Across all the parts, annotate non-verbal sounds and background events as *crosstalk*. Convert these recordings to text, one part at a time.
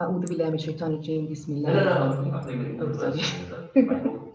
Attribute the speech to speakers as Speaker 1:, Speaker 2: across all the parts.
Speaker 1: Euzu billahi
Speaker 2: mineşşeytanirracim. Bismillahirrahmanirrahim.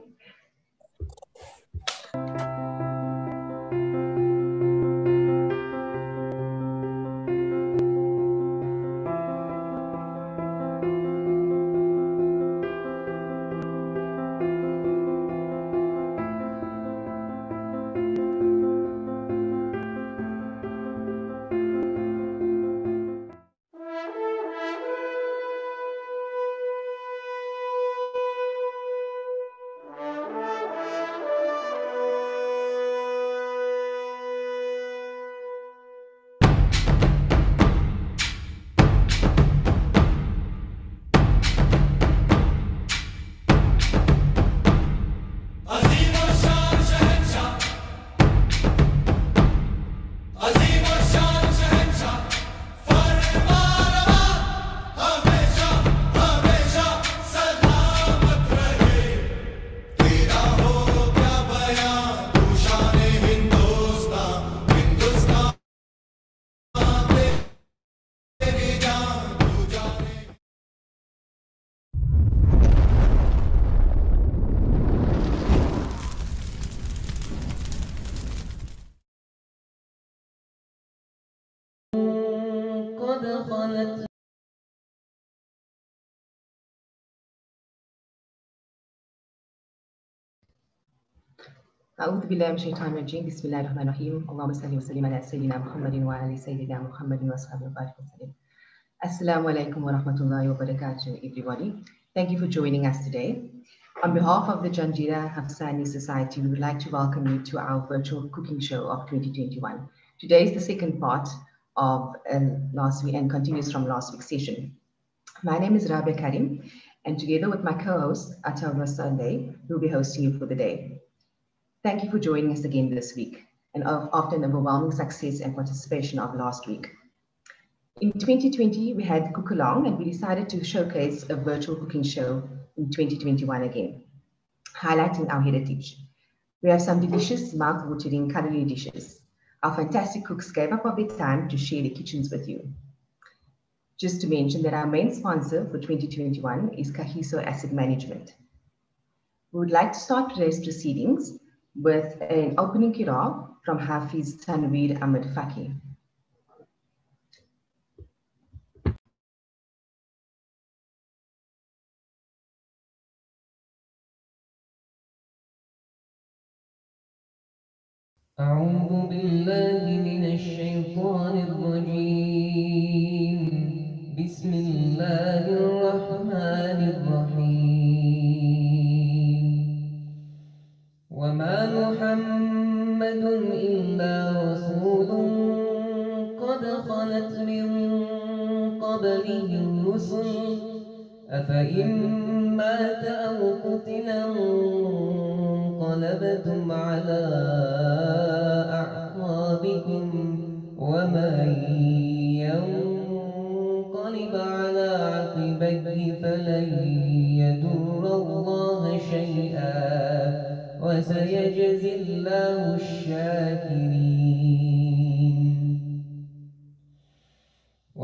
Speaker 3: أعوذ بالله من الشيطان الرجيم بسم الله الرحمن الرحيم اللهم صل وسلم على سيدنا محمد وعلى سيدنا محمد وأصحابه وبارك وسلم Assalamu alaikum wa rahmatullahi wa everybody. Thank you for joining us today. On behalf of the Janjira Habsani Society, we would like to welcome you to our virtual cooking show of 2021. Today is the second part of um, last week and continues from last week's session. My name is Rabia Karim, and together with my co-host, Atal Sunday, we'll be hosting you for the day. Thank you for joining us again this week and after an overwhelming success and participation of last week. In 2020, we had Cook Along and we decided to showcase a virtual cooking show in 2021 again, highlighting our heritage. We have some delicious, mouth-watering culinary dishes. Our fantastic cooks gave up of their time to share their kitchens with you. Just to mention that our main sponsor for 2021 is Kagiso Asset Management. We would like to start today's proceedings with an opening kira from Hafiz Tanweer Ahmed Faki.
Speaker 2: أعوذ قبله الرسل أفإن مات أو قتلا انقلبتم على أعقابكم ومن ينقلب على عقبيه فلن يضر الله شيئا. وسيجزي الله الشاكرين.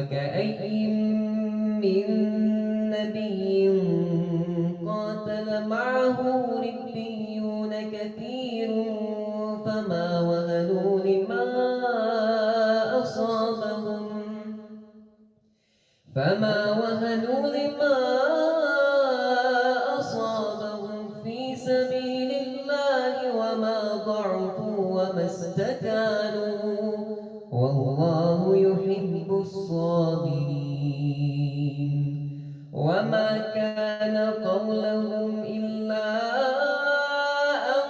Speaker 2: وكأي من نبي قاتل معه ربيون كثير فما وهنوا لما أصابهم. فما وهنوا لما أصابهم في سبيل الله وما ضعفوا وما استكانوا. الصابرين وما كان قولهم إلا أن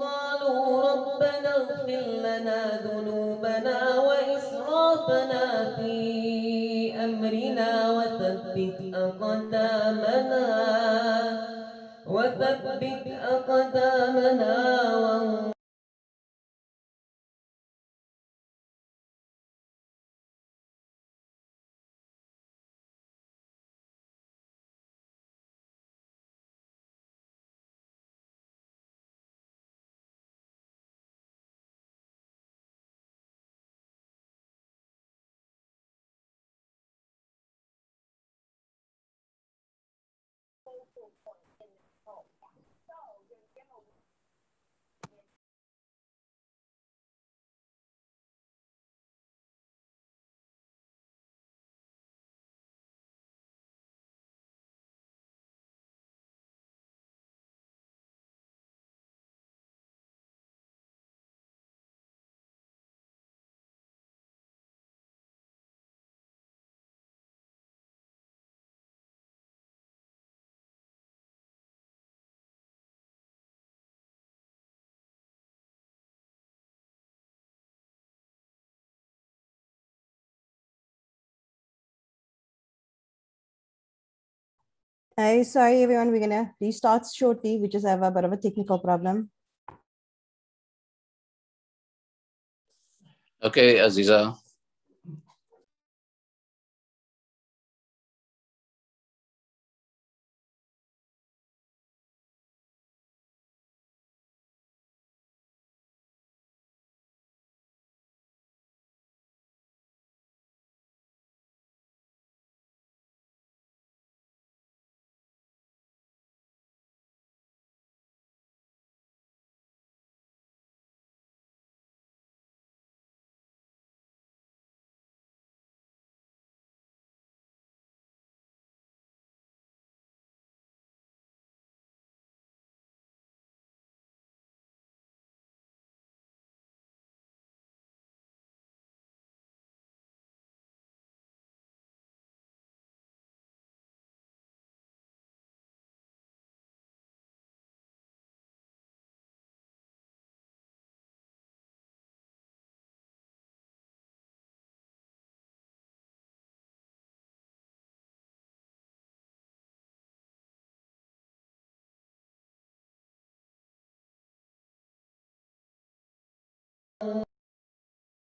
Speaker 2: قالوا ربنا اغفر لنا ذنوبنا وإسرافنا في أمرنا وثبت أقدامنا وثبت أقدامنا
Speaker 4: Hi, sorry everyone, we're gonna restart shortly. We just have a bit of a technical problem.
Speaker 5: Okay, Aziza.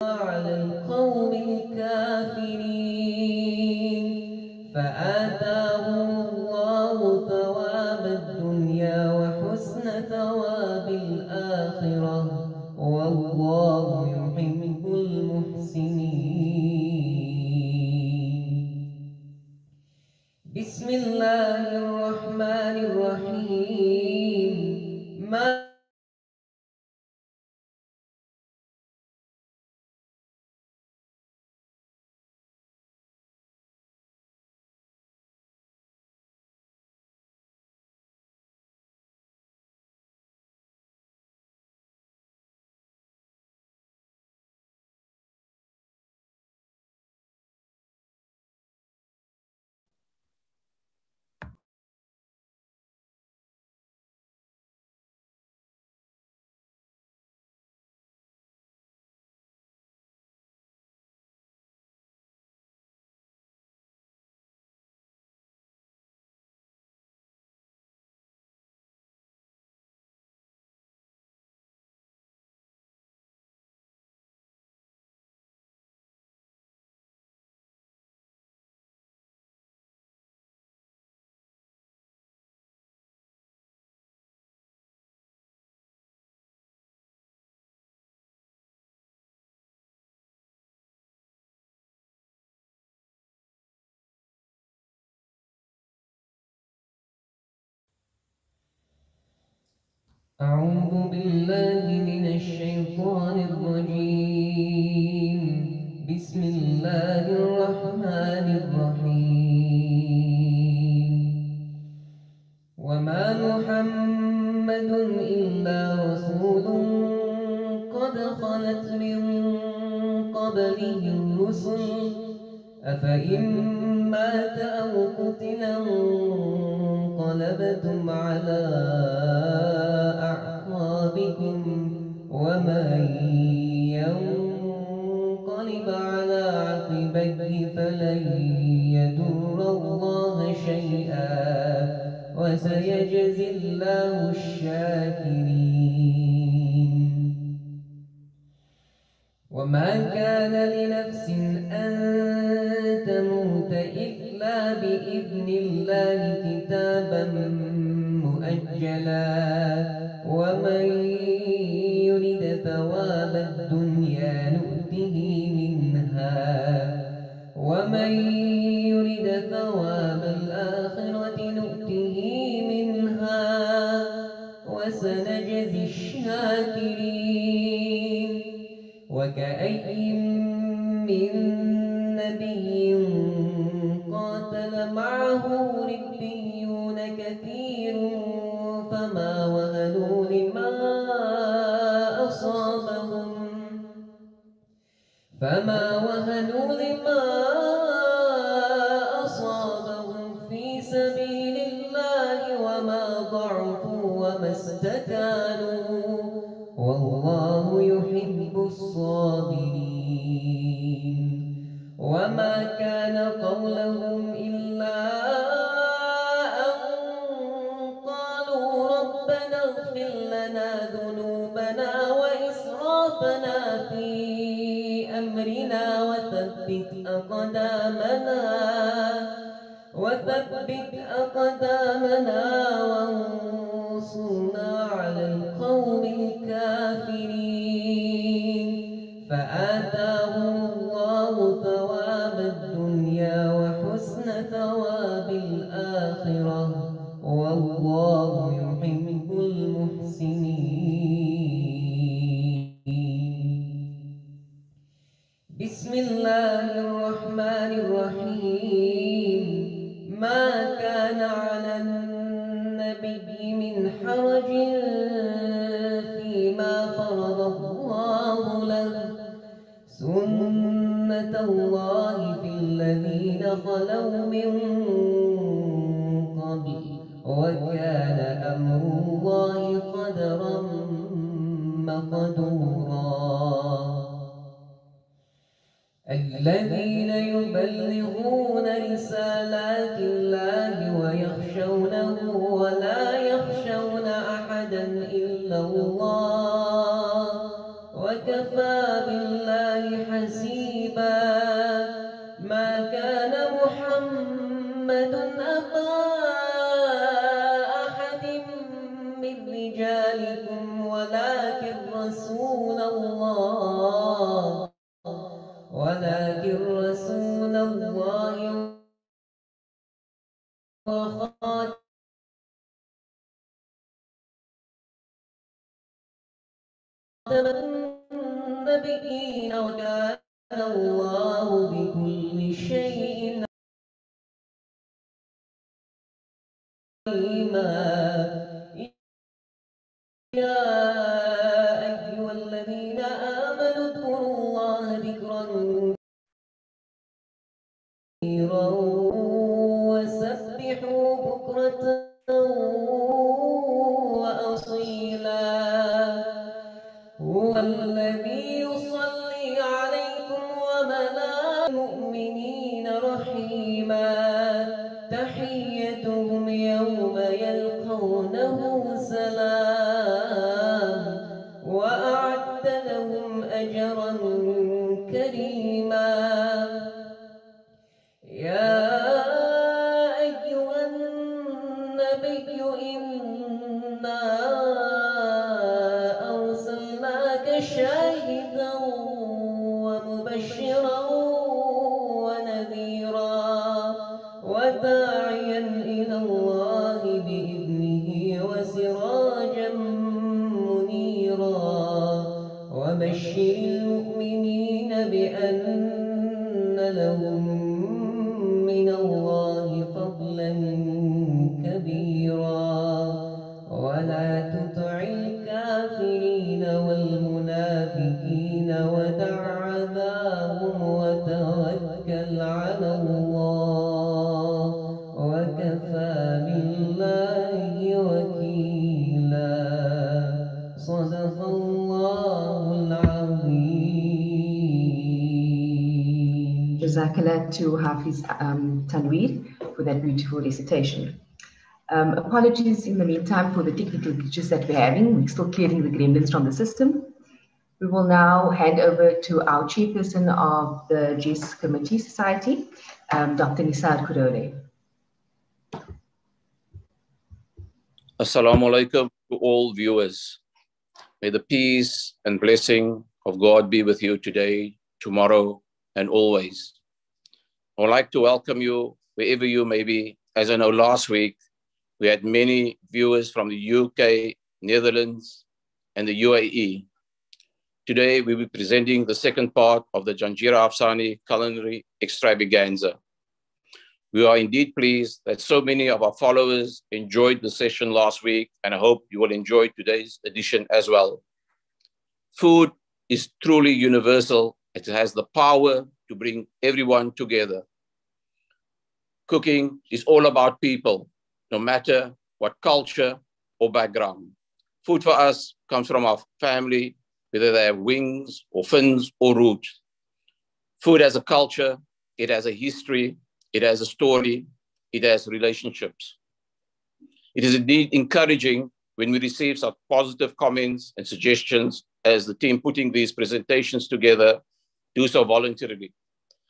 Speaker 2: على القوم الكافرين. أعوذ بالله من الشيطان الرجيم. بسم الله الرحمن الرحيم. وما محمد إلا رسول قد خلت من قبله الرسل. أفإن
Speaker 3: To Hafiz um, Tanweer for that beautiful recitation. Um, apologies in the meantime for the technical glitches that we're having. We're still clearing the gremlins from the system. We will now hand over to our chairperson of the GES Committee Society, um, Dr. Nisar Kurore.
Speaker 5: Assalamu alaikum to all viewers. May the peace and blessing of God be with you today, tomorrow, and always. I would like to welcome you wherever you may be. As I know, last week we had many viewers from the UK, Netherlands, and the UAE. Today we will be presenting the second part of the Janjira Habsani culinary extravaganza. We are indeed pleased that so many of our followers enjoyed the session last week, and I hope you will enjoy today's edition as well. Food is truly universal. It has the power to bring everyone together. Cooking is all about people, no matter what culture or background. Food for us comes from our family, whether they have wings or fins or roots. Food has a culture, it has a history, it has a story, it has relationships. It is indeed encouraging when we receive such positive comments and suggestions as the team putting these presentations together do so voluntarily.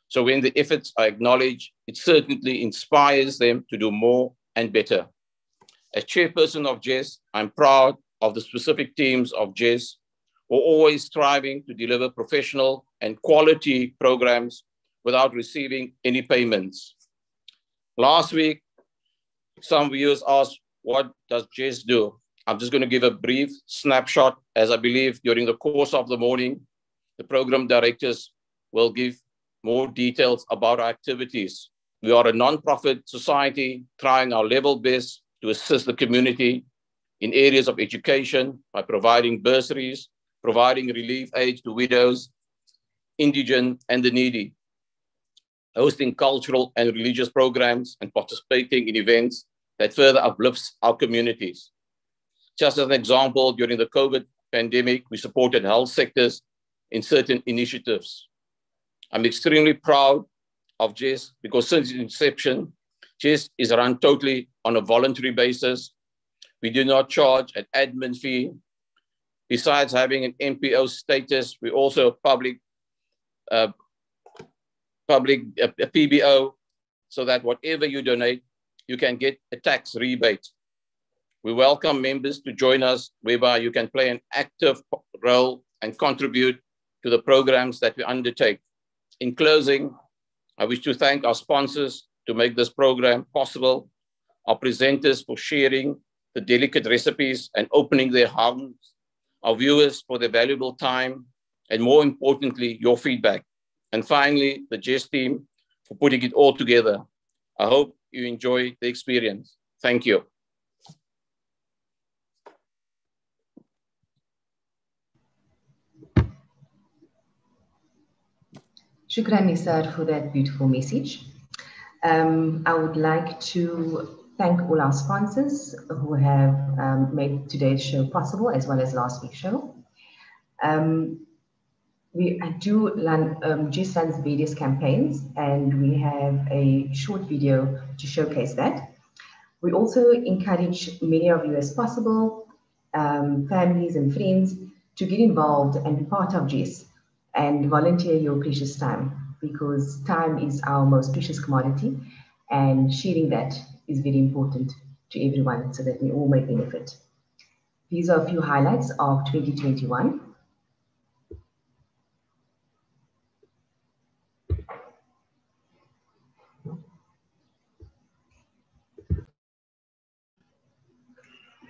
Speaker 5: So when the efforts are acknowledged, it certainly inspires them to do more and better. As chairperson of GES, I'm proud of the specific teams of GES who are always striving to deliver professional and quality programs without receiving any payments. Last week, some viewers asked, what does GES do? I'm just going to give a brief snapshot as I believe during the course of the morning, the program directors will give more details about our activities. We are a non-profit society trying our level best to assist the community in areas of education by providing bursaries, providing relief aid to widows, indigent, and the needy, hosting cultural and religious programs, and participating in events that further uplifts our communities. Just as an example, during the COVID pandemic, we supported health sectors in certain initiatives. I'm extremely proud of GES because since inception, GES is run totally on a voluntary basis. We do not charge an admin fee. Besides having an NPO status, we also public, uh, public a, a PBO, so that whatever you donate, you can get a tax rebate. We welcome members to join us, whereby you can play an active role and contribute to the programs that we undertake. In closing, I wish to thank our sponsors to make this program possible, our presenters for sharing the delicate recipes and opening their homes, our viewers for their valuable time, and more importantly, your feedback. And finally, the GES team for putting it all together. I hope you enjoy the experience. Thank you.
Speaker 3: Shukran Nisar for that beautiful message. Um, I would like to thank all our sponsors who have um, made today's show possible as well as last week's show. Um, we do um, GES runs various campaigns and we have a short video to showcase that. We also encourage many of you as possible, um, families and friends, to get involved and be part of GES and volunteer your precious time because time is our most precious commodity and sharing that is very important to everyone so that we all may benefit. These are a few highlights of 2021.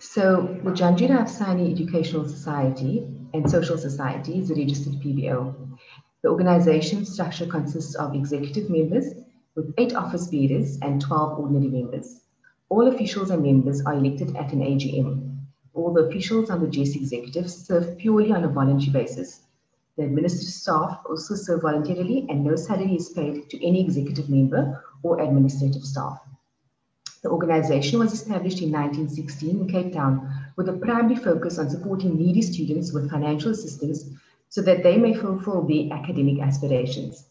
Speaker 3: So the Janjira Habsani Educational Society and Social Society is a registered PBO. The organization structure consists of executive members with eight office bearers and 12 ordinary members. All officials and members are elected at an AGM. All the officials on the GES executive serve purely on a voluntary basis. The administrative staff also serve voluntarily and no salary is paid to any executive member or administrative staff. The organization was established in 1916 in Cape Town with a primary focus on supporting needy students with financial assistance so that they may fulfill their academic aspirations.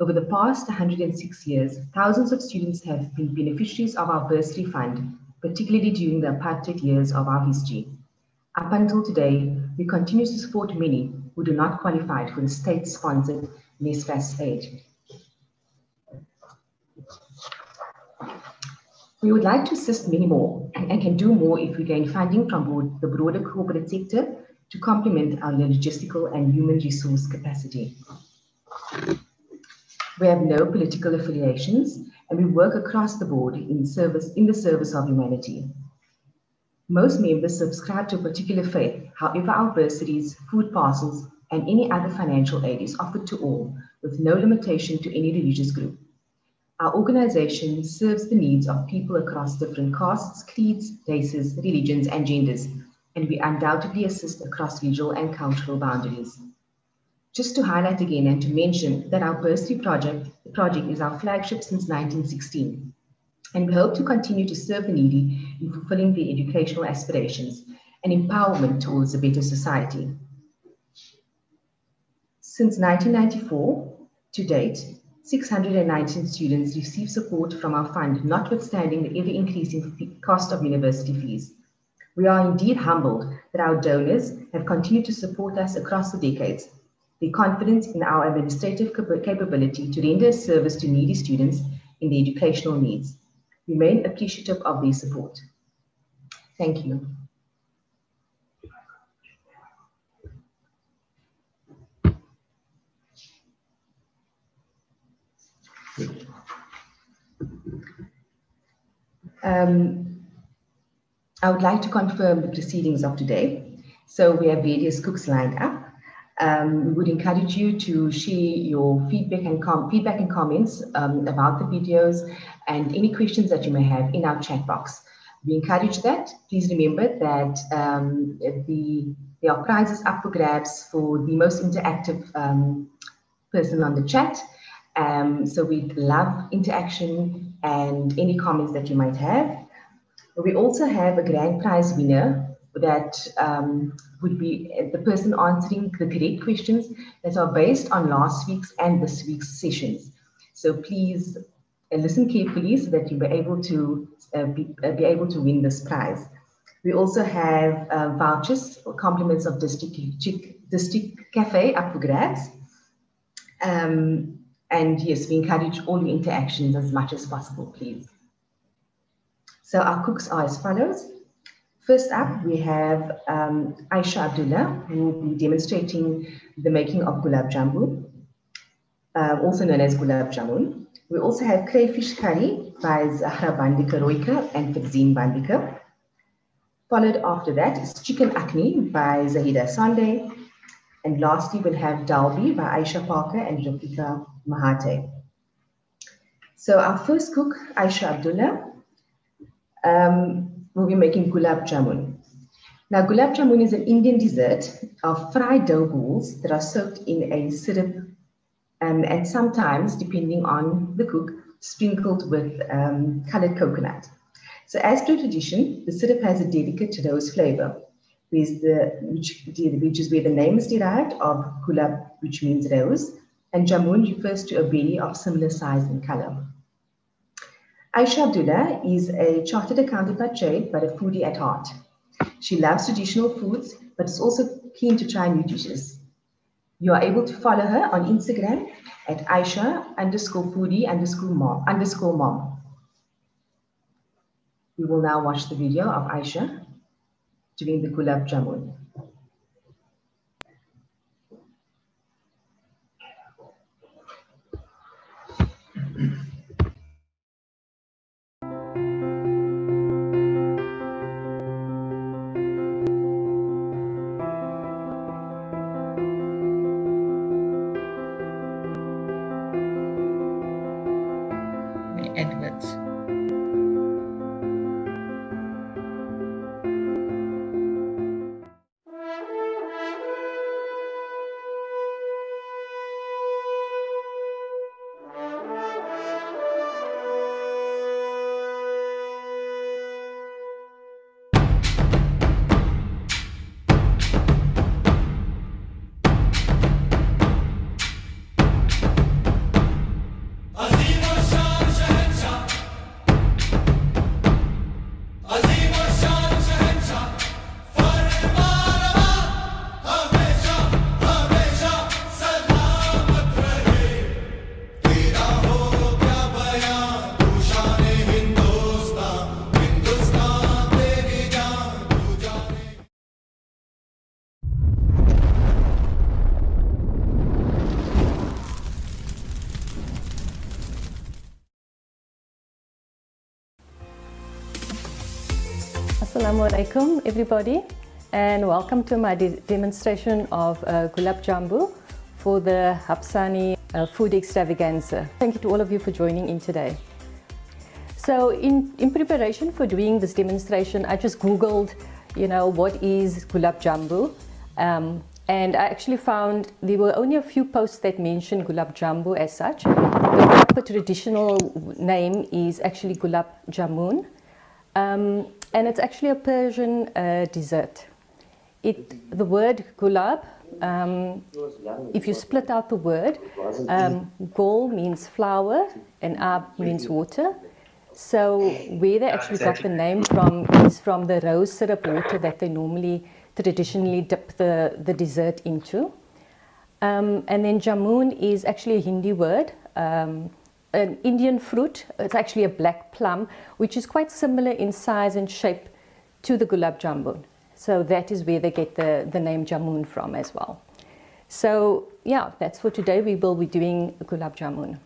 Speaker 3: Over the past 106 years, thousands of students have been beneficiaries of our bursary fund, particularly during the apartheid years of our history. Up until today, we continue to support many who do not qualify for the state-sponsored NSFAS aid. We would like to assist many more and can do more if we gain funding from board- the broader corporate sector to complement our logistical and human resource capacity. We have no political affiliations and we work across the board in service in the service of humanity. Most members subscribe to a particular faith. However, our bursaries, food parcels, and any other financial aid is offered to all with no limitation to any religious group. Our organization serves the needs of people across different castes, creeds, races, religions, and genders, and we undoubtedly assist across regional and cultural boundaries. Just to highlight again and to mention that our bursary project, the project is our flagship since 1916, and we hope to continue to serve the needy in fulfilling their educational aspirations and empowerment towards a better society. Since 1994 to date, 619 students receive support from our fund, notwithstanding the ever increasing cost of university fees. We are indeed humbled that our donors have continued to support us across the decades. Their confidence in our administrative capability to render service to needy students in their educational needs. Remain appreciative of their support. Thank you. Um, I would like to confirm the proceedings of today. So we have various cooks lined up. Um, we would encourage you to share your feedback and feedback and comments um, about the videos and any questions that you may have in our chat box. We encourage that. Please remember that um, the there are prizes up for grabs for the most interactive um, person on the chat. Um, so we'd love interaction and any comments that you might have. We also have a grand prize winner that um, would be the person answering the correct questions that are based on last week's and this week's sessions. So please uh, listen carefully so that you'll be able to uh, be, uh, be able to win this prize. We also have uh, vouchers or compliments of District, District Cafe up for grabs. Um, and yes, we encourage all your interactions as much as possible, please. So our cooks are as follows. First up, we have um, Aisha Abdulla, who will be demonstrating the making of gulab jambu, uh, also known as gulab jamun. We also have crayfish curry by Zahraa Banderker Roika and Farzeen Banderker. Followed after that is chicken akni by Zaheeda Sonday. And lastly, we'll have dhalbi by Aisha Parker and Rafiqa Mahatey. So our first cook, Aisha Abdulla, um, will be making gulab jamun. Now, gulab jamun is an Indian dessert of fried dough balls that are soaked in a syrup um, and sometimes, depending on the cook, sprinkled with um, colored coconut. So as per tradition, the syrup has a delicate rose flavor, the, which, which is where the name is derived of gulab, which means rose, and jamun refers to a berry of similar size and color. Aisha Abdulla is a chartered accountant by trade, but a foodie at heart. She loves traditional foods, but is also keen to try new dishes. You are able to follow her on Instagram at Aisha underscore foodie underscore mom underscore mom. We will now watch the video of Aisha doing the gulab jamun.
Speaker 6: Assalamu alaikum, everybody, and welcome to my de- demonstration of uh, gulab jambu for the Habsani uh, food extravaganza. Thank you to all of you for joining in today. So, in, in preparation for doing this demonstration, I just Googled, you know, what is gulab jambu. Um, and I actually found there were only a few posts that mentioned gulab jambu as such. The proper traditional name is actually gulab jamun. Um, and it's actually a Persian uh, dessert. It, the word gulab, um, if you split out the word, um, gol means flower and ab means water. So where they actually got the name from is from the rose syrup water that they normally traditionally dip the, the dessert into. Um, and then jamun is actually a Hindi word, um, an Indian fruit. It's actually a black plum, which is quite similar in size and shape to the gulab jamun. So that is where they get the, the name jamun from as well. So yeah, that's for today. We will be doing gulab jamun.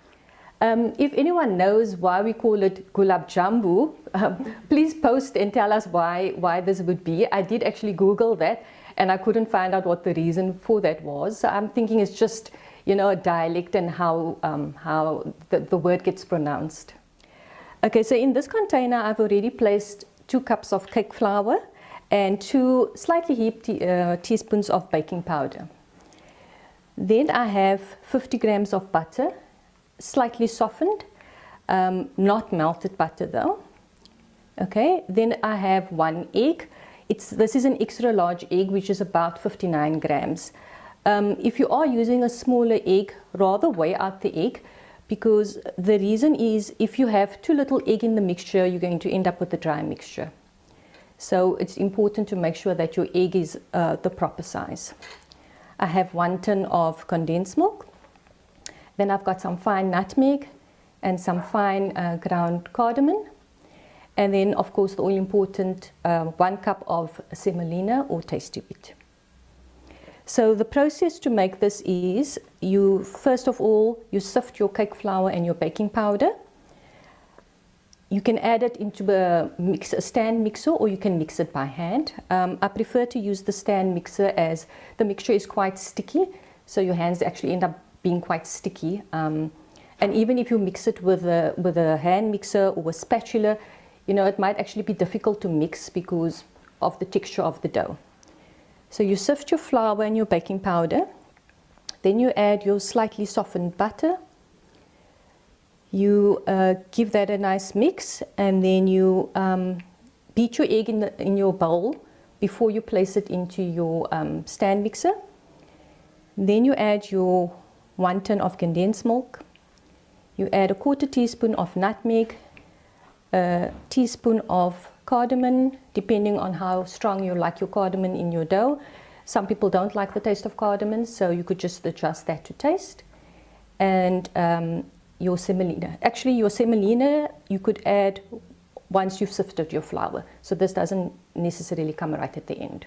Speaker 6: Um, if anyone knows why we call it gulab jambu, um, *laughs* please post and tell us why why this would be. I did actually Google that, and I couldn't find out what the reason for that was. So I'm thinking it's just you know a dialect and how um, how the, the word gets pronounced. Okay, so in this container, I've already placed two cups of cake flour and two slightly heaped uh, teaspoons of baking powder. Then I have 50 grams of butter slightly softened, um, not melted butter though. Okay, then I have one egg. It's, this is an extra large egg which is about 59 grams. Um, if you are using a smaller egg, rather weigh out the egg because the reason is if you have too little egg in the mixture, you're going to end up with a dry mixture. So it's important to make sure that your egg is uh, the proper size. I have one tin of condensed milk. Then I've got some fine nutmeg and some fine uh, ground cardamom. And then, of course, the all important uh, one cup of semolina or tasty wheat. So the process to make this is you first of all you sift your cake flour and your baking powder. You can add it into a, mix, a stand mixer or you can mix it by hand. Um, I prefer to use the stand mixer as the mixture is quite sticky, so your hands actually end up being quite sticky. Um, and even if you mix it with a, with a hand mixer or a spatula, you know, it might actually be difficult to mix because of the texture of the dough. So you sift your flour and your baking powder. Then you add your slightly softened butter. You uh, give that a nice mix and then you um, beat your egg in, the, in your bowl before you place it into your um, stand mixer. Then you add your one tin of condensed milk. You add a quarter teaspoon of nutmeg, a teaspoon of cardamom, depending on how strong you like your cardamom in your dough. Some people don't like the taste of cardamom, so you could just adjust that to taste. And um, your semolina. Actually, your semolina you could add once you've sifted your flour. So this doesn't necessarily come right at the end.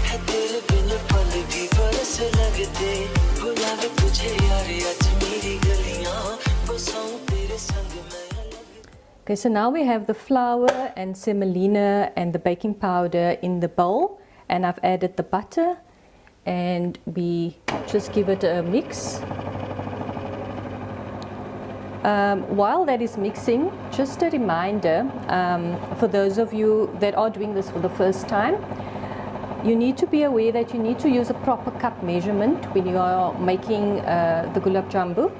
Speaker 7: तेरे बिन पल भी बरस लगते बुलावे तुझे यारे आज मेरी गलियां बसाऊं तेरे संग मैं
Speaker 6: Okay, so now we have the flour and semolina and the baking powder in the bowl, and I've added the butter, and we just give it a mix. Um, while that is mixing, just a reminder um, for those of you that are doing this for the first time, you need to be aware that you need to use a proper cup measurement when you are making uh, the gulab jambu.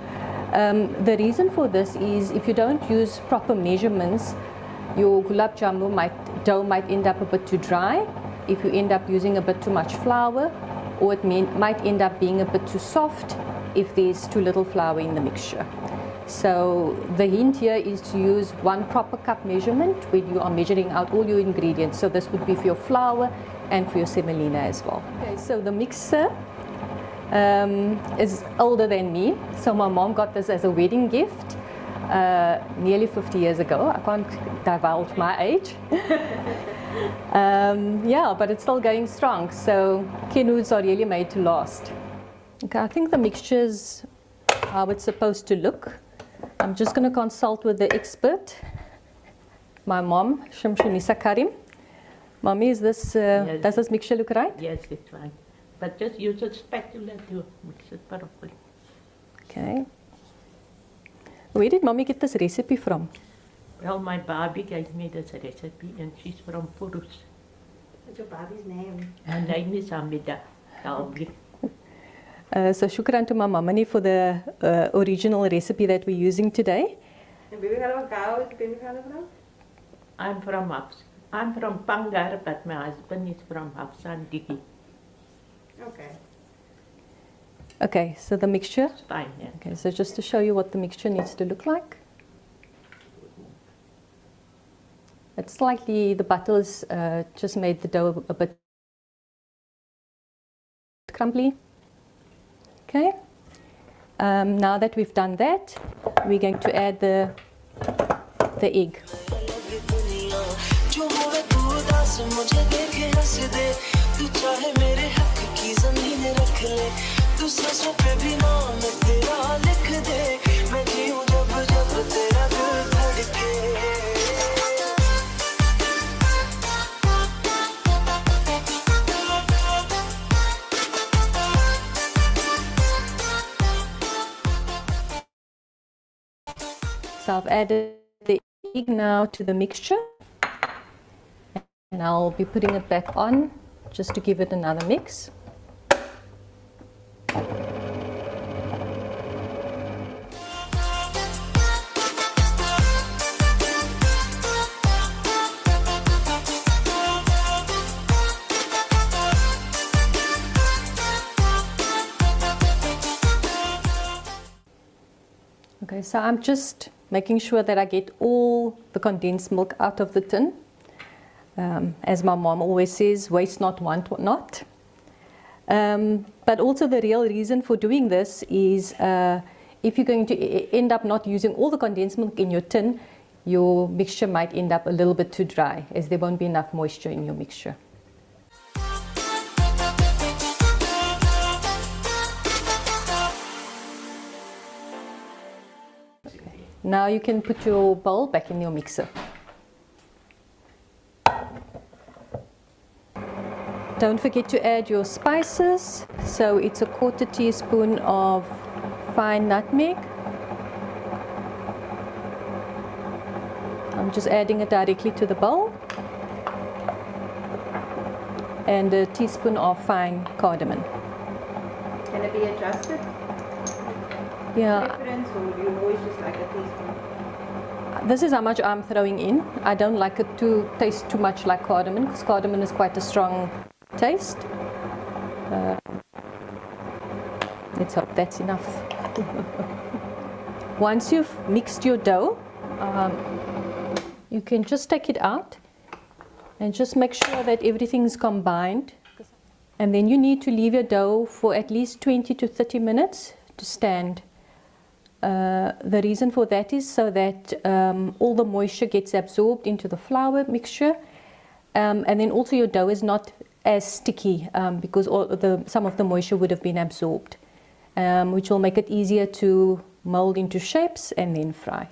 Speaker 6: Um, the reason for this is if you don't use proper measurements, your gulab jambu might dough might end up a bit too dry. If you end up using a bit too much flour, or it may, might end up being a bit too soft if there's too little flour in the mixture. So the hint here is to use one proper cup measurement when you are measuring out all your ingredients. So this would be for your flour and for your semolina as well. Okay, so the mixer um, is older than me. So my mom got this as a wedding gift uh, nearly 50 years ago. I can't divulge my age. *laughs* um, yeah, but it's still going strong. So Kenwoods are really made to last. Okay, I think the mixture's how it's supposed to look. I'm just going to consult with the expert, my mom, Shamshanisa Karim. Mommy, is this, uh,
Speaker 8: Yes.
Speaker 6: does this mixture look right?
Speaker 8: Yes, it's fine. But just use a spatula to mix it properly.
Speaker 6: Okay. Where did mommy get this recipe from?
Speaker 8: Well, my Barbie gave me this recipe and she's from Purus.
Speaker 4: What's your Barbie's name?
Speaker 8: Her name is Amida Dalbi. *laughs*
Speaker 6: Uh, so shukran to my mamani for the uh, original recipe that we're using today.
Speaker 4: En wie gaan we gauw? Ben je gaan van?
Speaker 8: I'm from Hafs. I'm from Pangar, but my husband is from Hafsan Diki.
Speaker 4: Okay.
Speaker 6: Okay, so the mixture.
Speaker 8: It's fine, yeah.
Speaker 6: Okay, so just to show you what the mixture needs to look like. It's slightly, the butter has uh, just made the dough a bit crumbly. Okay. Um, now that we've done that, we're going to add the, the egg.
Speaker 7: तू उदास मुझे देखे हंस दे तू चाहे मेरे हक की जमीन रख ले तू सांसों पे भी नाम तेरा लिख दे मैं जीऊं जब जब तेरा दिल धड़के
Speaker 6: So I've added the egg now to the mixture. And I'll be putting it back on just to give it another mix. Okay, so I'm just making sure that I get all the condensed milk out of the tin. Um, as my mom always says, waste not, want not. Um, but also, the real reason for doing this is uh, if you're going to end up not using all the condensed milk in your tin, your mixture might end up a little bit too dry, as there won't be enough moisture in your mixture. Now you can put your bowl back in your mixer. Don't forget to add your spices. So it's a quarter teaspoon of fine nutmeg. I'm just adding it directly to the bowl. And a teaspoon of fine cardamom.
Speaker 4: Can it be adjusted?
Speaker 6: Yeah,
Speaker 4: Preference or you always just like a teaspoon?
Speaker 6: This is how much I'm throwing in. I don't like it to taste too much like cardamom because cardamom is quite a strong taste. Uh, let's hope that's enough. *laughs* Once you've mixed your dough, um, you can just take it out and just make sure that everything's combined. And then you need to leave your dough for at least 20 to 30 minutes to stand. Uh, the reason for that is so that um, all the moisture gets absorbed into the flour mixture, um, and then also your dough is not as sticky um, because all the, some of the moisture would have been absorbed, um, which will make it easier to mold into shapes and then fry.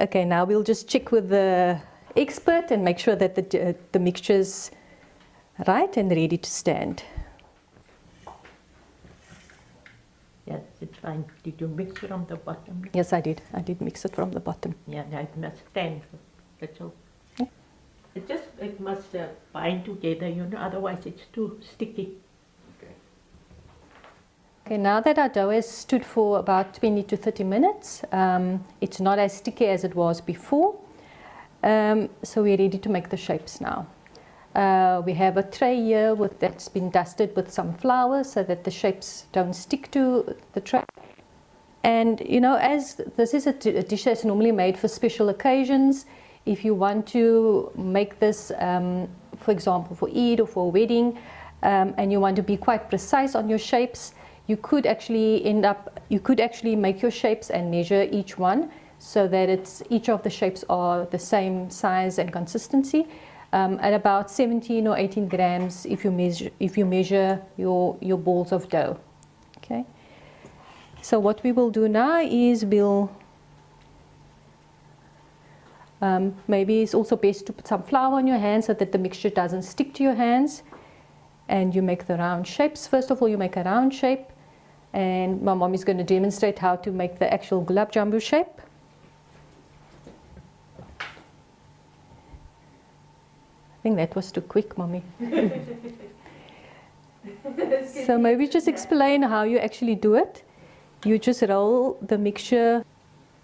Speaker 6: Okay, now we'll just check with the expert and make sure that the, uh, the mixture's right and ready to stand.
Speaker 8: Yes, it's fine. Did you mix it from the bottom?
Speaker 6: Yes, I did. I did mix it from the bottom.
Speaker 8: Yeah, it must stand. That's all.
Speaker 6: Yeah.
Speaker 8: It just it must uh, bind together, you know. Otherwise, it's too sticky.
Speaker 6: Okay, now that our dough has stood for about 20 to 30 minutes, um, it's not as sticky as it was before. Um, so we're ready to make the shapes now. Uh, we have a tray here with, that's been dusted with some flour so that the shapes don't stick to the tray. And you know, as this is a dish that's normally made for special occasions, if you want to make this, um, for example, for Eid or for a wedding, um, and you want to be quite precise on your shapes, you could actually end up, you could actually make your shapes and measure each one so that it's each of the shapes are the same size and consistency. Um, at about 17 or 18 grams, if you measure if you measure your your balls of dough, okay. So what we will do now is we'll um, maybe it's also best to put some flour on your hands so that the mixture doesn't stick to your hands. And you make the round shapes. First of all, you make a round shape. And my mom is going to demonstrate how to make the actual gulab jambu shape. I think that was too quick, mommy. so maybe just explain how you actually do it. You just roll the mixture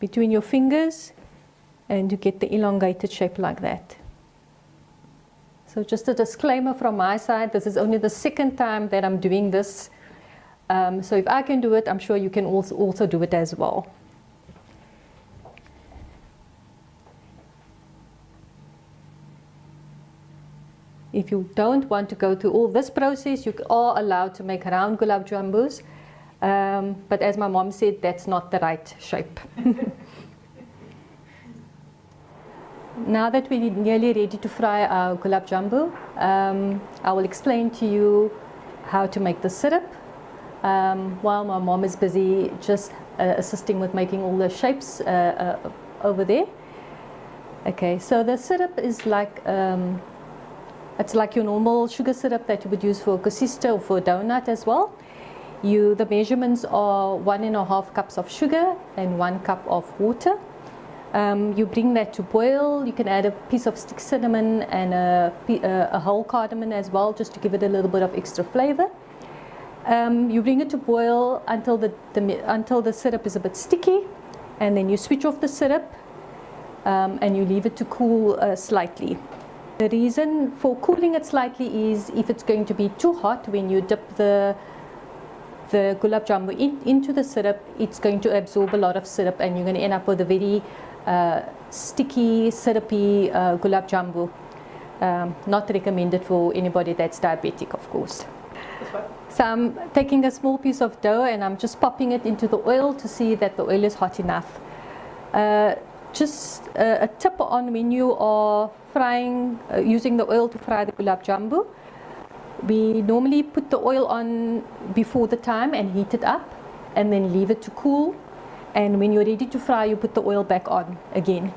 Speaker 6: between your fingers and you get the elongated shape like that. So just a disclaimer from my side, this is only the second time that I'm doing this. Um, so if I can do it, I'm sure you can also, also do it as well. If you don't want to go through all this process, you are allowed to make round gulab jambus. Um, but as my mom said, that's not the right shape. *laughs* now that we're nearly ready to fry our gulab jambu, um, I will explain to you how to make the syrup. Um, while my mom is busy just uh, assisting with making all the shapes uh, uh, over there. Okay, so the syrup is like um, it's like your normal sugar syrup that you would use for a kosista or for a donut as well. You, the measurements are one and a half cups of sugar and one cup of water. Um, you bring that to boil. You can add a piece of stick cinnamon and a, a, whole cardamom as well, just to give it a little bit of extra flavor. Um, you bring it to boil until the, the, until the syrup is a bit sticky, and then you switch off the syrup um, and you leave it to cool uh, slightly. The reason for cooling it slightly is if it's going to be too hot when you dip the the gulab jambu in, into the syrup, it's going to absorb a lot of syrup and you're going to end up with a very sticky, syrupy uh, gulab jambu. Um, not recommended for anybody that's diabetic, of course. So I'm taking a small piece of dough and I'm just popping it into the oil to see that the oil is hot enough. Uh, just a, a tip on when you are frying, uh, using the oil to fry the gulab jambu. We normally put the oil on before the time and heat it up and then leave it to cool. And when you're ready to fry, you put the oil back on again.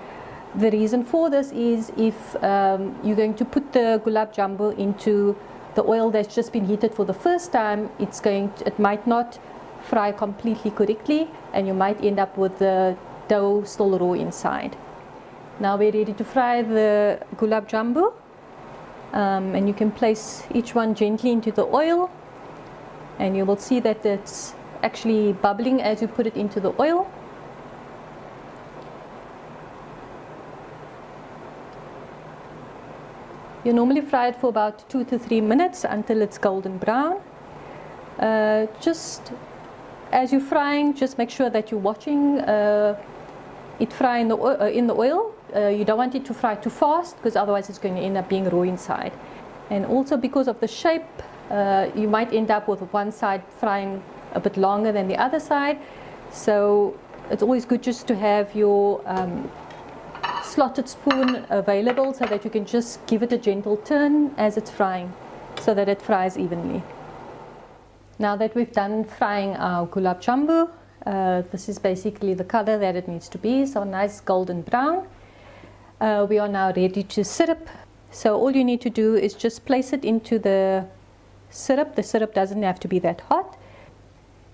Speaker 6: The reason for this is if um, you're going to put the gulab jambu into the oil that's just been heated for the first time, it's going to, it might not fry completely correctly and you might end up with the dough still raw inside. Now we're ready to fry the gulab jambu. Um, and you can place each one gently into the oil and you will see that it's actually bubbling as you put it into the oil. You normally fry it for about two to three minutes until it's golden brown. Uh, just as you're frying, just make sure that you're watching uh, it fry in the, oil, uh, in the oil. Uh, you don't want it to fry too fast because otherwise it's going to end up being raw inside. And also because of the shape, uh, you might end up with one side frying a bit longer than the other side. So it's always good just to have your um, slotted spoon available so that you can just give it a gentle turn as it's frying so that it fries evenly. Now that we've done frying our gulab jambu, uh, this is basically the color that it needs to be, so nice golden brown. Uh, we are now ready to syrup. So all you need to do is just place it into the syrup. The syrup doesn't have to be that hot.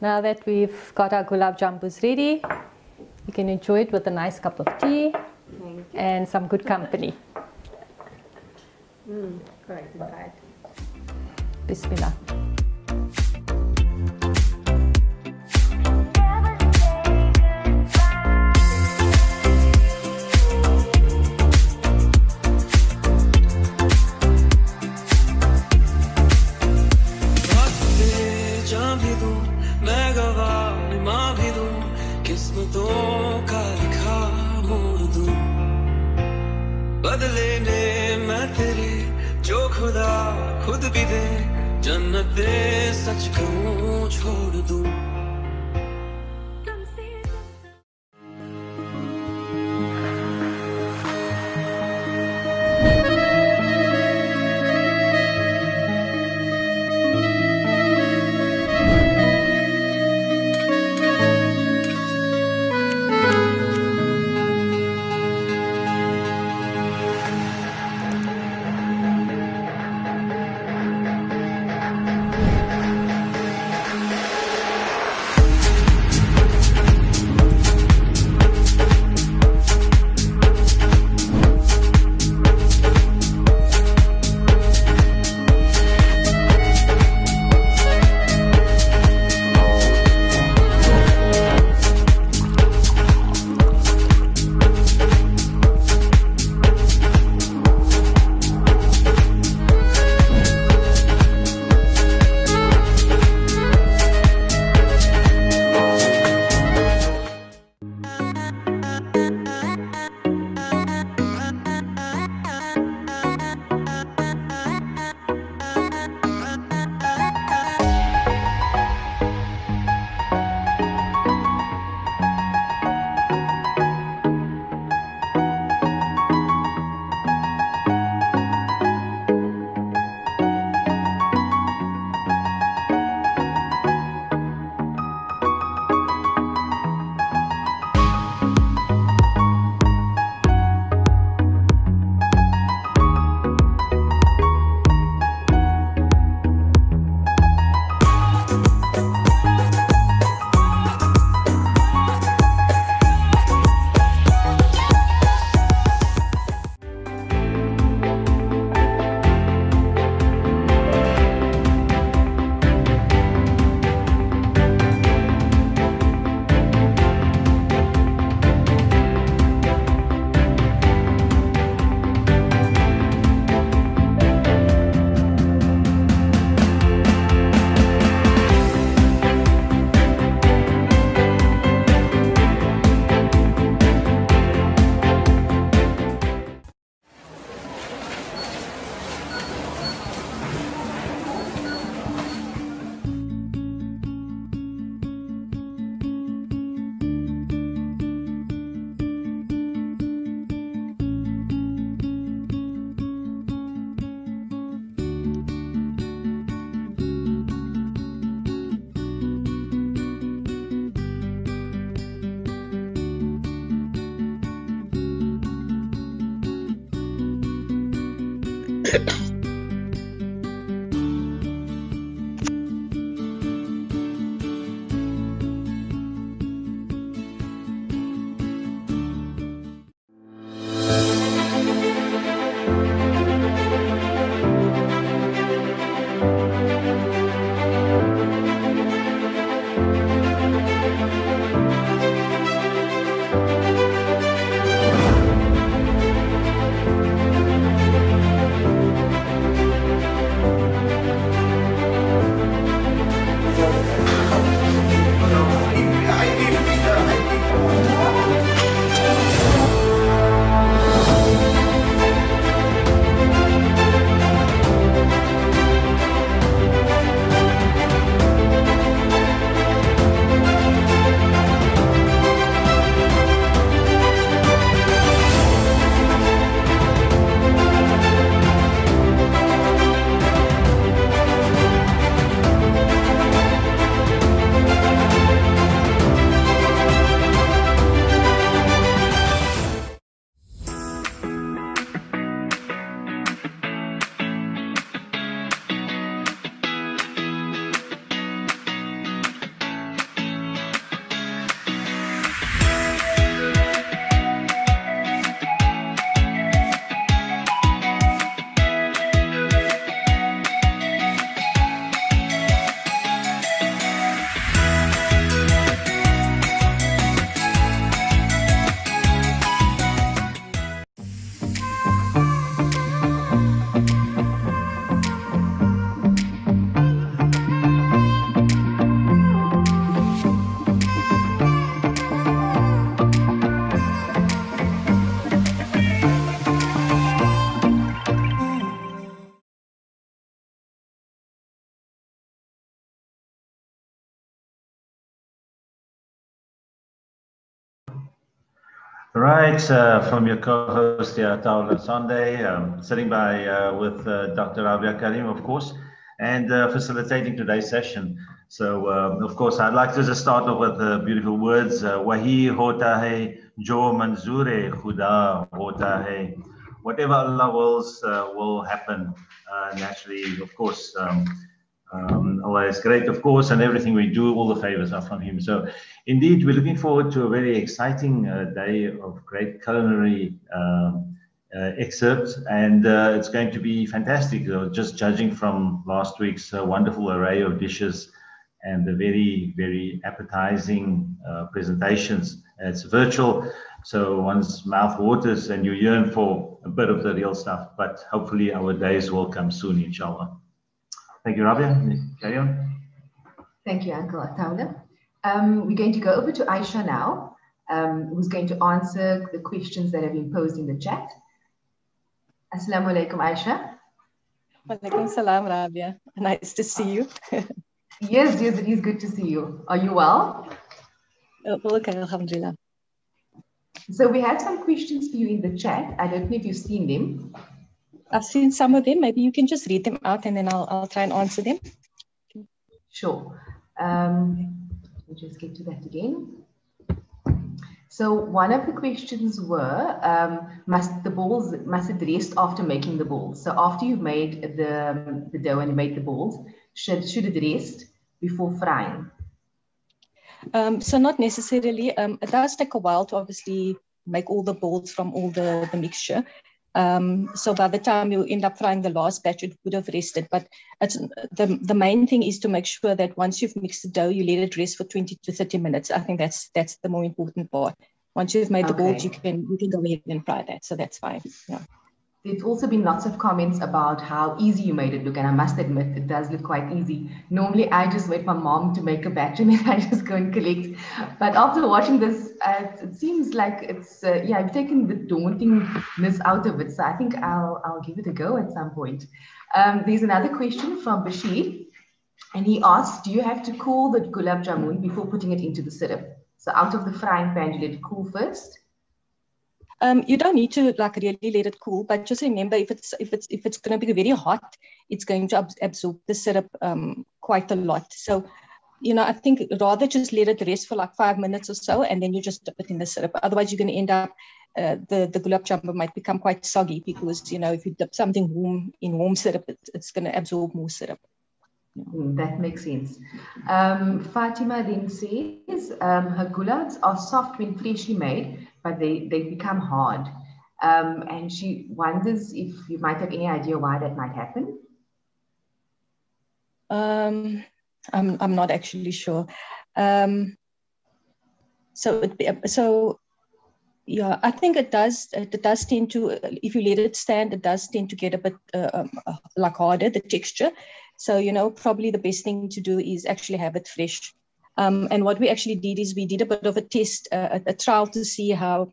Speaker 9: Now that we've got our gulab jambus ready, you can enjoy it with a nice cup of tea and some good company.
Speaker 10: Bad.
Speaker 9: Bismillah.
Speaker 1: लिखा मोड़ बदले मैं तेरे खुद भी दे जन्नते सच कहूँ छोड़ दूँ?
Speaker 11: Uh, from your co-host here, Taula Sonday, um, sitting by uh, with uh, Dr. Rabia Karim, of course, and uh, facilitating today's session. So, um, of course, I'd like to just start off with the beautiful words, uh, Wahi hota hai, jo manzure khuda hota hai. Whatever Allah wills uh, will happen uh, naturally, of course. Um, um, Allah is great, of course, and everything we do, all the favors are from Him. So, indeed, we're looking forward to a very exciting uh, day of great culinary um, uh, excerpts, and uh, it's going to be fantastic. just judging from last week's uh, wonderful array of dishes and the very, very appetizing uh, presentations. It's virtual, so one's mouth waters and you yearn for a bit of the real stuff, but hopefully our days will come soon, inshallah. Thank you, Rabia. Carry on.
Speaker 3: Thank you, Uncle Ataula. Um, we're going to go over to Aisha now, um, who's going to answer the questions that have been posed in the chat. Assalamu alaikum, Aisha.
Speaker 6: Walaikum salam, Rabia. Nice to see you. *laughs*
Speaker 3: yes, yes, it is good to see you. Are you well?
Speaker 6: Okay, alhamdulillah.
Speaker 3: So we had some questions for you in the chat. I don't know if you've seen them.
Speaker 6: I've seen some of them. Maybe you can just read them out and then I'll, I'll try and answer them.
Speaker 3: Sure. Um, let me just get to that again. So one of the questions were, um, must the balls, must it rest after making the balls? So after you've made the, the dough and made the balls, should, should it rest before frying?
Speaker 6: Um, so not necessarily. Um, it does take a while to obviously make all the balls from all the, the mixture. Um, so by the time you end up frying the last batch, it would have rested. But the, the main thing is to make sure that once you've mixed the dough, you let it rest for 20 to 30 minutes. I think that's that's the more important part. Once you've made the okay. balls, you can you can go ahead and fry that. So that's fine. Yeah.
Speaker 3: There's also been lots of comments about how easy you made it look, and I must admit it does look quite easy. Normally, I just wait my mom to make a batch and *laughs* then I just go and collect. But after watching this, uh, it seems like it's uh, yeah, I've taken the dauntingness out of it. So I think I'll I'll give it a go at some point. Um, there's another question from Bashir, and he asks, "Do you have to cool the gulab jamun before putting it into the syrup? So out of the frying pan, you let it cool first."
Speaker 6: Um, you don't need to like really let it cool, but just remember if it's if it's if it's going to be very hot, it's going to ab- absorb the syrup um, quite a lot. So, you know, I think rather just let it rest for like five minutes or so, and then you just dip it in the syrup. Otherwise, you're going to end up uh, the the gulab jamun might become quite soggy because you know if you dip something warm in warm syrup, it, it's going to absorb more syrup.
Speaker 3: Mm, that makes sense. Um, Fatima then says um, her gulags are soft when freshly made, but they, they become hard. Um, and she wonders if you might have any idea why that might happen.
Speaker 6: Um, I'm, I'm not actually sure. Um, so, it, so yeah, I think it does. It does tend to, if you let it stand, it does tend to get a bit uh, um, like harder the texture. So you know, probably the best thing to do is actually have it fresh. Um, and what we actually did is we did a bit of a test, uh, a, a trial to see how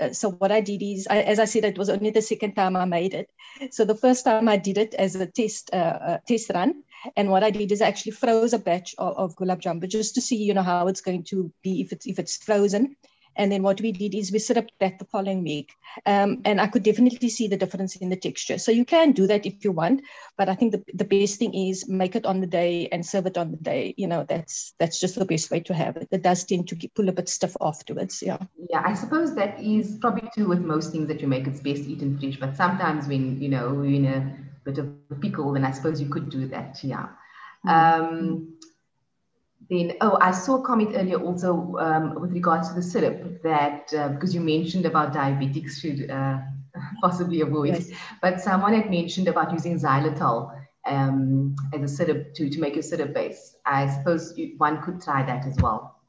Speaker 6: uh, so what I did is, I, as I said, it was only the second time I made it. So the first time I did it as a test uh, uh, test run, and what I did is I actually froze a batch of, of gulab jamun just to see, you know, how it's going to be if it's if it's frozen. And then what we did is we set up that the following week. Um, and I could definitely see the difference in the texture. So you can do that if you want, but I think the, the best thing is make it on the day and serve it on the day. You know, that's that's just the best way to have it. It does tend to pull a bit stiff afterwards. Yeah.
Speaker 3: Yeah, I suppose that is probably true with most things that you make. It's best eaten fresh, but sometimes when you know you're in a bit of a pickle, then I suppose you could do that. Yeah. Mm-hmm. Um, then, oh, I saw a comment earlier also um, with regards to the syrup that uh, because you mentioned about diabetics should uh, *laughs* possibly avoid, yes. but someone had mentioned about using xylitol um, as a syrup to, to make your syrup base. I suppose you, one could try that as well.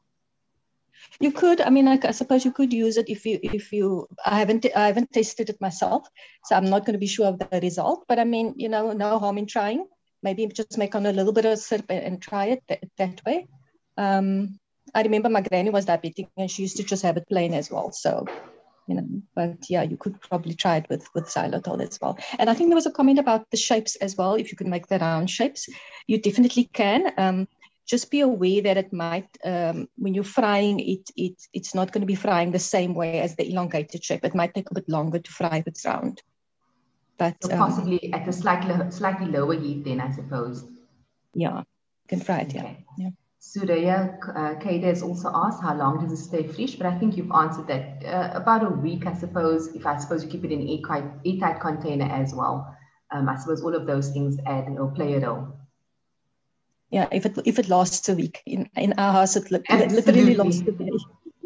Speaker 6: You could. I mean, I, I, suppose you could use it if you if you. I haven't I haven't tested it myself, so I'm not going to be sure of the result. But I mean, you know, no harm in trying maybe just make on a little bit of syrup and try it that, that way. Um, I remember my granny was diabetic and she used to just have it plain as well. So, you know, but yeah, you could probably try it with, with xylitol as well. And I think there was a comment about the shapes as well. If you could make the round shapes, you definitely can. Um, just be aware that it might, um, when you're frying it, it, it's not going to be frying the same way as the elongated shape. It might take a bit longer to fry if it's round. But
Speaker 3: So
Speaker 6: um,
Speaker 3: possibly at a slightly slightly lower heat, then I suppose.
Speaker 6: yeah, can fry it. Yeah,
Speaker 3: Okay.
Speaker 6: yeah.
Speaker 3: Suraya uh, Kade has also asked how long does it stay fresh, but I think you've answered that. Uh, about a week, I suppose, if I suppose you keep it in an airtight, airtight container as well. Um, I suppose all of those things add or play a role.
Speaker 6: Yeah, if it if it lasts a week in in our house, it li- literally lasts a day.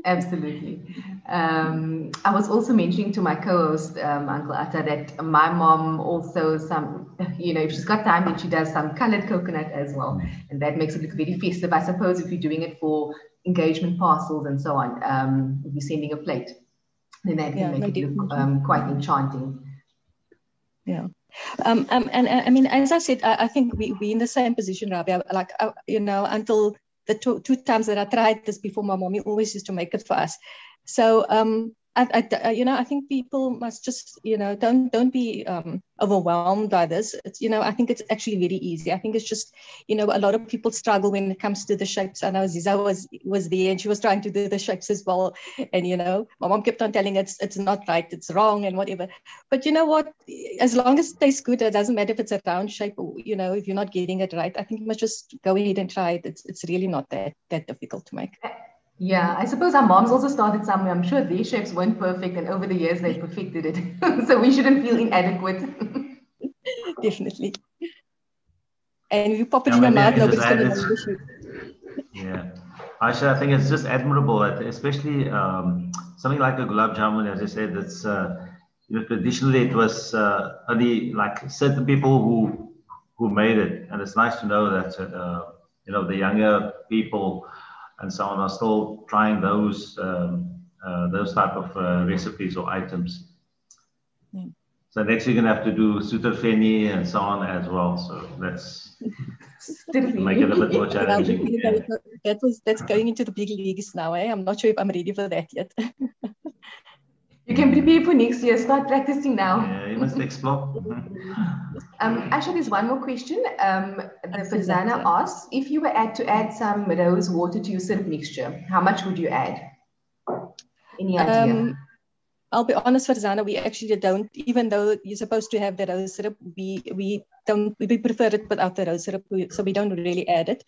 Speaker 3: Absolutely. Um, I was also mentioning to my co-host, um, Uncle Atta, that my mom also some, you know, if she's got time, then she does some colored coconut as well, and that makes it look very festive. I suppose if you're doing it for engagement parcels and so on, um, if you're sending a plate, then that can
Speaker 6: Yeah,
Speaker 3: make
Speaker 6: no,
Speaker 3: it look um, quite enchanting.
Speaker 6: Yeah. Um, um, and uh, I mean, as I said, I, I think we we in the same position, Rabia. Like uh, you know, until the two, two times that I tried this before, my mommy always used to make it for us. So um, I, I, you know, I think people must just, you know, don't don't be um, overwhelmed by this. It's, you know, I think it's actually really easy. I think it's just, you know, a lot of people struggle when it comes to the shapes. And i know Ziza was was there and she was trying to do the shapes as well, and you know, my mom kept on telling it's it's not right, it's wrong, and whatever. But you know what? As long as it tastes good, it doesn't matter if it's a round shape or you know, if you're not getting it right. I think you must just go ahead and try it. It's it's really not that that difficult to make.
Speaker 3: Yeah, I suppose our moms also started somewhere. I'm sure their shapes weren't perfect, and over the years they perfected it. *laughs* so we shouldn't feel inadequate. *laughs*
Speaker 6: Definitely. And if you pop it
Speaker 11: Yeah,
Speaker 6: in your mouth,
Speaker 11: can
Speaker 6: nobody's
Speaker 11: just add
Speaker 6: going to know.
Speaker 11: Yeah. Aisha, I think it's just admirable especially um, something like a gulab jamun, as I said, that's, uh, you know, traditionally it was uh, only like certain people who, who made it. And it's nice to know that, uh, you know, the younger people and so on are still trying those, um, uh, those type of uh, recipes or items.
Speaker 6: Yeah.
Speaker 11: So next you're gonna have to do sutarfeni and so on as well. So let's make it a bit more *laughs* challenging. Yeah.
Speaker 6: that was that's going into the big leagues now. Eh? I'm not sure if I'm ready for that yet. *laughs*
Speaker 3: You can prepare for next year. Start practicing now.
Speaker 11: Yeah, you must explore. Mhm.
Speaker 3: Um, actually, there's one more question. Um, the
Speaker 6: I've seen that, Farzana
Speaker 3: asks, if you were add to add some rose water to your syrup mixture, how much would you add? Any idea?
Speaker 6: Um, I'll be honest, Farzana, we actually don't, even though you're supposed to have the rose syrup, we we don't we prefer it without the rose syrup, so we don't really add it.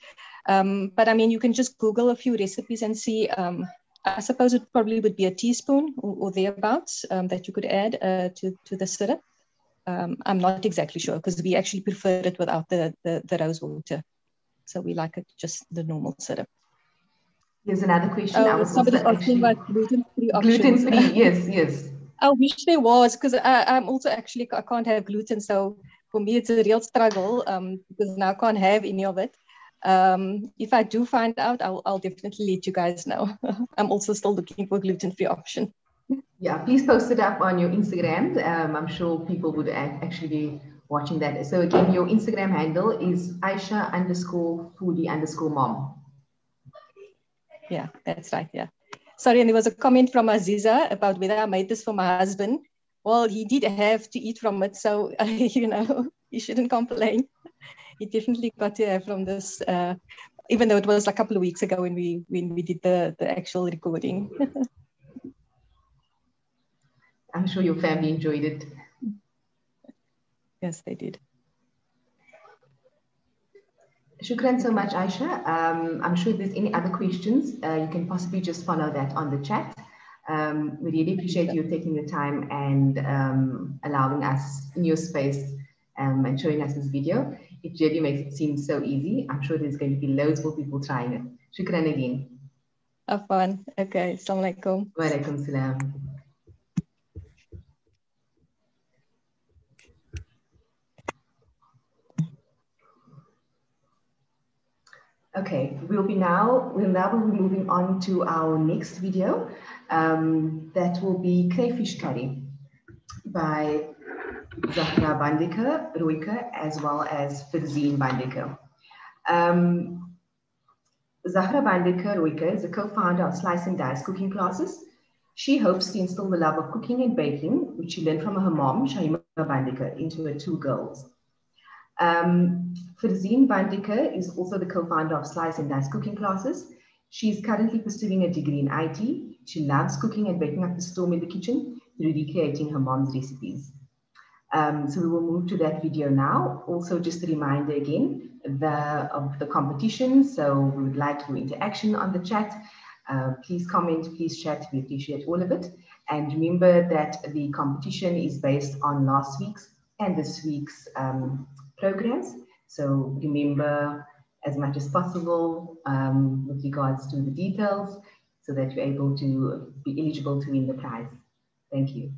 Speaker 6: Um, but I mean, you can just Google a few recipes and see. Um, I suppose it probably would be a teaspoon or, or thereabouts um, that you could add uh, to to the syrup. Um, I'm not exactly sure because we actually prefer it without the, the the rose water, so we like it just the normal syrup.
Speaker 3: Here's another question. I
Speaker 6: Oh,
Speaker 3: was
Speaker 6: somebody's
Speaker 3: also
Speaker 6: asking about gluten-free options.
Speaker 3: gluten free. yes, yes.
Speaker 6: I wish there was because I'm also actually I can't have gluten, so for me it's a real struggle um, because now I can't have any of it. Um, if I do find out, I'll, I'll definitely let you guys know. *laughs* I'm also still looking for gluten-free option.
Speaker 3: Yeah, please post it up on your Instagram. Um, I'm sure people would actually be watching that. So again, your Instagram handle is Aisha underscore foodie underscore mom.
Speaker 6: Yeah, that's right. Yeah. Sorry, and there was a comment from Aziza about whether I made this for my husband. Well, he did have to eat from it, so *laughs* you know *laughs* he shouldn't complain. He definitely got to have from this, uh, even though it was a couple of weeks ago when we when we did the the actual recording. *laughs*
Speaker 3: I'm sure your family enjoyed it.
Speaker 6: yes, they did.
Speaker 3: Shukran so much, Aisha. Um, I'm sure if there's any other questions, uh, you can possibly just follow that on the chat. Um, we really appreciate you taking the time and um, allowing us in your space um, and showing us this video. It really makes it seem so easy. I'm sure there's going to be loads more people trying it. Shukran again.
Speaker 6: Afwan. Okay. Assalamualaikum.
Speaker 3: Wa alaikum salam. Okay, we'll be now, we'll now be moving on to our next video. Um, that will be crayfish curry by Zahraa Banderker, Roika, as well as Farzeen Banderker. Um, Zahraa Banderker Roika is a co-founder of Slice and Dice cooking classes. She hopes to instill the love of cooking and baking, which she learned from her mom, Shaima Banderker, into her two girls. Um, Farzeen Banderker is also the co-founder of Slice and Dice Cooking Classes. She is currently pursuing a degree in IT. She loves cooking and baking up the storm in the kitchen through recreating her mom's recipes. Um, so we will move to that video now. Also, just a reminder again the, of the competition. So we would like your interaction on the chat. Uh, please comment, please chat. We appreciate all of it. And remember that the competition is based on last week's and this week's um, programs. So remember as much as possible um, with regards to the details so that you're able to be eligible to win the prize. Thank you.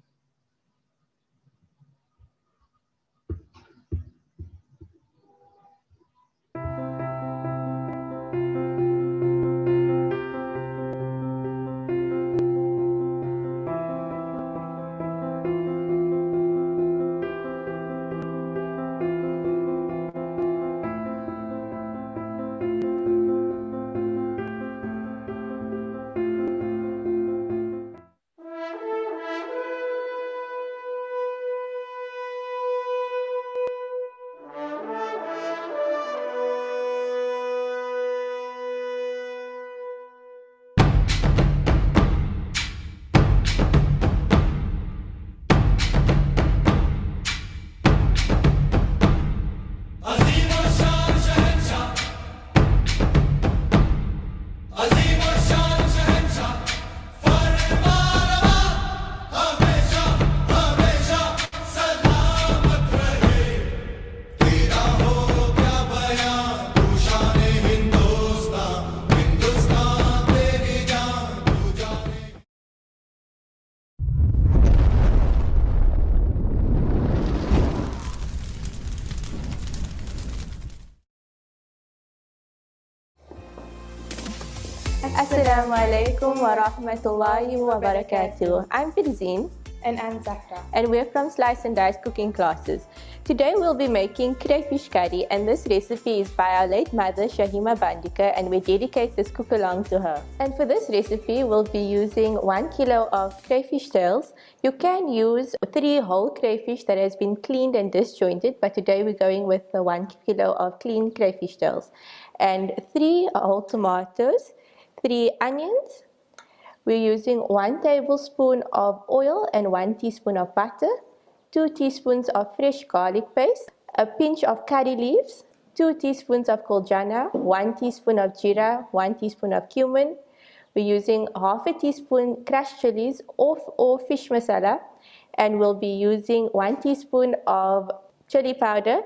Speaker 12: Assalamu alaikum wa rahmatullahi wa barakatuh. I'm Farzeen.
Speaker 13: And I'm Zahraa.
Speaker 12: And we're from Slice and Dice Cooking Classes. Today we'll be making crayfish curry, and this recipe is by our late mother Shahima Banderker, and we dedicate this cook along to her. And for this recipe, we'll be using one kilo of crayfish tails. You can use three whole crayfish that has been cleaned and disjointed, but today we're going with the one kilo of clean crayfish tails. And three whole tomatoes, three onions, we're using one tablespoon of oil and one teaspoon of butter, two teaspoons of fresh garlic paste, a pinch of curry leaves, two teaspoons of koljana, one teaspoon of jeera, one teaspoon of cumin. We're using half a teaspoon crushed chilies or, or fish masala, and we'll be using one teaspoon of chili powder.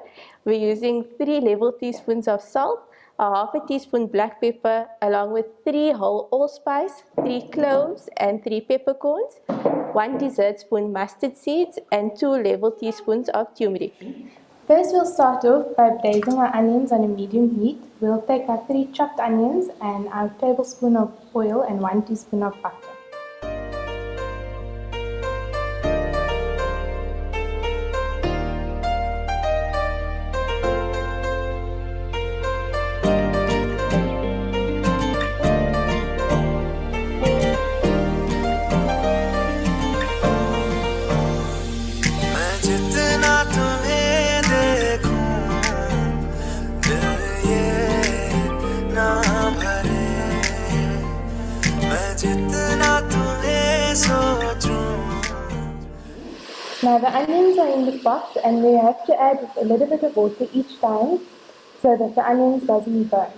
Speaker 12: We're using three level teaspoons of salt, a half a teaspoon black pepper, along with three whole allspice, three cloves, and three peppercorns, one dessert spoon mustard seeds, and two level teaspoons of turmeric.
Speaker 13: First, we'll start off by braising our onions on a medium heat. We'll take our three chopped onions and our tablespoon of oil and one teaspoon of butter. Now the onions are in the pot and we have to add a little bit of water each time so that the onions doesn't burn.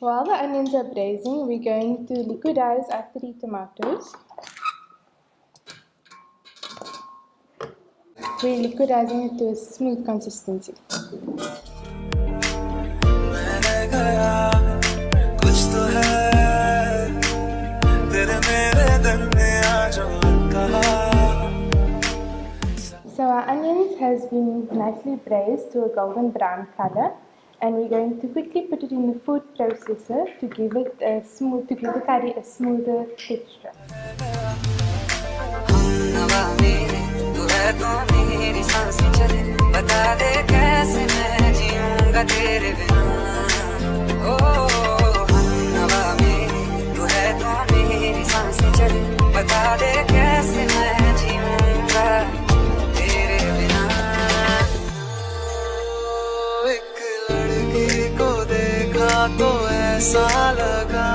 Speaker 13: While the onions are braising, we're going to liquidize our three tomatoes. We liquidizing it to a smooth consistency. So our onions has been nicely braised to a golden brown color and we're going to quickly put it in the food processor to give it a smooth to give the curry a smoother texture.
Speaker 7: तू तो मेरी साँसें चले। बता दे कैसे मैं जीऊँगा तेरे बिना? ओ
Speaker 14: नवा में तू है कौन मेरी साँसें चले। बता दे कैसे मैं जीऊँगा तेरे बिना? एक लड़की को देखा तो ऐसा लगा।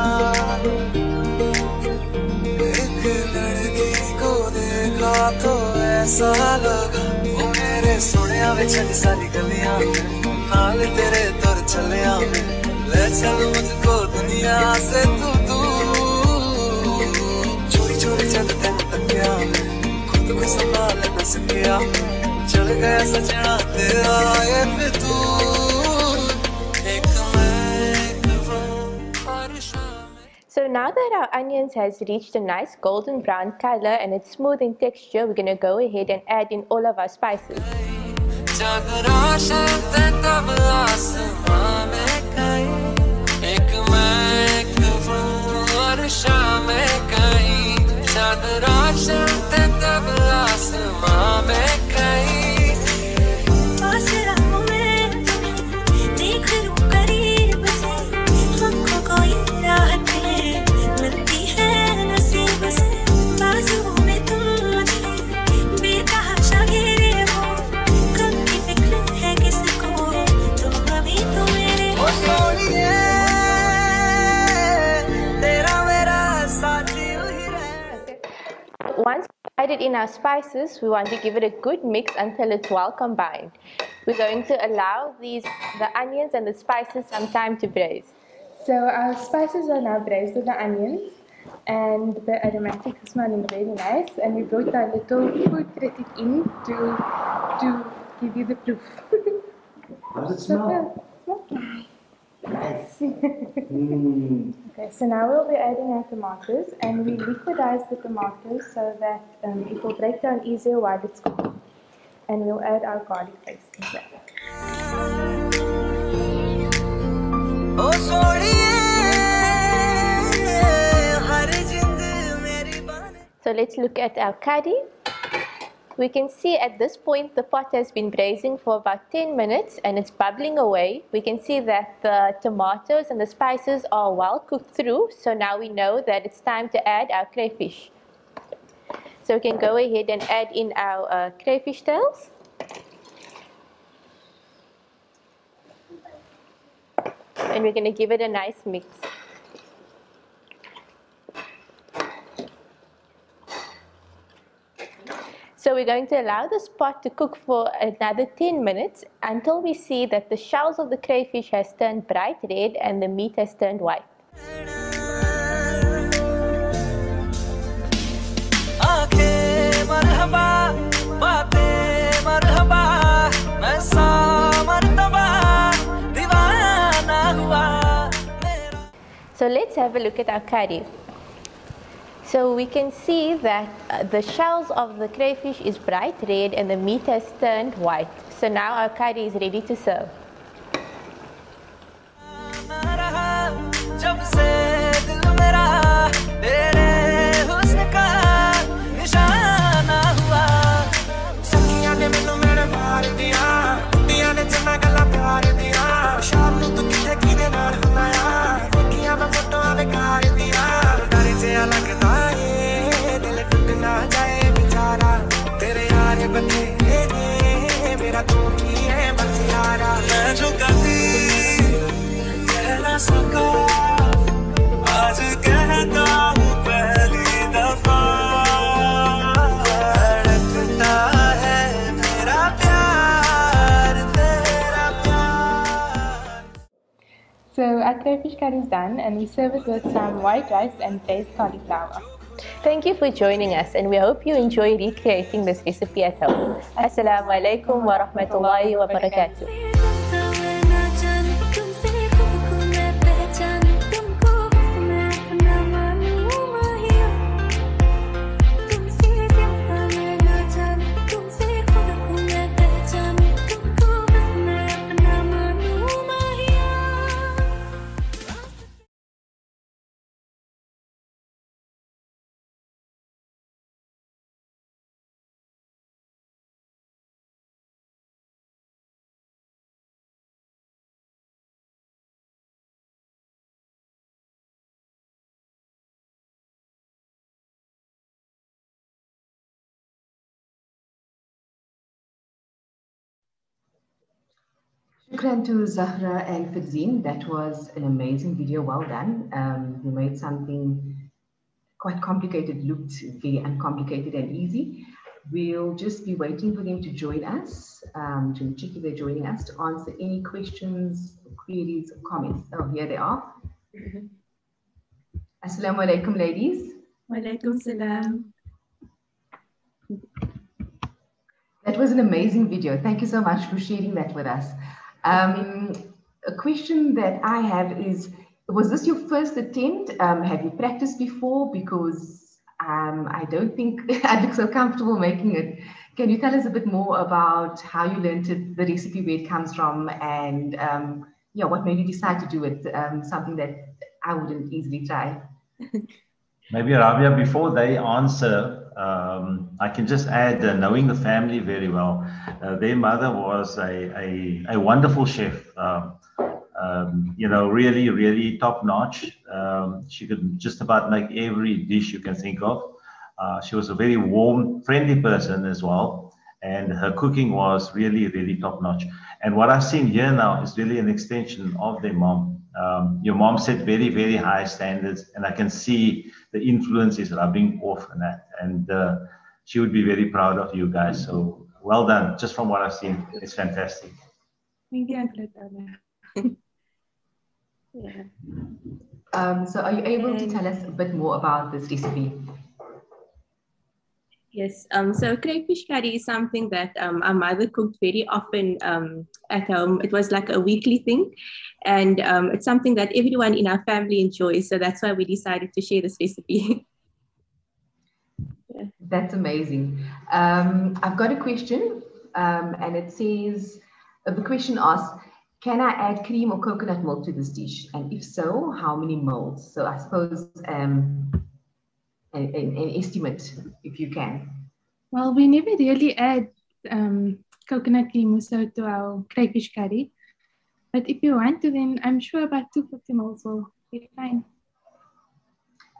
Speaker 14: तो ऐसा लगा। वो मेरे सुनिया विच सारी गलियाँ। नाल तेरे तुर चलिया। ले चल मुझको दुनिया से तू दूर। चोरी चोरी जब तेन तकिया। खुद को संभाल न सकिया। चल गया सजना तेरा ये फितूर।
Speaker 12: now that our onions has reached a nice golden brown color and it's smooth in texture, we're gonna go ahead and add in all of our spices. I'm added in our spices, we want to give it a good mix until it's well combined. We're going to allow these the onions and the spices some time to braise.
Speaker 13: So our spices are now braised with the onions and the aromatic is smelling really nice and we brought our little food critic in to to give you the proof.
Speaker 15: How does it *laughs* smell?
Speaker 13: Nice. Mm. Okay, so now we'll be adding our tomatoes and we liquidize the tomatoes so that um, it will break down easier while it's cooking, And we'll add our garlic paste as well.
Speaker 12: So let's look at our curry. We can see at this point the pot has been braising for about 10 minutes and it's bubbling away. We can see that the tomatoes and the spices are well cooked through. So now we know that it's time to add our crayfish. So we can go ahead and add in our uh, crayfish tails. And we're going to give it a nice mix. So we're going to allow this pot to cook for another 10 minutes until we see that the shells of the crayfish has turned bright red and the meat has turned white. So let's have a look at our curry. So we can see that uh, the shells of the crayfish is bright red and the meat has turned white. So now our curry is ready to serve.
Speaker 14: जो कभी कह ना सका आज कहता हूँ पहली दफा धड़कता है मेरा प्यार तेरा प्यार
Speaker 13: So our crayfish curry is done and we serve it with some white rice and braised cauliflower.
Speaker 12: Thank you for joining us and we hope you enjoy recreating this recipe at home. Assalamu alaikum wa rahmatullahi wa barakatuh.
Speaker 3: Shukran to Zahraa and Farzeen. That was an amazing video. Well done. Um, you made something quite complicated looked very uncomplicated and easy. We'll just be waiting for them to join us, um, to check if they're joining us to answer any questions, queries, or comments. Oh, here they are. Assalamu alaikum, ladies.
Speaker 16: Walaikum salam.
Speaker 3: That was an amazing video. Thank you so much for sharing that with us. Um, a question that I have is, was this your first attempt? Um, have you practiced before? Because um, I don't think *laughs* I look so comfortable making it. Can you tell us a bit more about how you learned it, the recipe, where it comes from, and um, yeah, what made you decide to do it? Um, something that I wouldn't easily try. *laughs*
Speaker 11: Maybe Rabia, before they answer, um, I can just add, uh, knowing the family very well, uh, their mother was a, a, a wonderful chef. Um, um, you know, really, really top notch. Um, she could just about make every dish you can think of. Uh, she was a very warm, friendly person as well. And her cooking was really, really top notch. And what I've seen here now is really an extension of their mom. Um, your mom set very, very high standards, and I can see the influence is rubbing off on that. And uh, she would be very proud of you guys. So well done. Just from what I've seen, it's fantastic.
Speaker 16: Thank you, Uncle *laughs*
Speaker 3: Yeah. Um, so are you able to tell us a bit more about this recipe?
Speaker 16: Yes, um, so crayfish curry is something that um, our mother cooked very often um, at home. It was like a weekly thing, and um, it's something that everyone in our family enjoys. So that's why we decided to share this recipe. *laughs*
Speaker 3: yeah. That's amazing. Um, I've got a question, um, and it says uh, the question asks, can I add cream or coconut milk to this dish? And if so, how many molds? So I suppose an, an, estimate, if you can.
Speaker 16: Well, we never really add um, coconut cream or so to our crayfish curry. But if you want to, then I'm sure about 250 mils will be fine.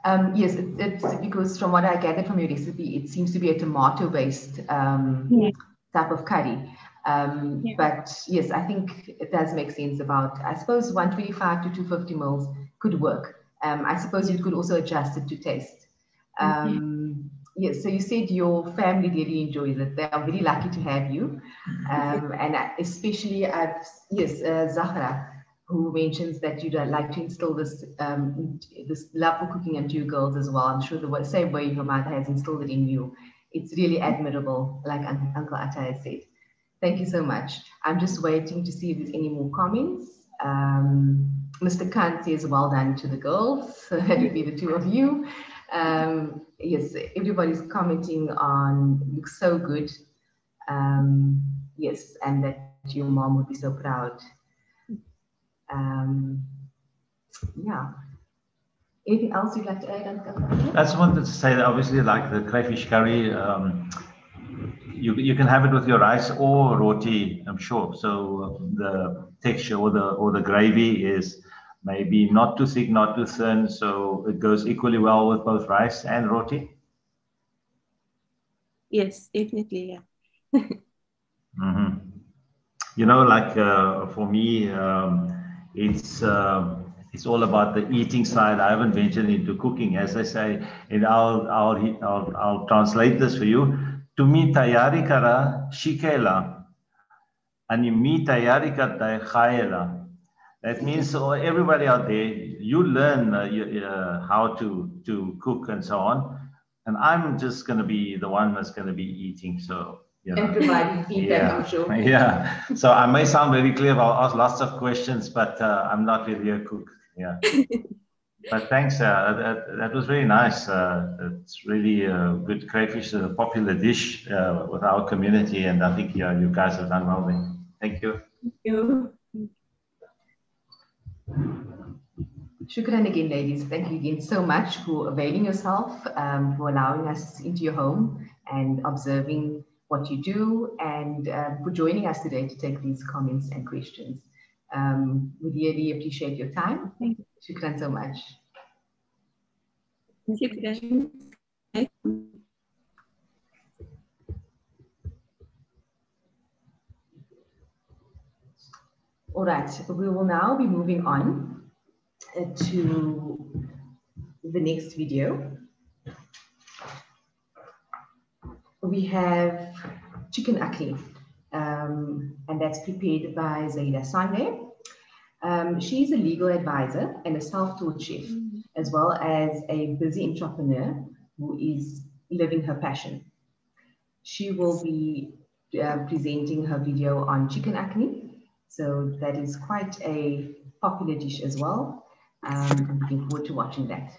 Speaker 3: Um, yes, it, it's because from what I gathered from your recipe, it seems to be a tomato-based um, yeah. type of curry. Um, yeah. But yes, I think it does make sense about, I suppose 125 to 250 mils could work. Um, I suppose you could also adjust it to taste. Um, mm-hmm. Yes, so you said your family really enjoys it. They are very lucky to have you. Um, and especially, I've, yes, uh, Zahraa, who mentions that you'd like to instill this um, this love for cooking into your girls as well. I'm sure the same way your mother has instilled it in you. It's really admirable, like Uncle Atta has said. Thank you so much. I'm just waiting to see if there's any more comments. Um, Mr. Khan says, well done to the girls. *laughs* So that would be the two of you. Um, yes, everybody's commenting on looks so good. Um, yes, and that your mom would be so proud. Um, yeah. Anything else you'd like to add,
Speaker 11: I just wanted to say that obviously, like the crayfish curry, um, you you can have it with your rice or roti, I'm sure. So the texture or the or the gravy is maybe not too thick, not too thin. So it goes equally well with both rice and roti.
Speaker 16: Yes, definitely. Yeah. *laughs*
Speaker 11: mm-hmm. You know, like uh, for me, um, it's uh, it's all about the eating side. I haven't ventured into cooking, as I say, and I'll I'll I'll, I'll translate this for you. To Tumi tayari kara shikela, ani mi tayari karta khayela. That means so everybody out there, you learn uh, you, uh, how to to cook and so on, and I'm just going to be the one that's going to be eating. So
Speaker 3: you know, and feedback,
Speaker 11: yeah,
Speaker 3: I'm sure. *laughs*
Speaker 11: Yeah. So I may sound very clear. I'll ask lots of questions, but uh, I'm not really a cook. Yeah. *laughs* but thanks. Uh, that, that was really nice. Uh, it's really a good crayfish, a popular dish uh, with our community, and I think yeah, you guys have done well there. Thank you.
Speaker 16: Thank you.
Speaker 3: Shukran again, ladies. Thank you again so much for availing yourself, um, for allowing us into your home and observing what you do, and uh, for joining us today to take these comments and questions. Um, we really appreciate your time. Thank you. Shukran so much.
Speaker 16: Shukran.
Speaker 3: All right, we will now be moving on uh, to the next video. We have chicken akni, um, and that's prepared by Zaheeda Sonday. Um, she's a legal advisor and a self-taught chef, as well as a busy entrepreneur who is living her passion. She will be uh, presenting her video on chicken akni. So that is quite a popular dish as well. Um, I'm looking forward to watching that.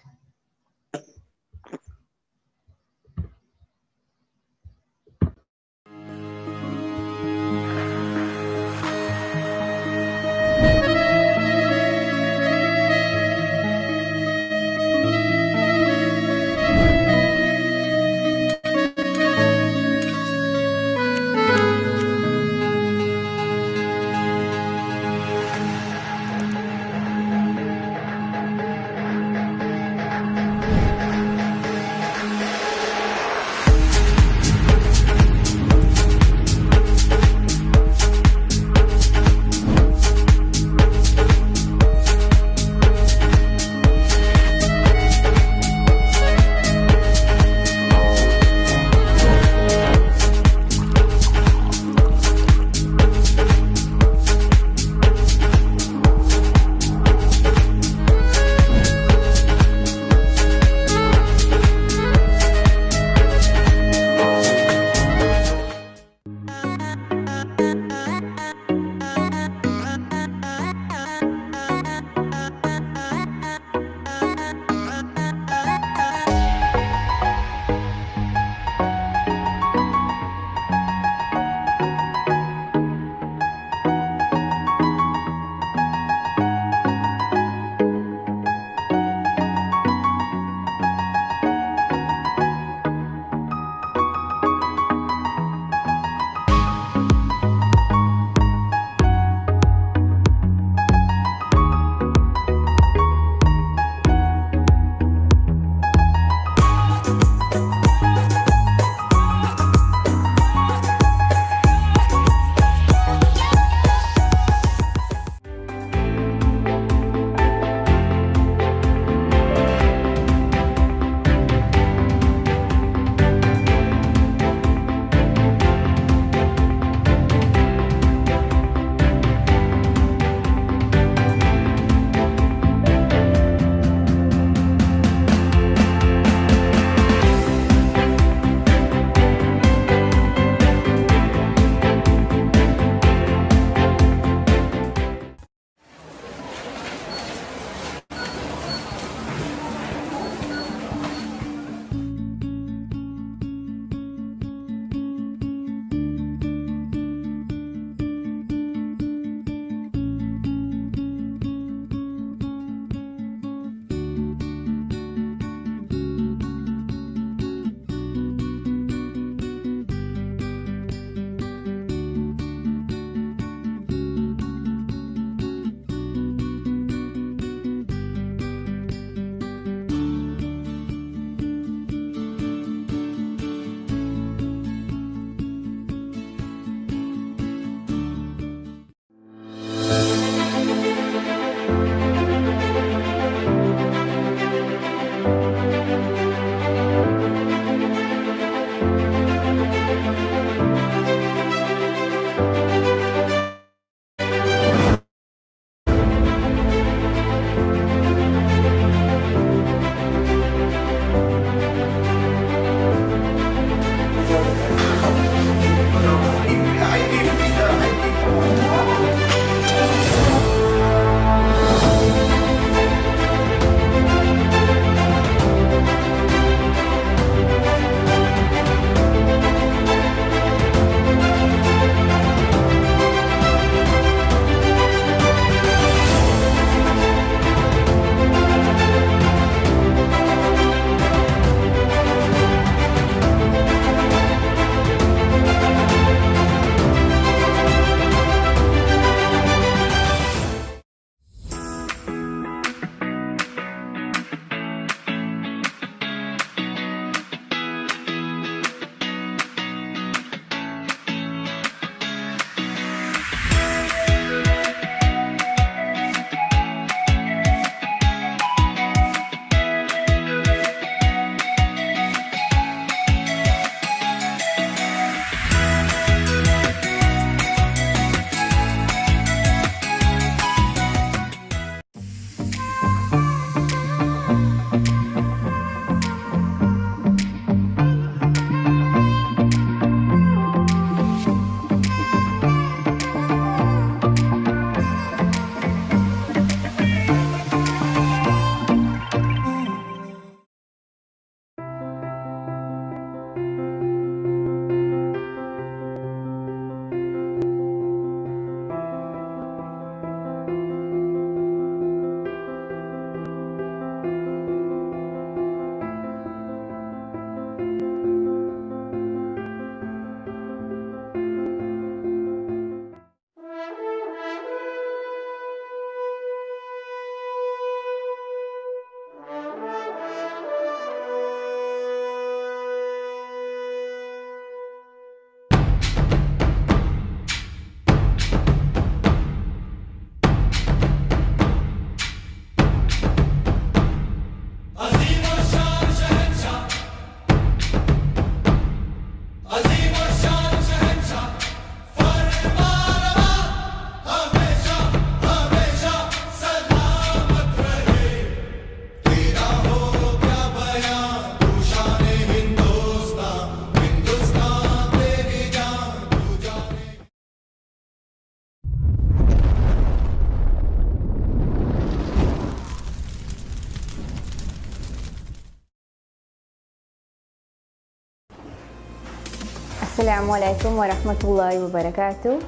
Speaker 17: Assalamu alaikum wa rahmatullahi wa barakatuh.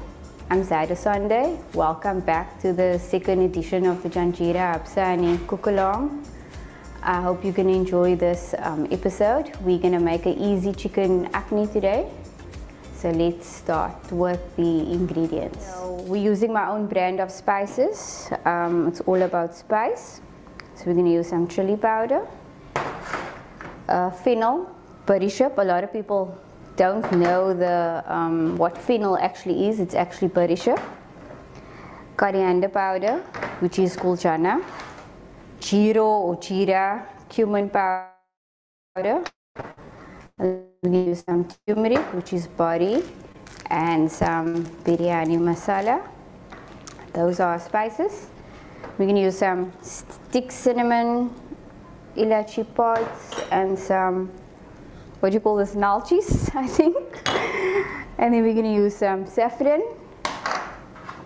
Speaker 17: I'm Zaheeda Sonday. Welcome back to the second edition of the Janjira Habsani Cook Along. I hope you can enjoy this um, episode. We're going to make an easy chicken akni today. So let's start with the ingredients. So we're using my own brand of spices. Um, it's all about spice. So we're going to use some chili powder, uh, fennel, barishap. A lot of people don't know the um, what fennel actually is. It's actually barishap. Coriander powder, which is called chana. Chiro or chira, cumin powder. Going to use some turmeric, which is bari, and some biryani masala. Those are spices. We're going to use some stick cinnamon, ilachi pods, and some, what do you call this, nalchis, I think. And then we're going to use some saffron,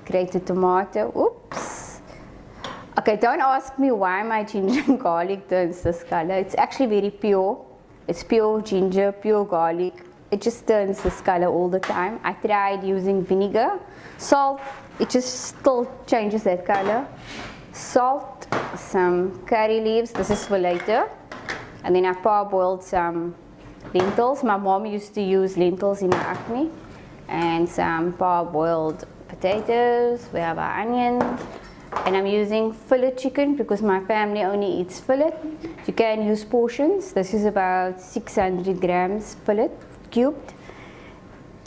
Speaker 17: grated tomato, oops. Okay, don't ask me why my ginger and garlic turns this color. It's actually very pure. It's pure ginger, pure garlic. It just turns this color all the time. I tried using vinegar, salt, it just still changes that color. Salt, some curry leaves, this is for later. And then I parboiled some lentils. My mom used to use lentils in her akni. And some parboiled potatoes. We have our onions. And I'm using fillet chicken because my family only eats fillet. You can use portions. This is about 600 grams fillet cubed.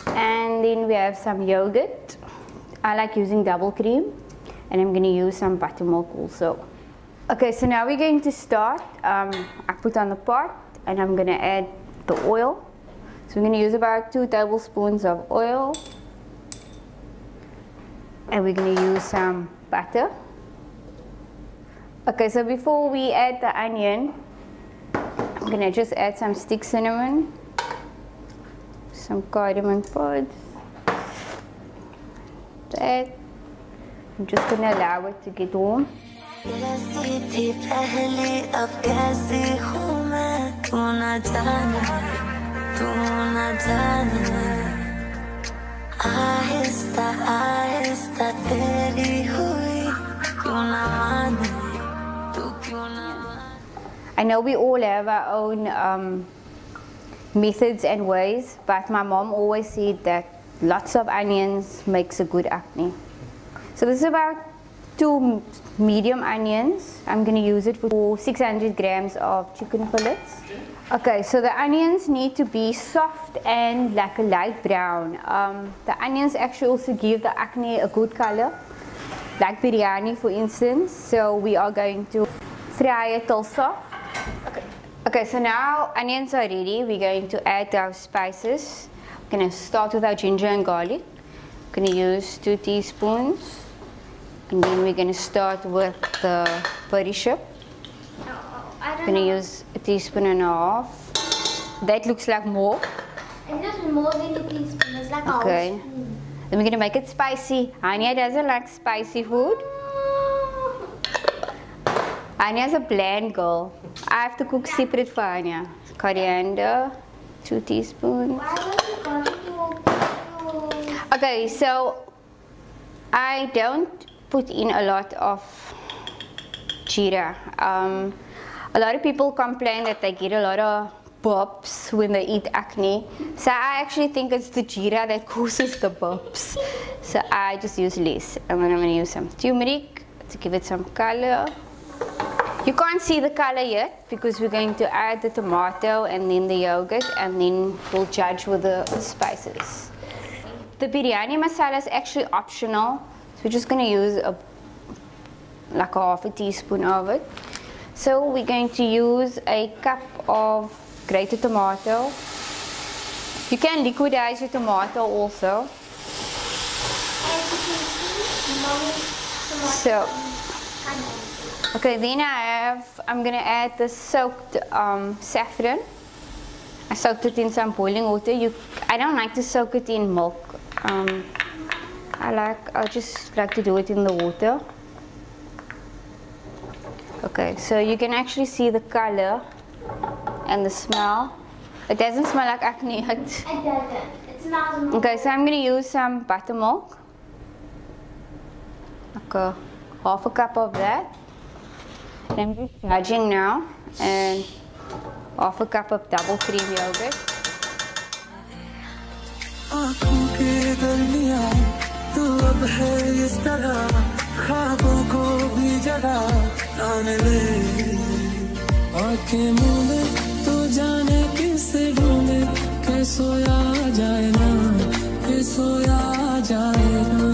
Speaker 17: And then we have some yogurt. I like using double cream. And I'm going to use some buttermilk also. Okay, so now we're going to start. Um, I put on the pot and I'm going to add the oil. So we're going to use about two tablespoons of oil. And we're going to use some butter. Okay, so before we add the onion, I'm going to just add some stick cinnamon, some cardamom pods. That. I'm just going to allow it to get warm. I know we all have our own um, methods and ways, but my mom always said that lots of onions makes a good akni. So this is about two medium onions. I'm going to use it for 600 grams of chicken fillets. Okay, so the onions need to be soft and like a light brown. Um, the onions actually also give the akni a good color, like biryani for instance. So we are going to fry it till soft. Okay. okay, so now onions are ready. We're going to add our spices. We're going to start with our ginger and garlic. We're going to use two teaspoons. And then we're going to start with the barishap.
Speaker 18: I
Speaker 17: We're going to use a teaspoon and a half. That looks like more.
Speaker 18: It's just more than a teaspoon. It's like a
Speaker 17: Okay.
Speaker 18: whole spoon.
Speaker 17: Then we're going to make it spicy. Anya doesn't like spicy food. Anya's a bland girl. I have to cook separate for Anya. Coriander, two teaspoons. Okay, so I don't put in a lot of jeera. Um, a lot of people complain that they get a lot of burps when they eat akni. So I actually think it's the jeera that *laughs* causes the burps. So I just use less. And then I'm going to use some turmeric to give it some color. You can't see the color yet because we're going to add the tomato and then the yogurt and then we'll judge with the spices. The biryani masala is actually optional. We're just going to use a, like a half a teaspoon of it. So we're going to use a cup of grated tomato. You can liquidize your tomato also. So, okay, then I have, I'm gonna add the soaked um, saffron. I soaked it in some boiling water. You, I don't like to soak it in milk. Um, I like, I just like to do it in the water. Okay, so you can actually see the color and the smell. It doesn't smell like akni. *laughs* It,
Speaker 18: It doesn't. It smells more.
Speaker 17: Okay, so I'm going to use some buttermilk. Like a half a cup of that. And I'm just judging now. And half a cup of double cream yogurt.
Speaker 1: आंखों के दरमिया तू अब है इस तरह ख्वाबों को भी जगा आने ले आंखें मूंदे तू जाने किसे ढूंढे के सोया जाए ना के सोया जाए ना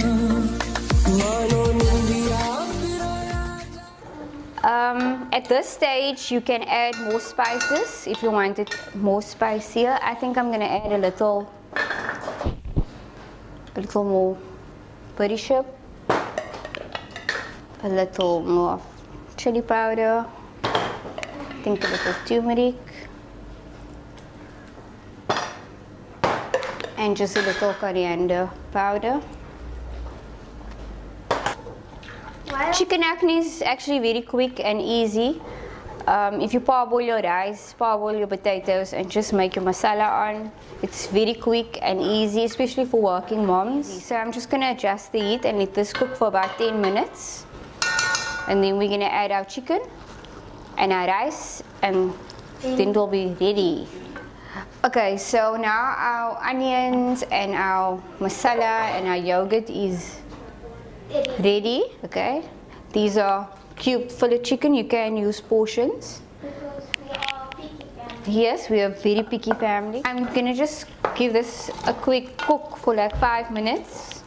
Speaker 1: मानो निंदिया
Speaker 17: Um, at this stage, you can add more spices if you want it more spicier. I think I'm gonna add a little, a little more barishap, a little more chili powder. I think a little turmeric, and just a little coriander powder. Chicken akni is actually very quick and easy. Um, if you parboil your rice, parboil your potatoes, and just make your masala on, it's very quick and easy, especially for working moms. So I'm just gonna adjust the heat and let this cook for about 10 minutes. And then we're gonna add our chicken and our rice, and then it'll be ready. Okay, so now our onions and our masala and our yogurt is ready. Okay, these are cubed fillet chicken. You can use portions. Yes, we are very picky family. I'm gonna just give this a quick cook for like five minutes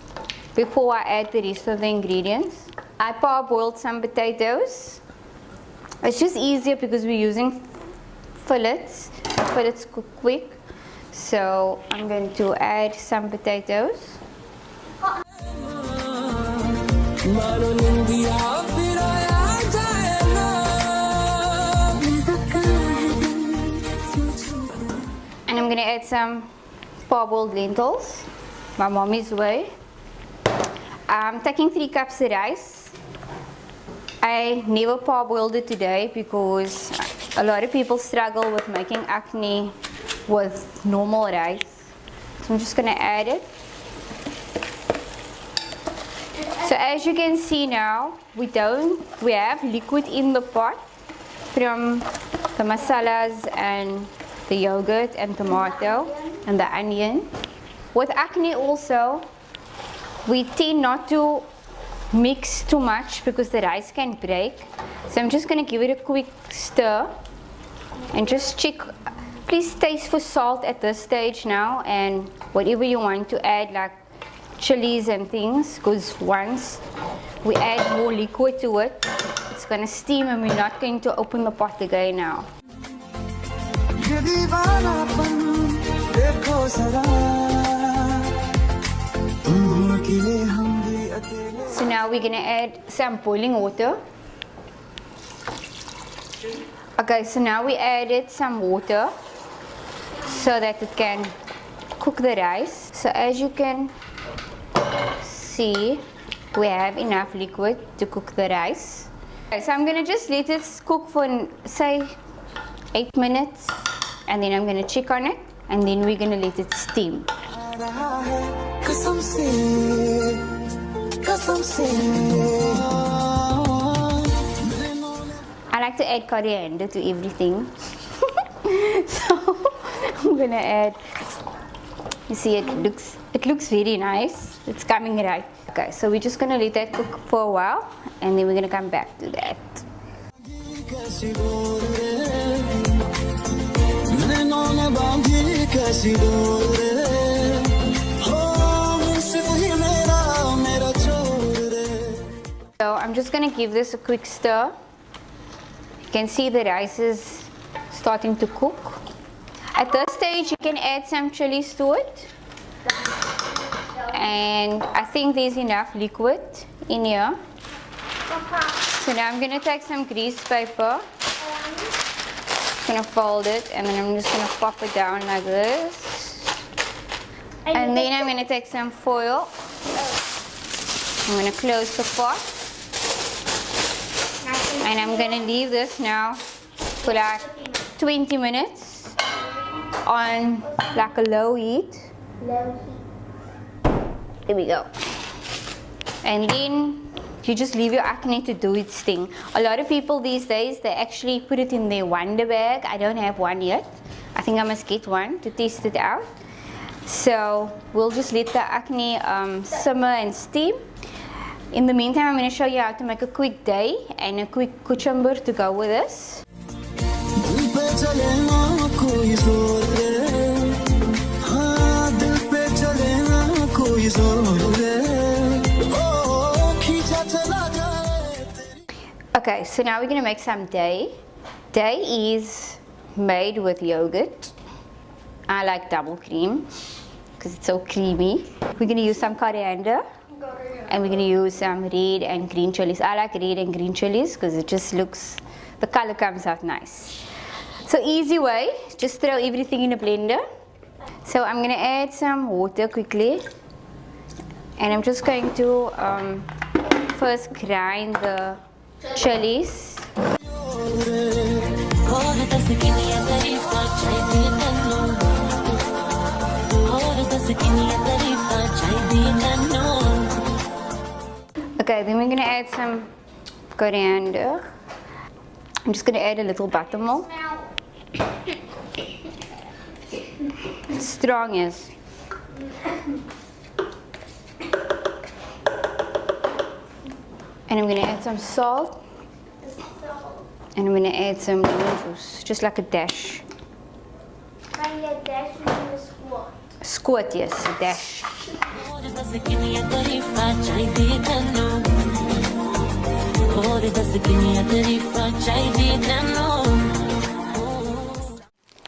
Speaker 17: before I add the rest of the ingredients. I parboiled some potatoes. It's just easier because we're using fillets. Fillets cook quick. So I'm going to add some potatoes. I'm gonna add some parboiled lentils, my mommy's way. I'm taking three cups of rice. I never parboiled it today because a lot of people struggle with making akni with normal rice. So I'm just gonna add it. So as you can see now, we don't, we have liquid in the pot from the masalas and the yogurt and tomato and the onion. With akni also, we tend not to mix too much because the rice can break. So I'm just going to give it a quick stir and just check. Please taste for salt at this stage now and whatever you want to add like chilies and things because once we add more liquid to it, it's going to steam and we're not going to open the pot again now.
Speaker 1: ये दीवानापन देखो जरा तुम हो अकेले हम भी अकेले
Speaker 17: So now we're gonna add some boiling water. Okay, so now we added some water so that it can cook the rice. So as you can see, we have enough liquid to cook the rice. Okay, so I'm gonna just let it cook for say eight minutes and then I'm gonna check on it and then we're gonna let it steam. I like to add coriander to everything. *laughs* so I'm gonna add, you see it looks, it looks very nice. It's coming right. Okay, so we're just gonna let that cook for a while and then we're gonna come back to that. So I'm just going to give this a quick stir. You can see the rice is starting to cook. At this stage you can add some chilies to it. And I think there's enough liquid in here. So now I'm going to take some grease paper Gonna fold it and then I'm just gonna pop it down like this. And then I'm gonna take some foil. I'm gonna close the pot. And I'm gonna leave this now for like 20 minutes on like a low heat.
Speaker 18: Low heat.
Speaker 17: There we go. And then you just leave your akni to do its thing. A lot of people these days, they actually put it in their wonder bag. I don't have one yet. I think I must get one to test it out. So we'll just let the akni um, simmer and steam. In the meantime, I'm going to show you how to make a quick day and a quick cucumber to go with this. Okay, so now we're to make some day. Day is made with yogurt. I like double cream because it's so creamy. We're to use some coriander and we're to use some red and green chilies. I like red and green chilies because it just looks, the color comes out nice. So easy way, just throw everything in a blender. So I'm to add some water quickly and I'm just going to um, first grind the
Speaker 7: chalice.
Speaker 17: Okay, then we're gonna add some coriander. I'm just gonna add a little buttermilk. Strong is. And I'm gonna add some salt. And I'm gonna add some lemon juice, just like a dash.
Speaker 18: Like a dash and a squat.
Speaker 17: Squat, yes, a dash.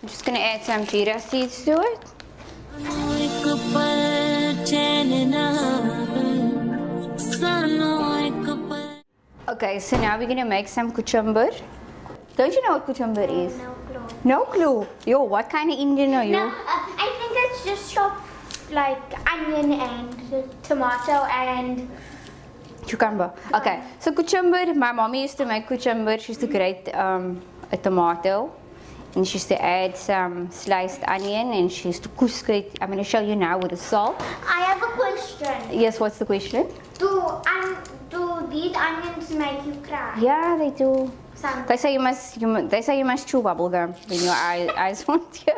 Speaker 17: I'm just gonna add some chia seeds to it. Okay, so now we're gonna make some cucumber. Don't you know what cucumber is?
Speaker 18: No clue.
Speaker 17: No clue. Yo, what kind of Indian are you?
Speaker 18: No, uh, I think it's just chopped like onion and tomato and
Speaker 17: Cucumber. Okay, so cucumber, my mommy used to make cucumber. She used to grate um, a tomato and she used to add some sliced onion and she used to kusk it. I'm going to show you now with the salt.
Speaker 18: I have a question.
Speaker 17: Yes, what's the question?
Speaker 18: Do um, do these onions make you cry?
Speaker 17: Yeah, they do.
Speaker 18: Some.
Speaker 17: They say you must. You, they say you must chew bubble gum when your eye, *laughs* eyes want
Speaker 7: you.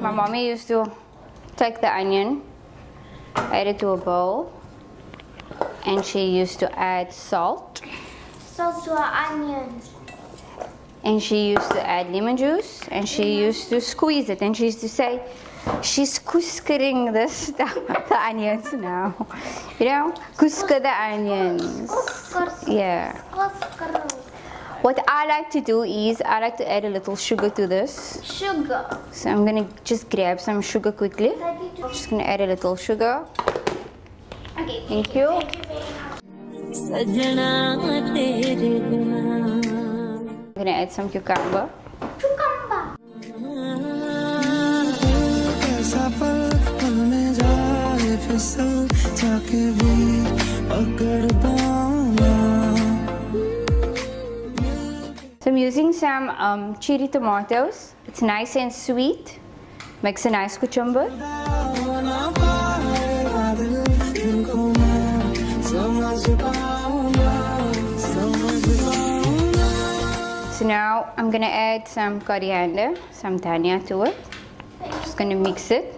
Speaker 17: My mommy used to take the onion, add it to a bowl, and she used to add salt.
Speaker 18: Salt to our onions
Speaker 17: and she used to add lemon juice and she mm -hmm. used to squeeze it and she used to say she's kuskering this *laughs* the onions now. You know kuska the onions. Yeah. What I like to do is I like to add a little sugar to this.
Speaker 18: Sugar.
Speaker 17: So I'm gonna just grab some sugar quickly. I'm just gonna add a little sugar.
Speaker 18: Okay.
Speaker 17: Thank you,
Speaker 7: thank you
Speaker 17: I'm gonna add some cucumber.
Speaker 7: Cucumber!
Speaker 17: So I'm using some um, cherry tomatoes. It's nice and sweet. Makes a nice cucumber. So now I'm going to add some coriander, some dhania to it. Just going to mix it.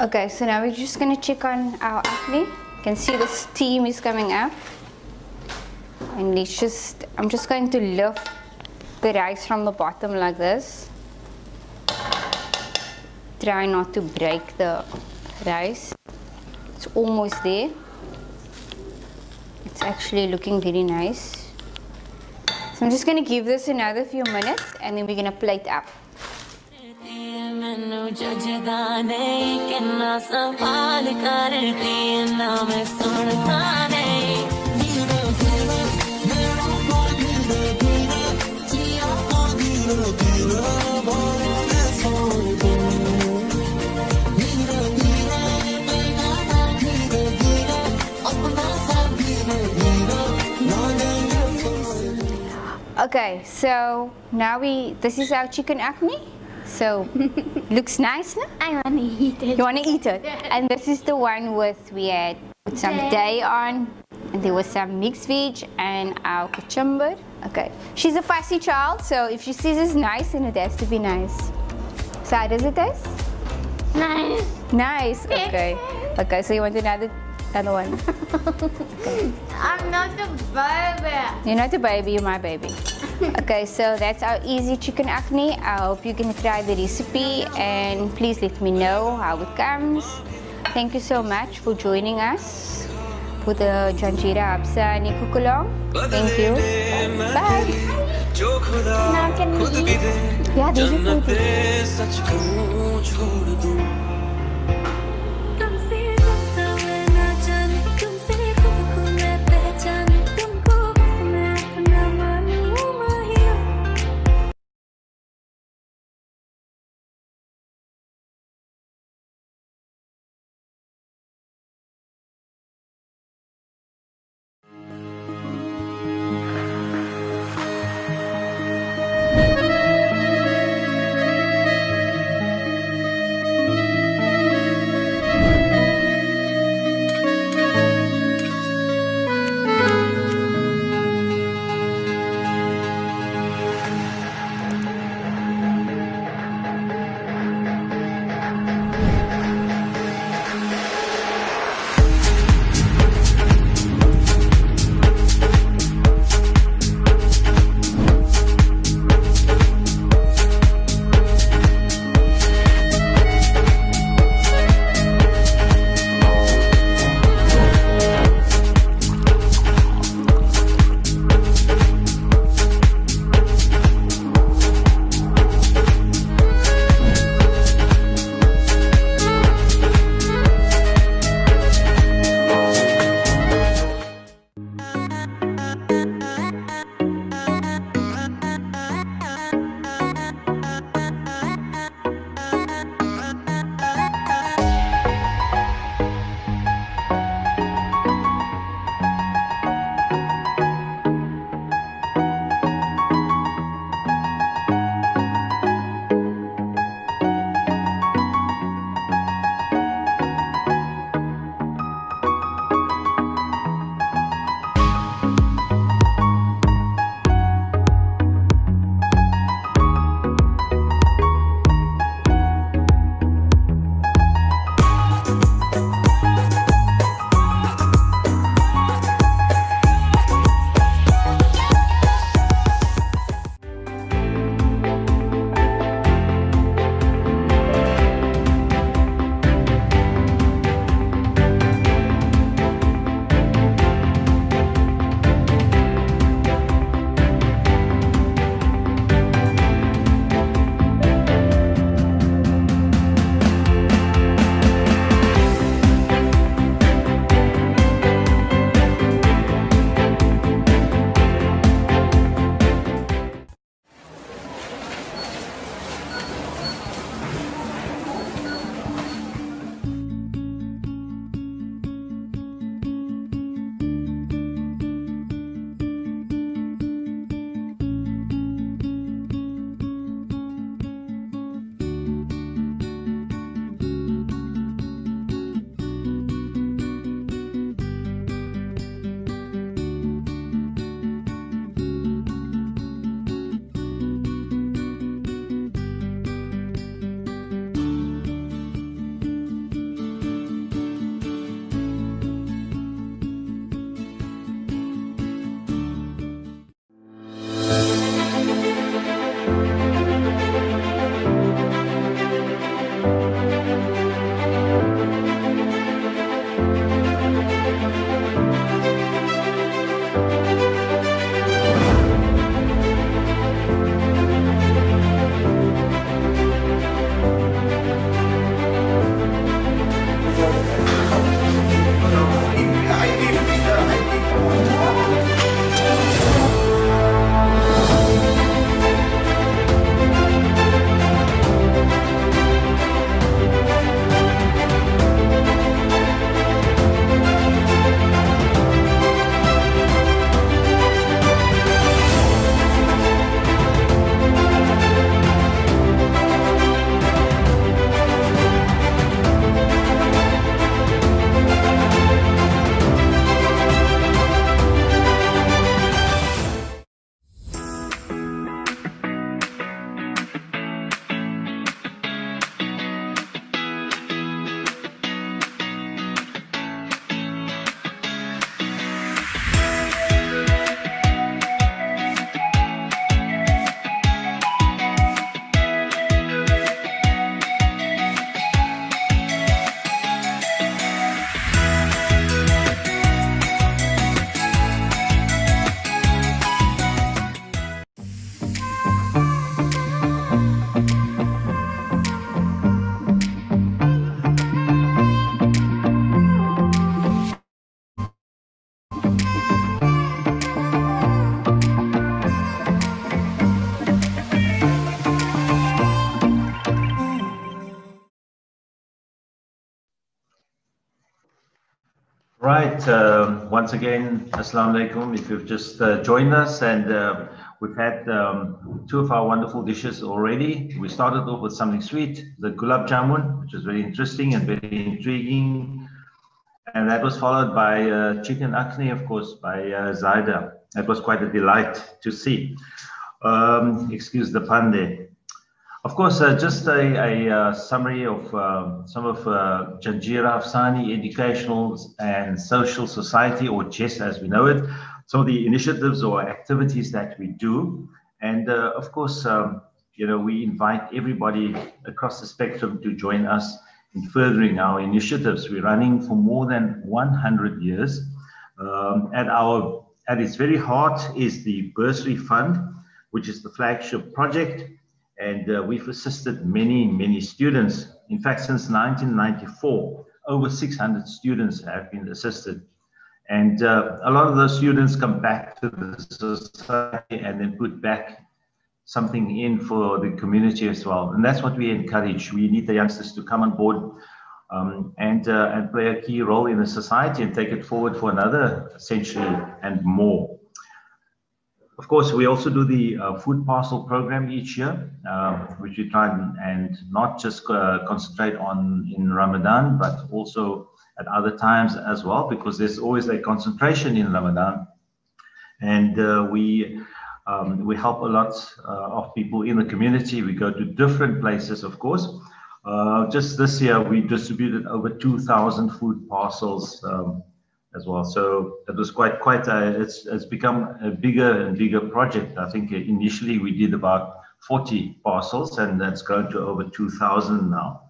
Speaker 17: Okay, so now we're just going to check on our akni. You can see the steam is coming up. And it's just, I'm just going to lift the rice from the bottom like this try not to break the rice. It's almost there. It's actually looking very nice. So I'm just gonna give this another few minutes and then we're gonna plate up. Okay, so now we, this is our chicken akni. So, *laughs* looks nice, no?
Speaker 18: I want to eat it.
Speaker 17: You want to eat it? And this is the one with, we had put some
Speaker 18: Day.
Speaker 17: day on, and there was some mixed veg and our cucumber. Okay, she's a fussy child, so if she sees it's nice, then it has to be nice. So how does it taste?
Speaker 18: Nice.
Speaker 17: Nice, okay. *laughs* Okay, so you want another, Another one. *laughs*
Speaker 18: I'm not a baby.
Speaker 17: You're not the baby, you're my baby. *laughs* okay, so that's our easy chicken akni. I hope you can try the recipe and please let me know how it comes. Thank you so much for joining us for the Janjira Habsani Nikukulong. Thank you. Bye.
Speaker 18: Now can we eat?
Speaker 17: Yeah, these
Speaker 7: are
Speaker 17: food.
Speaker 11: Right. Um, once again, Assalamu alaikum. If you've just uh, joined us, and uh, we've had um, two of our wonderful dishes already. We started off with something sweet, the gulab jamun, which was very interesting and very intriguing. And that was followed by uh, chicken akni, of course, by uh, Zaida. That was quite a delight to see. Um, excuse the pun there. Of course, uh, just a, a uh, summary of uh, some of uh, Janjira Habsani Educational and Social Society, or CHES as we know it, some of the initiatives or activities that we do. And uh, of course, um, you know, we invite everybody across the spectrum to join us in furthering our initiatives. We're running for more than 100 years. Um, at our at its very heart is the Bursary Fund, which is the flagship project and uh, we've assisted many, many students. In fact, since 1994, over 600 students have been assisted. And uh, a lot of those students come back to the society and then put back something in for the community as well. And that's what we encourage. We need the youngsters to come on board um, and, uh, and play a key role in the society and take it forward for another century and more. Of course, we also do the uh, food parcel program each year, uh, which we try and, and not just uh, concentrate on in Ramadan, but also at other times as well, because there's always a concentration in Ramadan. And uh, we um, we help a lot of people in the community. We go to different places, of course. Just this year, we distributed over 2,000 food parcels um, as well. So it was quite quite a, it's it's become a bigger and bigger project. I think initially we did about 40 parcels, and that's grown to over 2,000 now.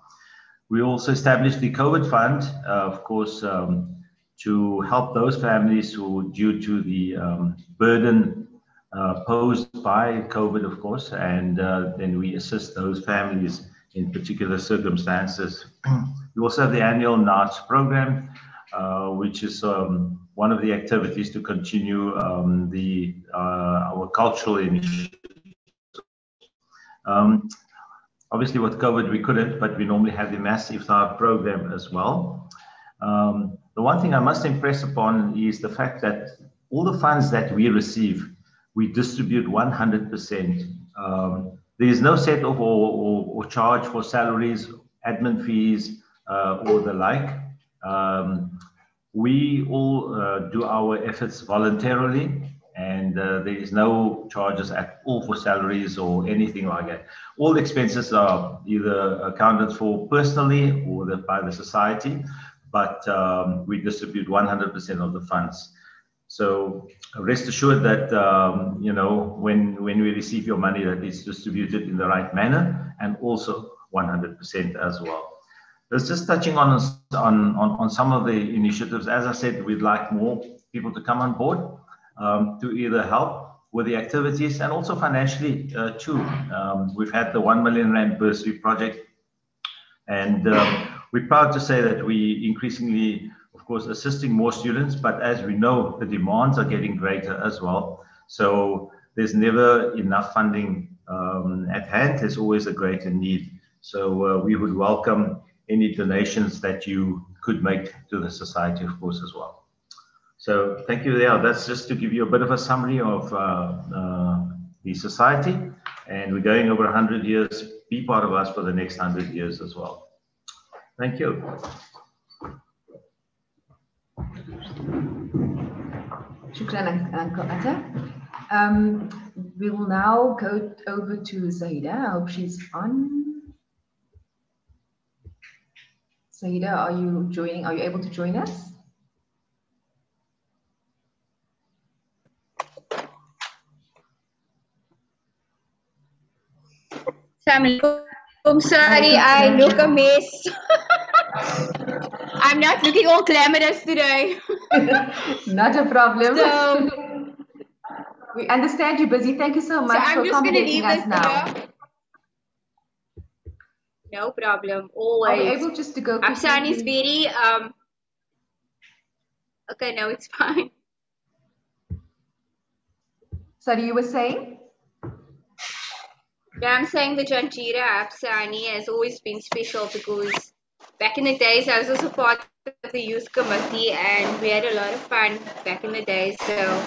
Speaker 11: We also established the COVID fund, uh, of course, um, to help those families who, due to the um, burden uh, posed by COVID, of course, and uh, then we assist those families in particular circumstances. *clears throat* we also have the annual NARTS program, uh, which is um, one of the activities to continue um, the uh, our cultural initiative. Um, obviously, with COVID, we couldn't, but we normally have the mass iftar program as well. Um, the one thing I must impress upon is the fact that all the funds that we receive, we distribute 100%. Um, there is no set off or, or, or, charge for salaries, admin fees, uh, or the like. Um, we all uh, do our efforts voluntarily and uh, there is no charges at all for salaries or anything like that. All expenses are either accounted for personally or the, by the society, but um, we distribute 100% of the funds. So rest assured that um, you know when when we receive your money that it's distributed in the right manner and also 100% as well. That's just touching on, on, on, on some of the initiatives. As I said, we'd like more people to come on board um, to either help with the activities and also financially uh, too. Um, we've had the 1 million Rand bursary project and um, we're proud to say that we increasingly, of course, assisting more students, but as we know, the demands are getting greater as well. So there's never enough funding um, at hand. There's always a greater need. So uh, we would welcome any donations that you could make to the society, of course, as well. So thank you there. That's just to give you a bit of a summary of uh, uh, the society. And we're going over 100 years. Be part of us for the next 100 years as well. Thank you.
Speaker 3: Shukran, Uncle Atta. Um, we will now go over to Zaida. I hope she's on. Saida, are you joining? Are you able to join us?
Speaker 19: I'm sorry, I look a mess. *laughs* I'm not looking all glamorous today. *laughs*
Speaker 3: not a problem. So, *laughs* we understand you're busy. Thank you so much
Speaker 19: so
Speaker 3: for accommodating us now. Here.
Speaker 19: No problem. Always.
Speaker 3: Are we able just to go?
Speaker 19: Habsani is very um. Okay, no, it's fine.
Speaker 3: Sorry, you were saying?
Speaker 19: Yeah, I'm saying the Janjira Habsani has always been special because back in the days I was also part of the youth committee, and we had a lot of fun back in the day. So,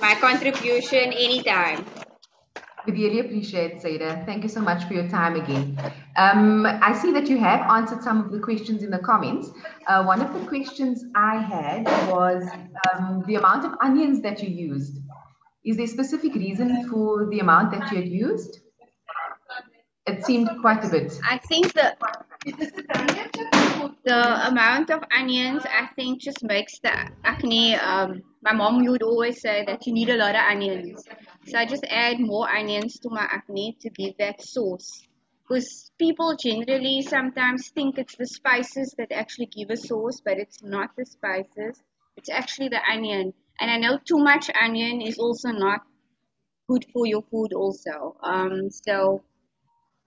Speaker 19: my contribution anytime.
Speaker 3: We really appreciate Saida. Thank you so much for your time again. Um, I see that you have answered some of the questions in the comments. Uh, one of the questions I had was um, the amount of onions that you used. Is there a specific reason for the amount that you had used? It seemed quite a bit.
Speaker 19: I think the the amount of onions I think just makes the akni. Um, my mom would always say that you need a lot of onions, so I just add more onions to my akni to give that sauce. Because people generally sometimes think it's the spices that actually give a sauce, but it's not the spices. It's actually the onion. And I know too much onion is also not good for your food also. Um, so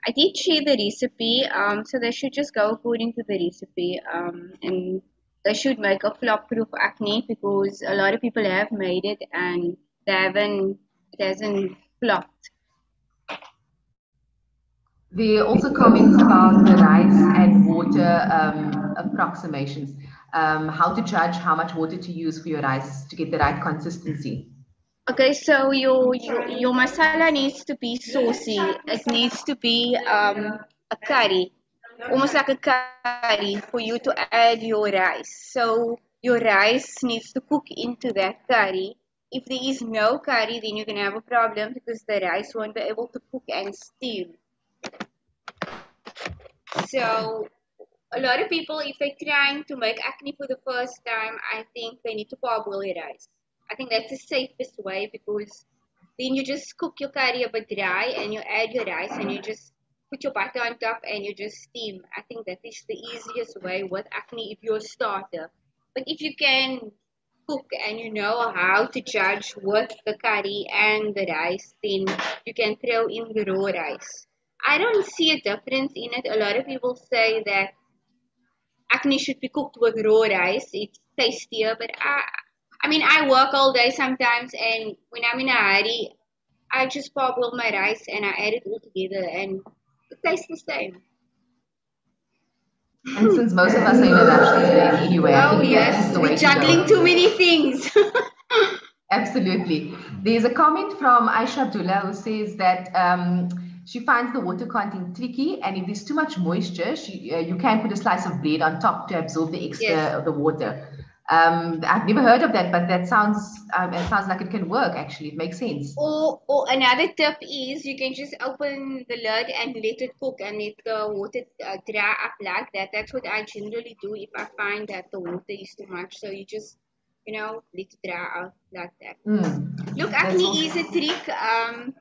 Speaker 19: I did share the recipe, um, so they should just go according to the recipe, um, and they should make a flop-proof akni because a lot of people have made it and they haven't, it hasn't flopped.
Speaker 3: There are also comments about the rice and water um, approximations. Um, how to judge how much water to use for your rice to get the right consistency.
Speaker 19: Okay, so your, your your masala needs to be saucy. It needs to be um, a curry, almost like a curry for you to add your rice. So your rice needs to cook into that curry. If there is no curry, then you're gonna have a problem because the rice won't be able to cook and steam. So a lot of people, if they're trying to make akni for the first time, I think they need to parboil rice. I think that's the safest way because then you just cook your curry a bit dry and you add your rice and you just put your butter on top and you just steam. I think that is the easiest way with akni if you're a starter. But if you can cook and you know how to judge with the curry and the rice, then you can throw in the raw rice. I don't see a difference in it. A lot of people say that akni should be cooked with raw rice. It's tastier, but I, I mean, I work all day sometimes, and when I'm in a hurry, I just parboil my rice and I add it all together, and it tastes the same.
Speaker 3: And since most of us are in a rush these anyway,
Speaker 19: Oh
Speaker 3: think that is
Speaker 19: yes, we're
Speaker 3: to
Speaker 19: juggling too many things. *laughs*
Speaker 3: Absolutely. There's a comment from Aisha Abdulla who says that um, she finds the water content tricky, and if there's too much moisture, she, uh, you can put a slice of bread on top to absorb the extra
Speaker 19: Yes.
Speaker 3: of the water. Um, I've never heard of that, but that sounds um, it sounds like it can work. Actually, it makes sense.
Speaker 19: Or, or another tip is you can just open the lid and let it cook and let the water uh, dry up like that. That's what I generally do if I find that the water is too much. So you just, you know, let it dry out like that.
Speaker 3: Mm.
Speaker 19: Look, akni
Speaker 3: awesome.
Speaker 19: is a trick. Um,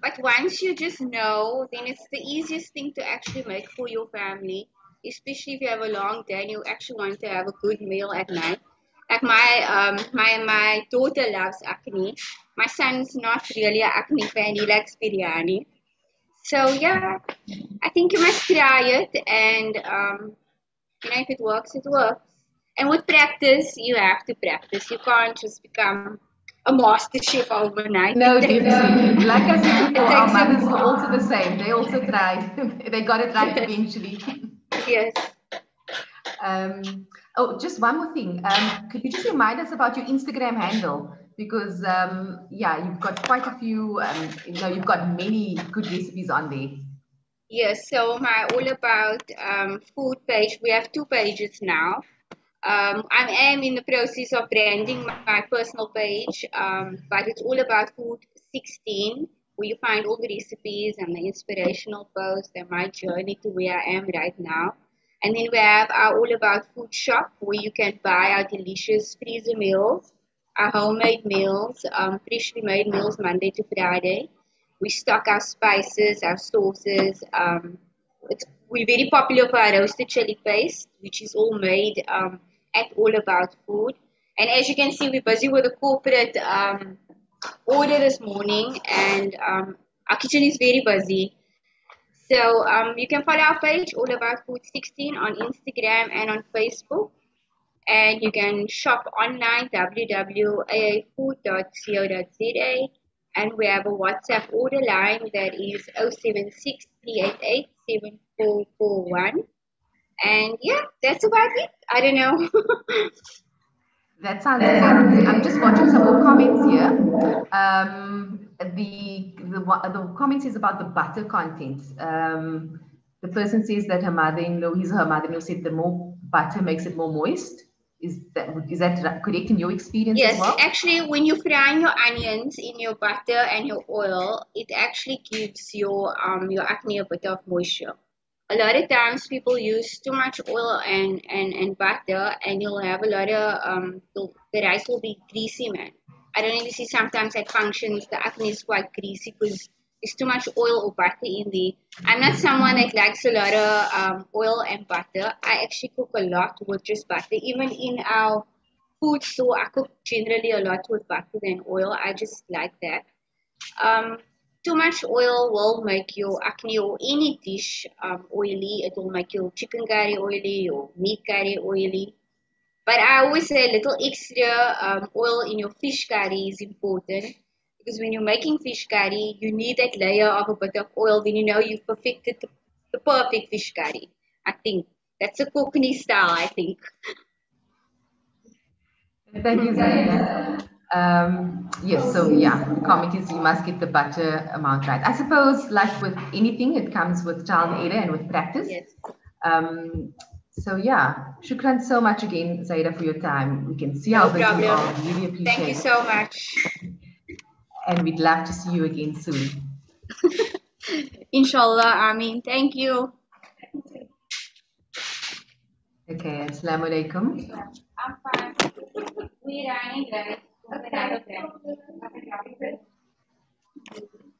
Speaker 19: but once you just know, then it's the easiest thing to actually make for your family, especially if you have a long day and you actually want to have a good meal at night. Like my um my my daughter loves akni. My son's not really an akni fan. He likes biryani. So yeah, I think you must try it, and um, you know if it works, it works. And with practice, you have to practice. You can't just become a master chef overnight.
Speaker 3: No,
Speaker 19: It takes-
Speaker 3: definitely. Like I said before, our mothers were also the same. They also tried. *laughs* they got it right *laughs* eventually.
Speaker 19: Yes.
Speaker 3: Um, oh, just one more thing. Um, could you just remind us about your Instagram handle? Because um, yeah, you've got quite a few. Um, you know, you've got many good recipes on there.
Speaker 19: Yes, so my all about um, food page. We have two pages now. Um, I am in the process of branding my, personal page, um, but it's all about food 16, where you find all the recipes and the inspirational posts and my journey to where I am right now. And then we have our all about food shop, where you can buy our delicious freezer meals, our homemade meals, um, freshly made meals Monday to Friday. We stock our spices, our sauces. Um, we're very popular for our roasted chili paste, which is all made um, at All About Food. And as you can see, we're busy with the corporate um, order this morning, and um, our kitchen is very busy. So um, you can follow our page, All About Food 16, on Instagram and on Facebook. And you can shop online, www.aafood.co.za. And we have a WhatsApp order line that is 076 388 And yeah, that's about it. I don't know. *laughs*
Speaker 3: That sounds good. I'm just watching some more comments here. Um, the, the the comments is about the butter content. Um, the person says that her mother-in-law, his her mother-in-law said the more butter makes it more moist. Is that is that correct in your experience
Speaker 19: yes,
Speaker 3: as well?
Speaker 19: actually, when you fry your onions in your butter and your oil, it actually gives your um your akni a bit of moisture. A lot of times people use too much oil and, and, and butter and you'll have a lot of um the, rice will be greasy man. I don't you see sometimes at functions the akni is quite greasy because it's too much oil or butter in there. I'm not someone that likes a lot of um, oil and butter. I actually cook a lot with just butter. Even in our food store, I cook generally a lot with butter than oil. I just like that. Um, too much oil will make your akni or any dish um, oily. It will make your chicken curry oily or meat curry oily. But I always say a little extra um, oil in your fish curry is important because when you're making fish curry, you need that layer of a bit of oil. Then you know you've perfected the, the perfect fish curry. I think that's a Konkani style. I think.
Speaker 3: Thank you, Zaina. Um, yes, so yeah, the comment is you must get the butter amount right. I suppose, like with anything, it comes with trial and error and with practice.
Speaker 19: Yes.
Speaker 3: Um, so yeah, shukran so much again, Zaida, for your time. We can see how
Speaker 19: No
Speaker 3: busy you are. We Really appreciate
Speaker 19: Thank you so much.
Speaker 3: And we'd love to see you again soon. *laughs*
Speaker 19: Inshallah. I mean, thank you.
Speaker 3: Okay, assalamu alaikum.
Speaker 19: I'm fine. We're running guys.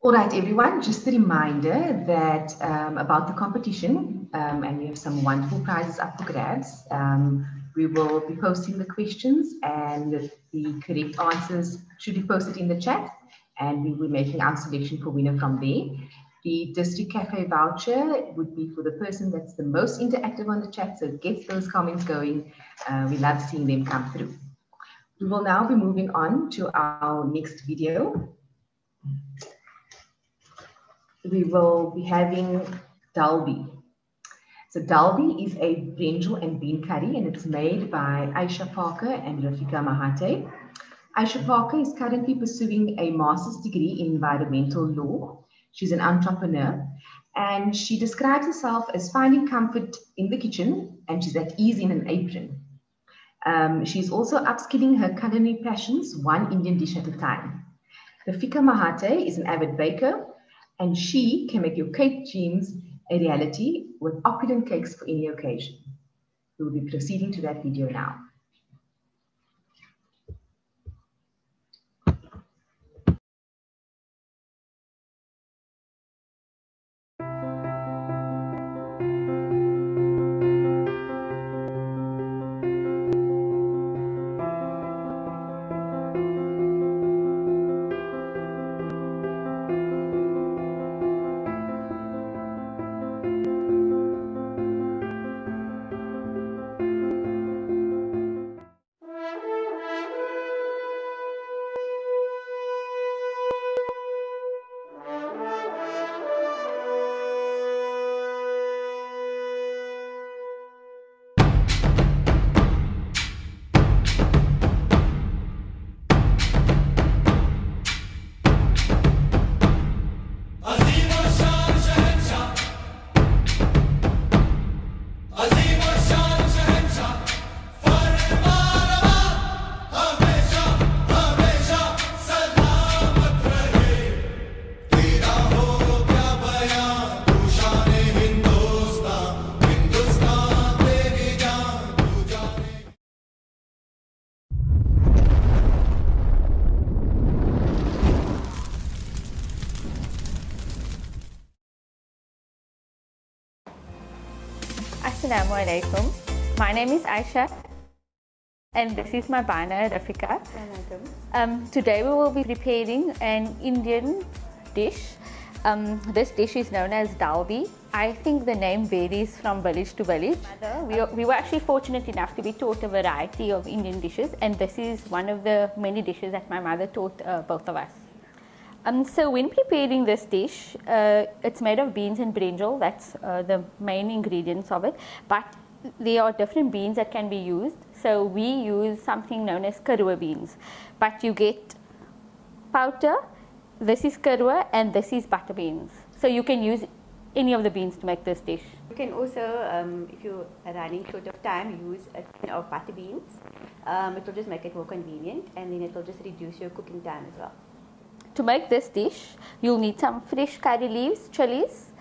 Speaker 3: All right, everyone, just a reminder that um, about the competition, um, and we have some wonderful prizes up for grabs. Um, we will be posting the questions and the correct answers should be posted in the chat, and we will be making our selection for winner from there. The District Cafe voucher would be for the person that's the most interactive on the chat, so get those comments going. Uh, we love seeing them come through. We will now be moving on to our next video. We will be having Dhalbi. So Dhalbi is a brinjal and bean curry and it's made by Aisha Parker and Rafiqa Mahatey. Aisha Parker is currently pursuing a master's degree in environmental law. She's an entrepreneur and she describes herself as finding comfort in the kitchen and she's at ease in an apron. Um, she's also upskilling her culinary passions, one Indian dish at a time. Rafiqa Mahatey is an avid baker, and she can make your cake dreams a reality with opulent cakes for any occasion. We will be proceeding to that video now.
Speaker 12: Assalamu alaikum. My name is Aisha and this is my partner Rafiqa. Um, today we will be preparing an Indian dish. Um, this dish is known as dhalbi. I think the name varies from village to village. We, we were actually fortunate enough to be taught a variety of Indian dishes and this is one of the many dishes that my mother taught uh, both of us. Um, so when preparing this dish, uh, it's made of beans and brinjal. That's uh, the main ingredients of it. But
Speaker 20: there are different beans that can be used. So we use something known as karua beans, but you get powder, this is karua and this is butter beans. So you can use any of the beans to make this dish.
Speaker 10: You can also, um, if you're running short of time, use a tin of butter beans. Um, it will just make it more convenient and then it will just reduce your cooking time as well.
Speaker 20: To make this dish, you'll need some fresh curry leaves, chilies,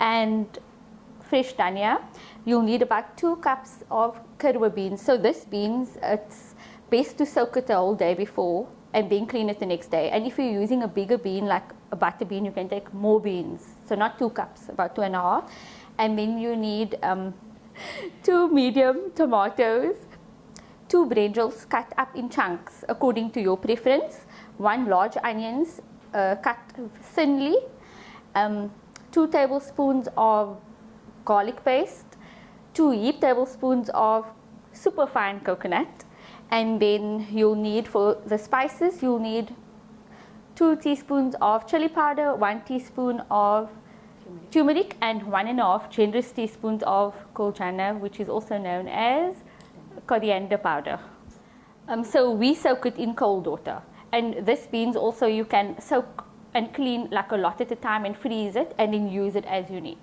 Speaker 20: and fresh dhania. You'll need about two cups of karwa beans. So this beans, it's best to soak it the whole day before and then clean it the next day. And if you're using a bigger bean like a butter bean, you can take more beans. So not two cups, about two and a half. And then you need um, *laughs* two medium tomatoes, two brinjals cut up in chunks according to your preference, one large onions uh, cut thinly, um, two tablespoons of garlic paste, two heaped tablespoons of super fine coconut, and then you'll need for the spices, you'll need two teaspoons of chili powder, one teaspoon of turmeric, and one and a half generous teaspoons of kolchana, which is also known as coriander powder. Um, so we soak it in cold water. And this beans also you can soak and clean like a lot at a time and freeze it and then use it as you need.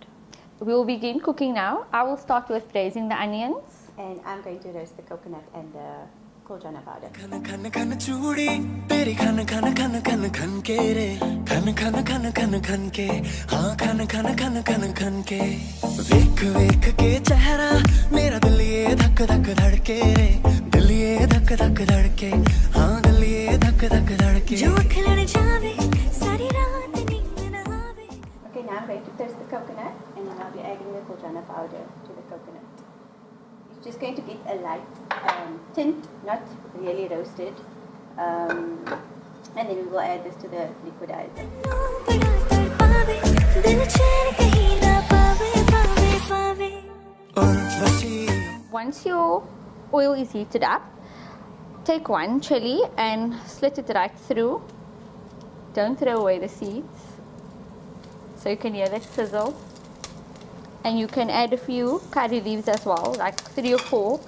Speaker 20: We'll begin cooking now. I will start with braising the onions.
Speaker 10: And I'm going to roast the coconut and the kolchana powder.
Speaker 7: खन खन चूड़ी तेरी खन खन खन खन खन के रे खन खन खन खन खन के हाँ खन खन खन खन खन के वेख वेख के चेहरा मेरा दिल ये धक धक धड़के रे दिल ये धक धक धड़के हाँ दिल ये धक धक धड़के
Speaker 21: जो खिलड़ जावे सारी रात नींद न आवे
Speaker 10: Okay, now I'm going to toast the coconut and then I'll be adding the kolchana powder to the coconut. Just going to get a light um, tint, not really roasted. Um, and then we will add this to the liquidizer.
Speaker 20: Once your oil is heated up, take one chili and slit it right through. Don't throw away the seeds. So you can hear that sizzle. And you can add a few curry leaves as well, like three or four.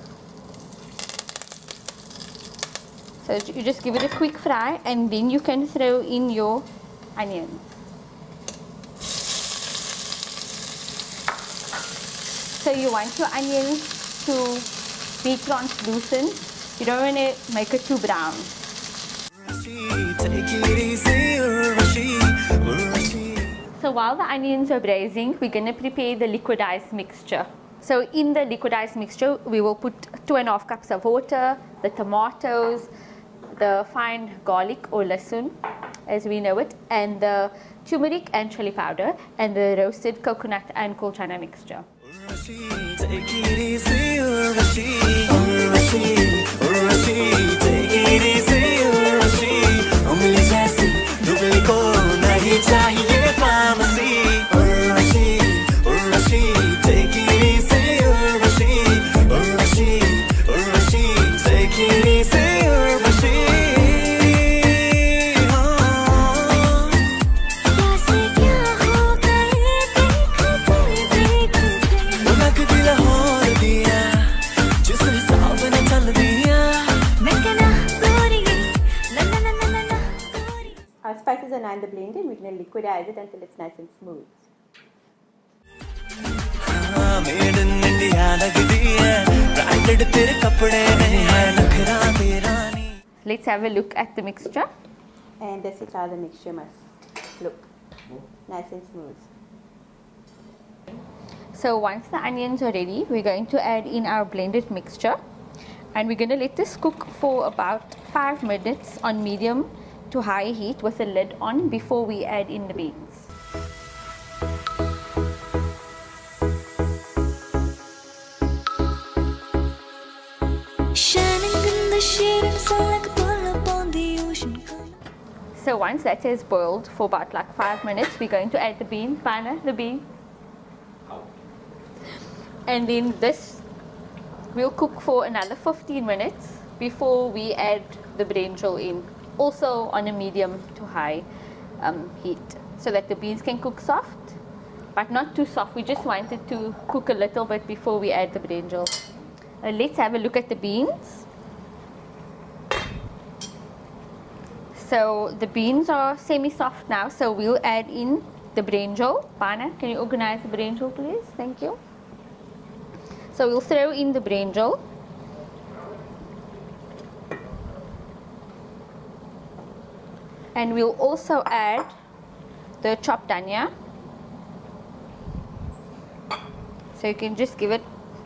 Speaker 20: So you just give it a quick fry and then you can throw in your onions. So you want your onions to be translucent. You don't want to make it too brown.
Speaker 7: take it easy
Speaker 20: So while the onions are braising, we're going to prepare the liquidized mixture. So in the liquidized mixture, we will put two and a half cups of water, the tomatoes, the fine garlic or listen, as we know it, and the turmeric and chili powder, and the roasted coconut and kolchana mixture.
Speaker 10: and on the blender we're going to liquidize it until it's nice and smooth.
Speaker 20: Let's have a look at the mixture.
Speaker 10: And this is how the mixture must look. Nice and smooth.
Speaker 20: So once the onions are ready, we're going to add in our blended mixture and we're going to let this cook for about 5 minutes on medium to high heat with the lid on before we add in the beans.
Speaker 21: Shining in the shade, so like a pull up on the ocean.
Speaker 20: So once that has boiled for about like 5 minutes, we're going to add the beans, Pana, the beans. And then this we'll cook for another 15 minutes before we add the brinjal in. Also on a medium to high um, heat so that the beans can cook soft
Speaker 12: but not too soft. We just want it to cook a little bit before we add the brinjal. Uh, let's have a look at the beans. So the beans are semi-soft now, so we'll add in the brinjal. Pana, can you organize the brinjal please? Thank you. So we'll throw in the brinjal. And we'll also add the chopped dhania. So you can just give it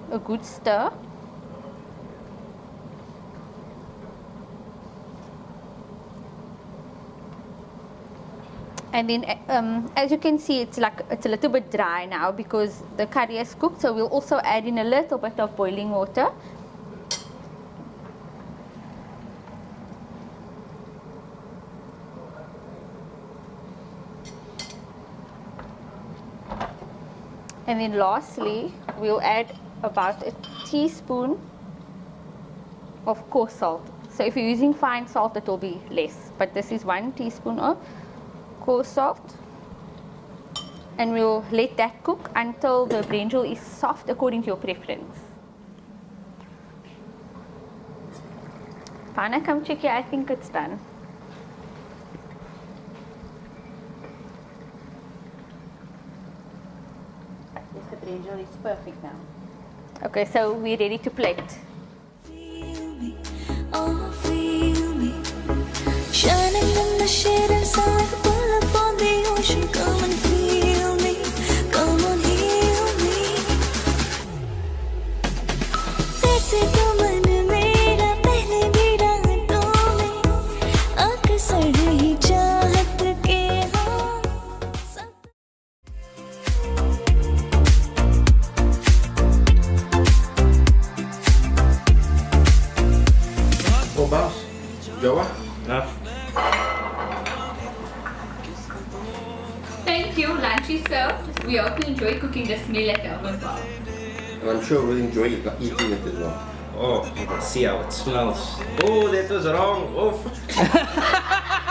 Speaker 12: a good stir. and then um, as you can see it's like it's a little bit dry now because the curry has cooked so we'll also add in a little bit of boiling water and then lastly we'll add about a teaspoon of coarse salt so if you're using fine salt it will be less but this is one teaspoon of coarse salt and we'll let that cook until the brinjal is soft according to your preference. Pana, come check here, I think it's done.
Speaker 17: Yes, is perfect now.
Speaker 12: Okay, so we're ready to plate.
Speaker 21: Shining in the shade inside, pull up on the ocean. Come and
Speaker 22: Jawa?
Speaker 12: Uh, Thank you, lunch is served. We hope you enjoy cooking this meal at home as well.
Speaker 22: And I'm sure we'll enjoy it, eating it as well.
Speaker 23: Oh, you can see how it smells. Oh, that was wrong. Oh. *laughs*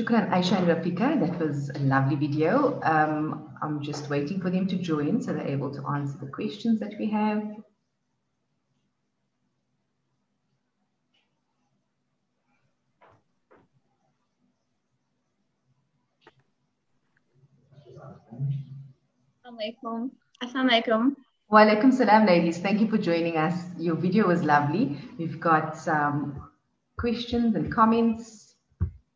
Speaker 3: Shukran, Aisha and Rafiqa. That was a lovely video. Um, I'm just waiting for them to join so they're able to answer the questions that we have.
Speaker 20: Assalamualaikum. Assalamualaikum.
Speaker 3: Walaikum salam, ladies. Thank you for joining us. Your video was lovely. We've got some questions and comments.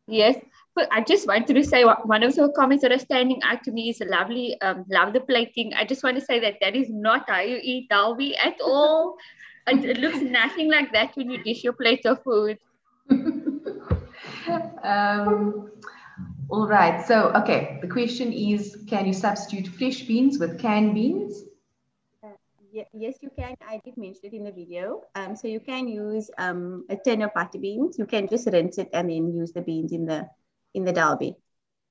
Speaker 20: Yes, but I just wanted to say one one of the comments that are standing out to me is a lovely, um, love the plating. I just want to say that that is not how you eat dhalbi at all. *laughs* it, it looks nothing like that when you dish your plate of food. *laughs*
Speaker 3: Um, all right. So, okay. The question is, can you substitute fresh beans with canned beans?
Speaker 10: Ye- Yes, you can. I did mention it in the video. Um, so you can use um, a tin of butter beans. You can just rinse it and then use the beans in the in the dhalbi.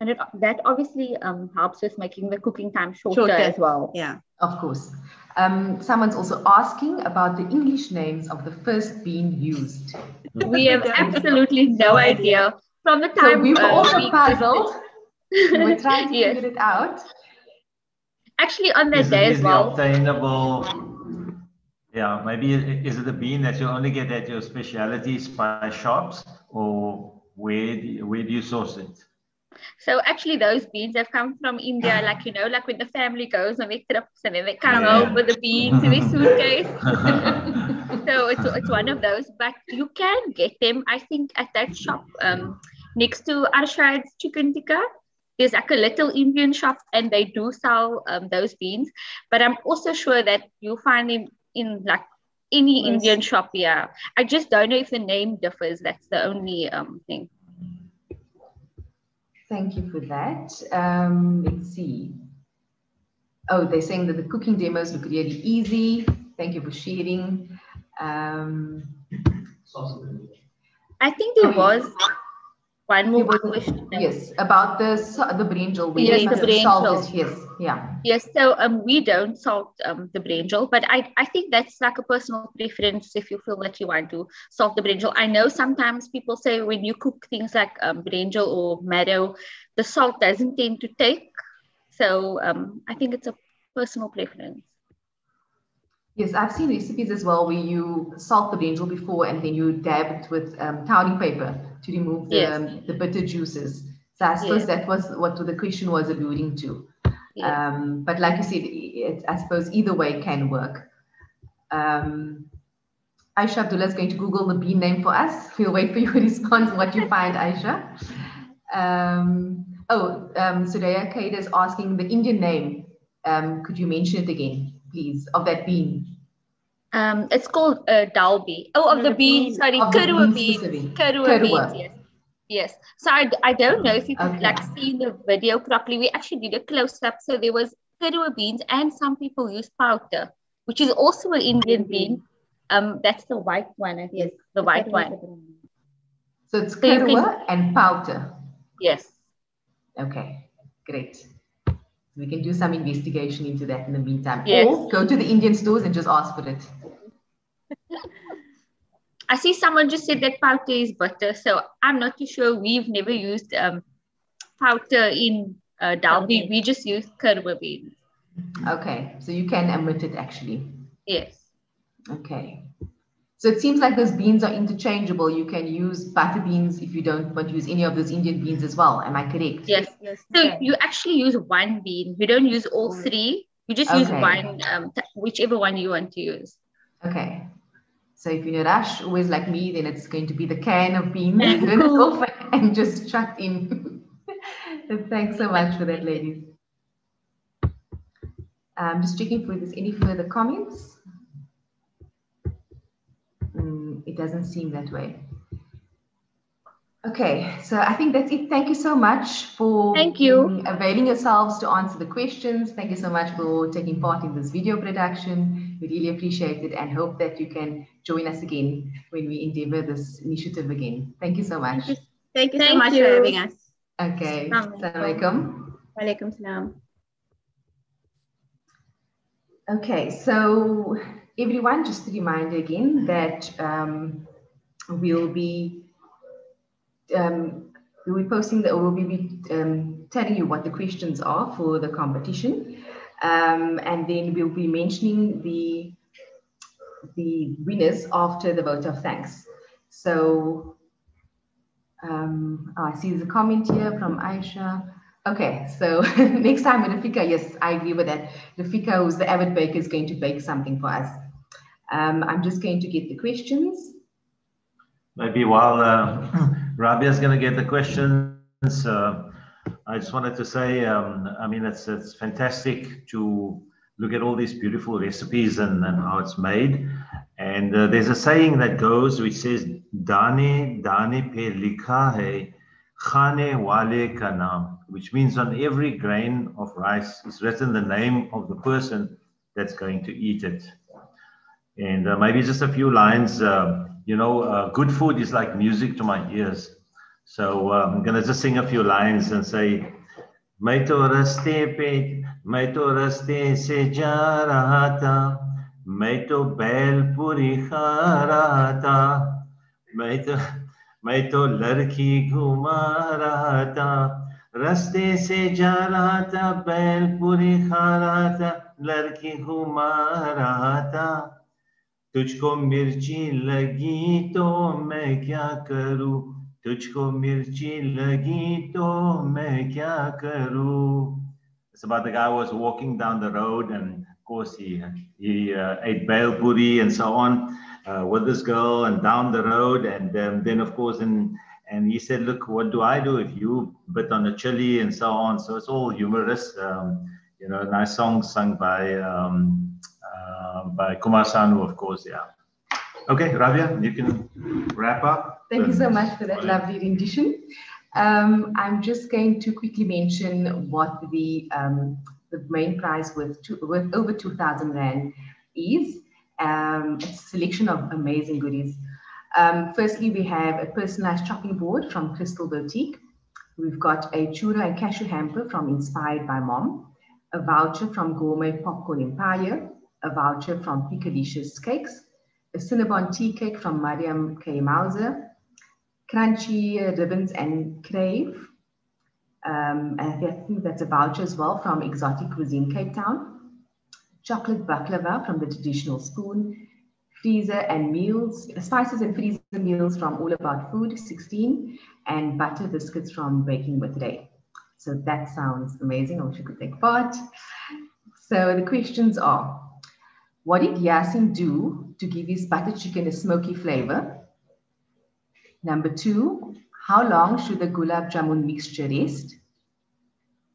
Speaker 20: And it, that obviously um, helps with making the cooking time shorter,
Speaker 10: Shorter.
Speaker 20: as well.
Speaker 10: Yeah.
Speaker 3: Of course. Um, someone's also asking about the English names of the first bean used. *laughs*
Speaker 20: We have absolutely no *laughs* idea. From the time
Speaker 3: So
Speaker 20: time
Speaker 3: we were
Speaker 20: uh,
Speaker 3: also
Speaker 20: we-
Speaker 3: puzzled. we're trying to *laughs*
Speaker 20: Yes.
Speaker 3: figure it out.
Speaker 20: Actually, on that
Speaker 11: Is it
Speaker 20: day as
Speaker 11: easily
Speaker 20: well.
Speaker 11: obtainable? Yeah, maybe is it a bean that you only get at your specialty spice shops, or where do you, where do you source it?
Speaker 20: So actually, those beans have come from India. Like you know, like when the family goes on their trips and then they come home with the beans in their *laughs* suitcase. *laughs* so it's it's one of those. But you can get them, I think, at that shop um, next to Arshad's Chicken Tikka. There's like a little Indian shop, and they do sell um, those beans. But I'm also sure that you'll find them in like any
Speaker 3: Yes.
Speaker 20: Indian shop. Yeah, I just don't know if the name differs. That's the only um, thing.
Speaker 3: Thank you for that. Um, let's see. Oh, they're saying that the cooking demos look really easy. Thank you for sharing. Um,
Speaker 20: I think there
Speaker 3: Okay.
Speaker 20: was one more question.
Speaker 3: yes, about the sa- the brinjal. where
Speaker 20: Yes, the
Speaker 3: salt
Speaker 20: brinjal.
Speaker 3: Yes, yeah.
Speaker 20: Yes, so um, we don't salt um, the brinjal, but I, I think that's like a personal preference if you feel that you want to salt the brinjal. I know sometimes people say when you cook things like um, brinjal or marrow, the salt doesn't tend to take. So um, I think it's a personal preference.
Speaker 3: Yes, I've seen recipes as well where you salt the brinjal before and then you dab it with um, toweling paper to remove the,
Speaker 20: Yes.
Speaker 3: um, the bitter juices. So I suppose
Speaker 20: Yes.
Speaker 3: that was what the question was alluding to. Um, but like you said, it, I suppose either way can work. Um, Aisha Abdulla is going to Google the bean name for us. We'll wait for your *laughs* response, what you find, Aisha. Um, oh, um, Sudaya Kaida is asking the Indian name. Um, could you mention it again, please, of that bean?
Speaker 20: Um, it's called uh, dhalbi. Oh, of
Speaker 3: No,
Speaker 20: the, bean,
Speaker 3: bean-
Speaker 20: sorry, kurwa
Speaker 3: bean
Speaker 20: beans.
Speaker 3: specific.
Speaker 20: Kurwa
Speaker 3: Kurwa.
Speaker 20: beans, yes. Yes. So I, I don't know if you could like see the video properly. We actually did a close up. So there was kurwa beans and some people use powder, which is also an Indian bean. Um, that's the white one, I think. the white one.
Speaker 3: So it's
Speaker 20: So can-
Speaker 3: and powder.
Speaker 20: Yes.
Speaker 3: Okay, great. We can do some investigation into that in the meantime.
Speaker 20: Yes.
Speaker 3: Or go to the Indian stores and just ask for it.
Speaker 20: I see someone just said that powder is butter. So I'm not too sure. We've never used um, powder in uh, dhalbi. We just use kurwa beans.
Speaker 3: Okay, so you can omit it actually.
Speaker 20: Yes.
Speaker 3: Okay. So it seems like those beans are interchangeable. You can use butter beans if you don't want to use any of those Indian beans as well. Am I correct?
Speaker 20: Yes. yes. So you actually use one bean. You don't use all three. You just use one, um, whichever one you want to use.
Speaker 3: Okay. So if you're in a rush, always like me, then it's going to be the can of beans off *laughs* and just chucked in. *laughs* Thanks so much for that, ladies. I'm just checking if there's any further comments. Mm, it doesn't seem that way. Okay, so I think that's it. Thank you so much for
Speaker 20: Thank you.
Speaker 3: availing yourselves to answer the questions. Thank you so much for taking part in this video production. We really appreciate it and hope that you can join us again when we endeavor this initiative again. Thank you so much.
Speaker 10: Thank you so
Speaker 20: Thank
Speaker 10: much
Speaker 20: you.
Speaker 10: for having us.
Speaker 3: Okay,
Speaker 10: Assalamu
Speaker 3: Assalamualaikum.
Speaker 10: Walaikum salam.
Speaker 3: Okay, so everyone, just a reminder again that um, we'll be um, we'll be posting the we'll be um, telling you what the questions are for the competition, um, and then we'll be mentioning the the winners after the vote of thanks. So um, oh, I see a comment here from Aisha. Okay, so *laughs* next time Rafiqa, yes, I agree with that. Rafiqa, who's the avid baker, is going to bake something for us. Um, I'm just going to get the questions.
Speaker 11: Maybe while uh, Rabia is going to get the questions, uh, I just wanted to say, um, I mean, it's it's fantastic to look at all these beautiful recipes and, and how it's made. And uh, there's a saying that goes which says, "Dane dane pe likha hai, khane wale ka naam," which means on every grain of rice is written the name of the person that's going to eat it. And uh, maybe just a few lines. Uh, you know, uh, good food is like music to my ears. So uh, I'm going to just sing a few lines and say, मैं तो रास्ते पे मैं तो रास्ते से जा रहा था मैं तो बैल पूरी खा रहा था मैं तो मैं तो लड़की घुमा रहा था रास्ते से जा रहा था बैल पूरी खा रहा था लड़की घुमा रहा था तुझको मिर्ची लगी तो मैं क्या करूँ तुझको मिर्ची लगी तो मैं क्या करूं? It's about the guy who was walking down the road and of course he, he uh, ate bhel puri and so on uh, with this girl and down the road. And um, then of course and and he said look what do I do if you bit on a chili and so on? So it's all humorous um, you know nice song sung by um, uh, by Kumar Sanu of course yeah. Okay, Rabia, you can wrap up.
Speaker 3: Thank you so much for that lovely rendition. Um, I'm just going to quickly mention what the um, the main prize with two, with over 2,000 rand is, Um, it's a selection of amazing goodies. Um, firstly, we have a personalized chopping board from Crystal Boutique. We've got a churro and cashew hamper from Inspired by Mom, a voucher from Gourmet Popcorn Empire, a voucher from Picadicious Cakes, a Cinnabon tea cake from Mariam K. Mauser, crunchy ribbons and crave. Um, and I think that's a voucher as well from Exotic Cuisine Cape Town, chocolate baklava from the Traditional Spoon, freezer and meals, spices and freezer meals from All About Food 16, and butter biscuits from Baking with Ray. So that sounds amazing. I wish I could take part. So the questions are, what did Yasin do to give his butter chicken a smoky flavor? Number two, how long should the gulab jamun mixture rest?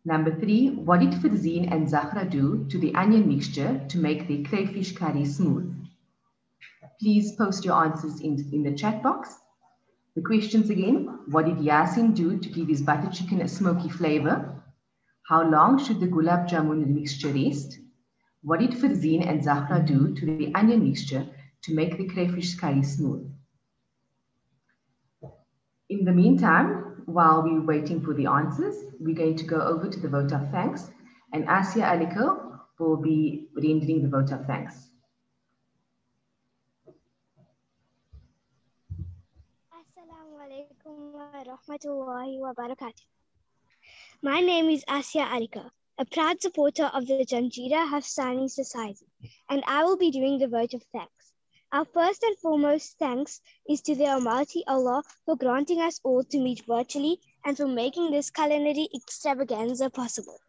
Speaker 3: Number three, what did Farzeen and Zahraa do to the onion mixture to make the crayfish curry smooth? Please post your answers in, in the chat box. The questions again, what did Yasin do to give his butter chicken a smoky flavor? How long should the gulab jamun mixture rest? What did Farzeen and Zahraa do to the onion mixture to make the crayfish curry smooth? In the meantime, while we're waiting for the answers, we're going to go over to the vote of thanks and Asya Aliko will be rendering the vote of thanks.
Speaker 24: Assalamu alaikum wa rahmatullahi wa barakatuh. My name is Asya Arika, a proud supporter of the Janjira Habsani Society, and I will be doing the vote of thanks. Our first and foremost thanks is to the Almighty Allah for granting us all to meet virtually and for making this culinary extravaganza possible.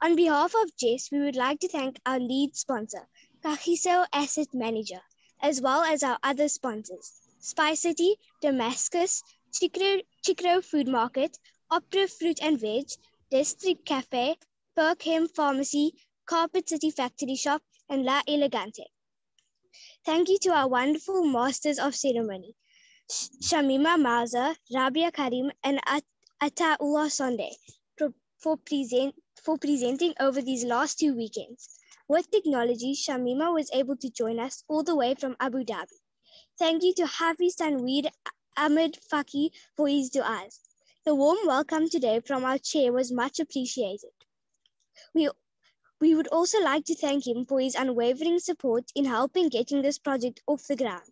Speaker 24: On behalf of Jess, we would like to thank our lead sponsor, Kagiso Asset Manager, as well as our other sponsors, Spice City, Damascus, Chikro, Chikro Food Market, Opera Fruit and Veg, District Cafe, Perkhem Pharmacy, Carpet City Factory Shop, and La Elegante. Thank you to our wonderful masters of ceremony, Sh- Shamima Maza, Rabia Karim, and At- Ataullah Sonday for, present- for presenting over these last two weekends. With technology, Shamima was able to join us all the way from Abu Dhabi. Thank you to Hafiz Tanweer Ahmed Faki for his du'as. The warm welcome today from our chair was much appreciated. We, we would also like to thank him for his unwavering support in helping getting this project off the ground.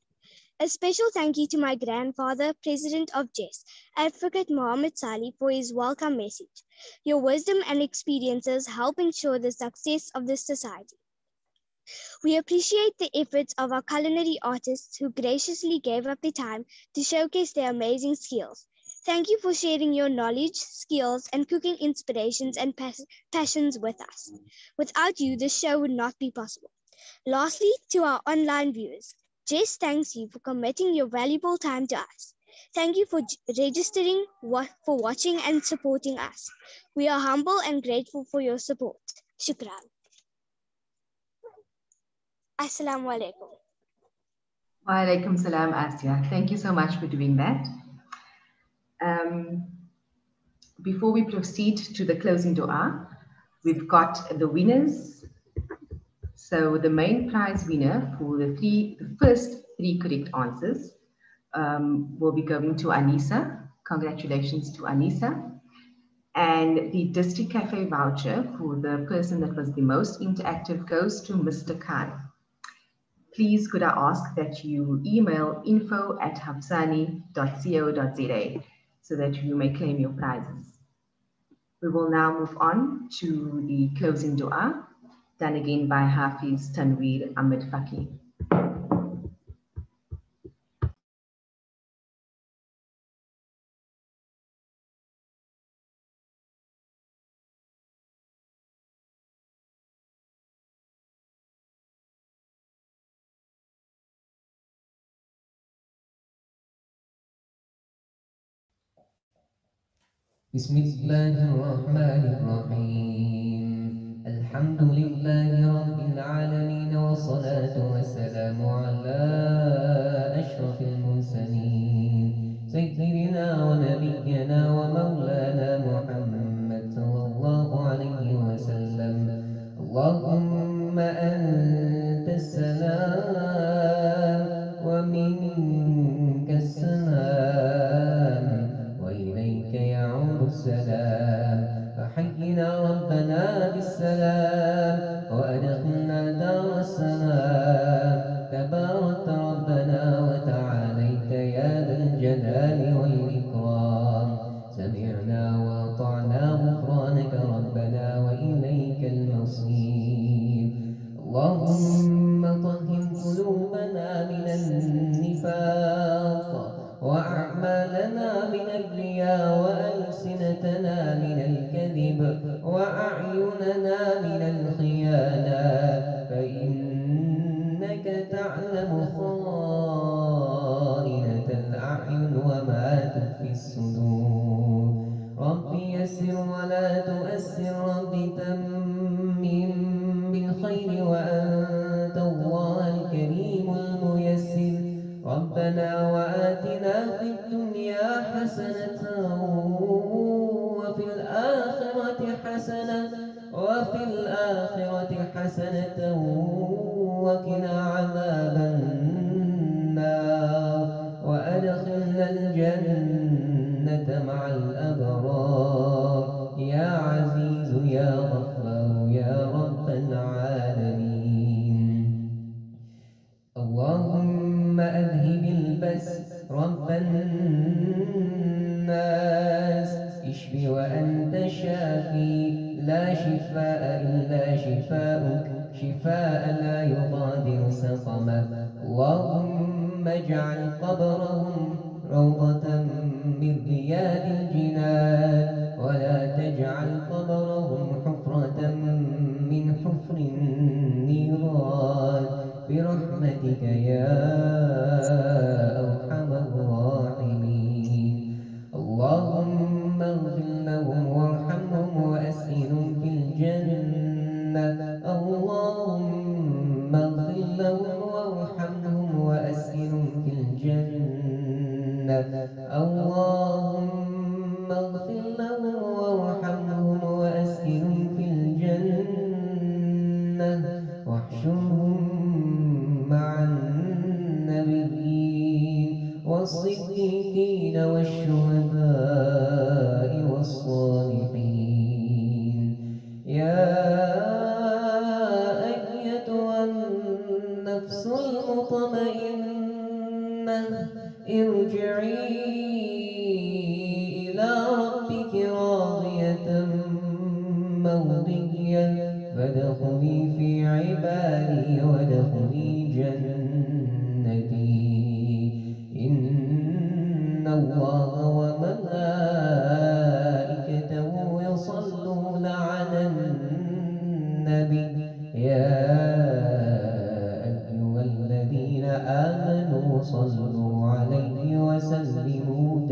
Speaker 24: A special thank you to my grandfather, President of JES, Advocate Mohammed Sali, for his welcome message. Your wisdom and experiences help ensure the success of this society. We appreciate the efforts of our culinary artists who graciously gave up their time to showcase their amazing skills. Thank you for sharing your knowledge, skills, and cooking inspirations and pas- passions with us. Without you, this show would not be possible. Lastly, to our online viewers, Jess thanks you for committing your valuable time to us. Thank you for registering, for watching, and supporting us. We are humble and grateful for your support. Shukran. Assalamu alaikum.
Speaker 3: Wa alaikum salam, Asya. Thank you so much for doing that. Um, before we proceed to the closing dua, we've got the winners. So the main prize winner for the three, the first three correct answers um, will be going to Anisa. Congratulations to Anisa. And the District Cafe voucher for the person that was the most interactive goes to Mr. Khan. Please could I ask that you email info at habsani.co.za so that you may claim your prizes. We will now move on to the closing dua, done again by Hafiz Tanweer Ahmed Faki.
Speaker 25: بسم الله الرحمن الرحيم. الحمد لله رب العالمين والصلاة والسلام على أشرف المرسلين. سيدنا ونبينا ومولانا محمد صلى الله عليه وسلم. اللهم أنت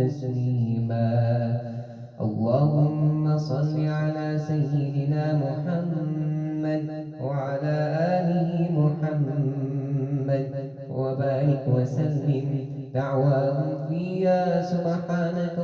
Speaker 2: تسليما. اللهم صل على سيدنا محمد وعلى آله محمد وبارك وسلم. دعواهم فيها سبحانك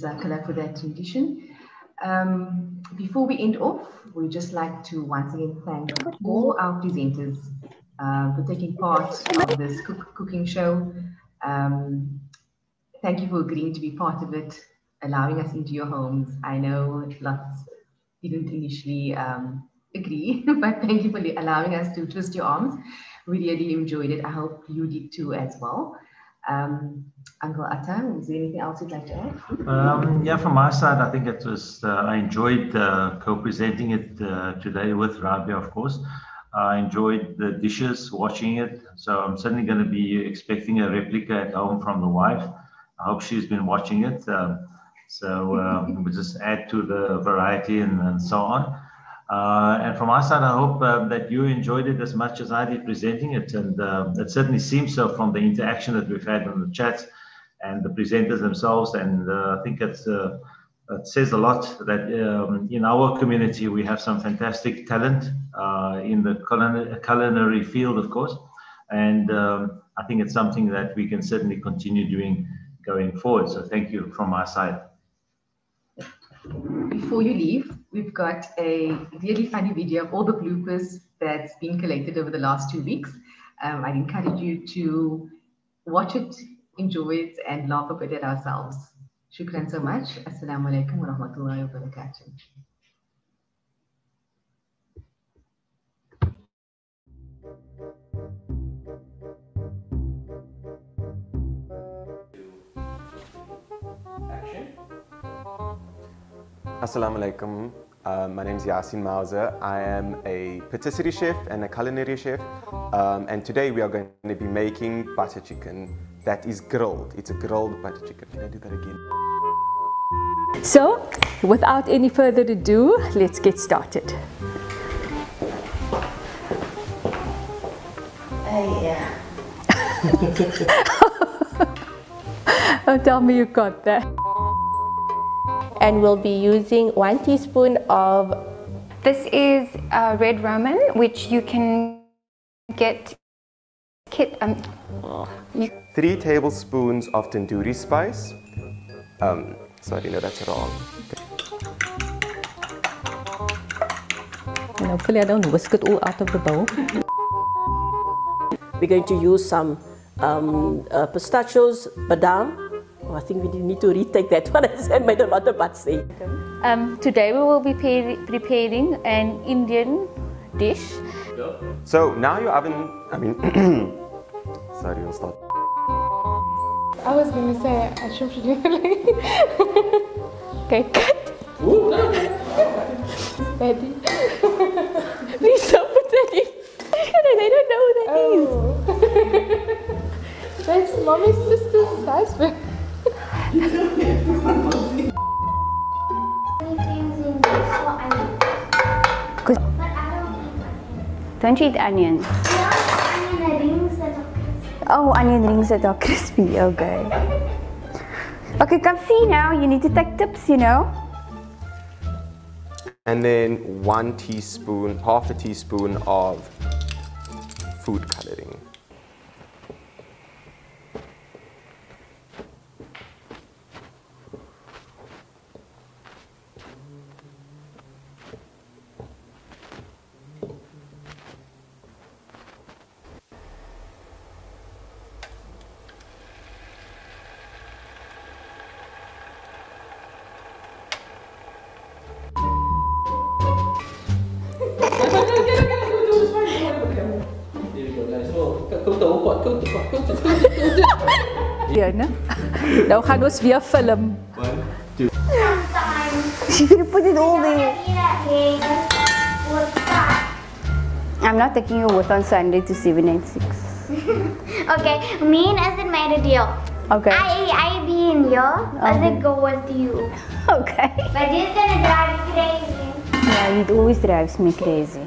Speaker 3: Jazakallah for. Um, before we end off, we'd just like to once again thank all our presenters uh, for taking part of this cook cooking show. Um, thank you for agreeing to be part of it, allowing us into your homes. I know lots didn't initially um, agree, *laughs* but thank you for allowing us to twist your arms. We really enjoyed it. I hope you did too as well. Um, Uncle Atta, is there anything else you'd like to add?
Speaker 11: Um, yeah, from my side, I think it was, uh, I enjoyed uh, co-presenting it uh, today with Rabia, of course. I enjoyed the dishes, watching it. So I'm certainly going to be expecting a replica at home from the wife. I hope she's been watching it. Um, so um, we'll just add to the variety and, and so on. Uh, and from our side, I hope uh, that you enjoyed it as much as I did presenting it. And uh, it certainly seems so from the interaction that we've had on the chat and the presenters themselves. And uh, I think it's, uh, it says a lot that um, in our community, we have some fantastic talent uh, in the culinary field, of course. And um, I think it's something that we can certainly continue doing going forward. So thank you from my side.
Speaker 3: Before you leave, we've got a really funny video of all the bloopers that's been collected over the last two weeks. Um, I'd encourage you to watch it, enjoy it, and laugh a bit at ourselves. Shukran so much. Assalamu alaikum wa rahmatullahi wa barakatuh.
Speaker 26: Assalamu alaikum. Uh, my name is Yasin Mauser. I am a patisserie chef and a culinary chef. Um, and today we are going to be making butter chicken that is grilled. It's a grilled butter chicken. Can I do that again?
Speaker 6: So, without any further ado, let's get started.
Speaker 27: Oh, yeah. *laughs*
Speaker 6: Oh, tell me you got that.
Speaker 12: And we'll be using one teaspoon of
Speaker 17: This is uh, red ramen, which you can get kit. Um, you,
Speaker 26: Three tablespoons of tandoori spice. Um, sorry, no, that's wrong.
Speaker 6: And hopefully I don't whisk it all out of the bowl.
Speaker 27: We're going to use some um, uh, pistachios, badam. Oh, I think we need to retake that one. I made a lot of bad say.
Speaker 17: um, today we will be preparing an Indian dish.
Speaker 26: So now your oven, I mean, *coughs* sorry, we'll start.
Speaker 13: I was gonna say I should do *laughs*
Speaker 17: Okay, cut.
Speaker 13: Steady. *laughs*
Speaker 17: Please don't put that in. They don't know who that
Speaker 13: oh. *laughs* That's mommy's sister's husband.
Speaker 17: Don't you eat onions? Oh, onion rings that are crispy. *laughs* Okay. Okay, come see now. You need to take tips, you know.
Speaker 26: And then one teaspoon, half a teaspoon of food coloring.
Speaker 6: Ja, né? Nou gaan ons weer film.
Speaker 17: Could have put it all there. I'm not taking you with on Sunday to 786.
Speaker 18: okay, me and Azid made a deal.
Speaker 17: Okay.
Speaker 18: I I be in here,
Speaker 17: Okay.
Speaker 18: Azid go with you.
Speaker 17: Okay.
Speaker 18: But he's gonna drive crazy.
Speaker 17: Yeah, it always drives me crazy.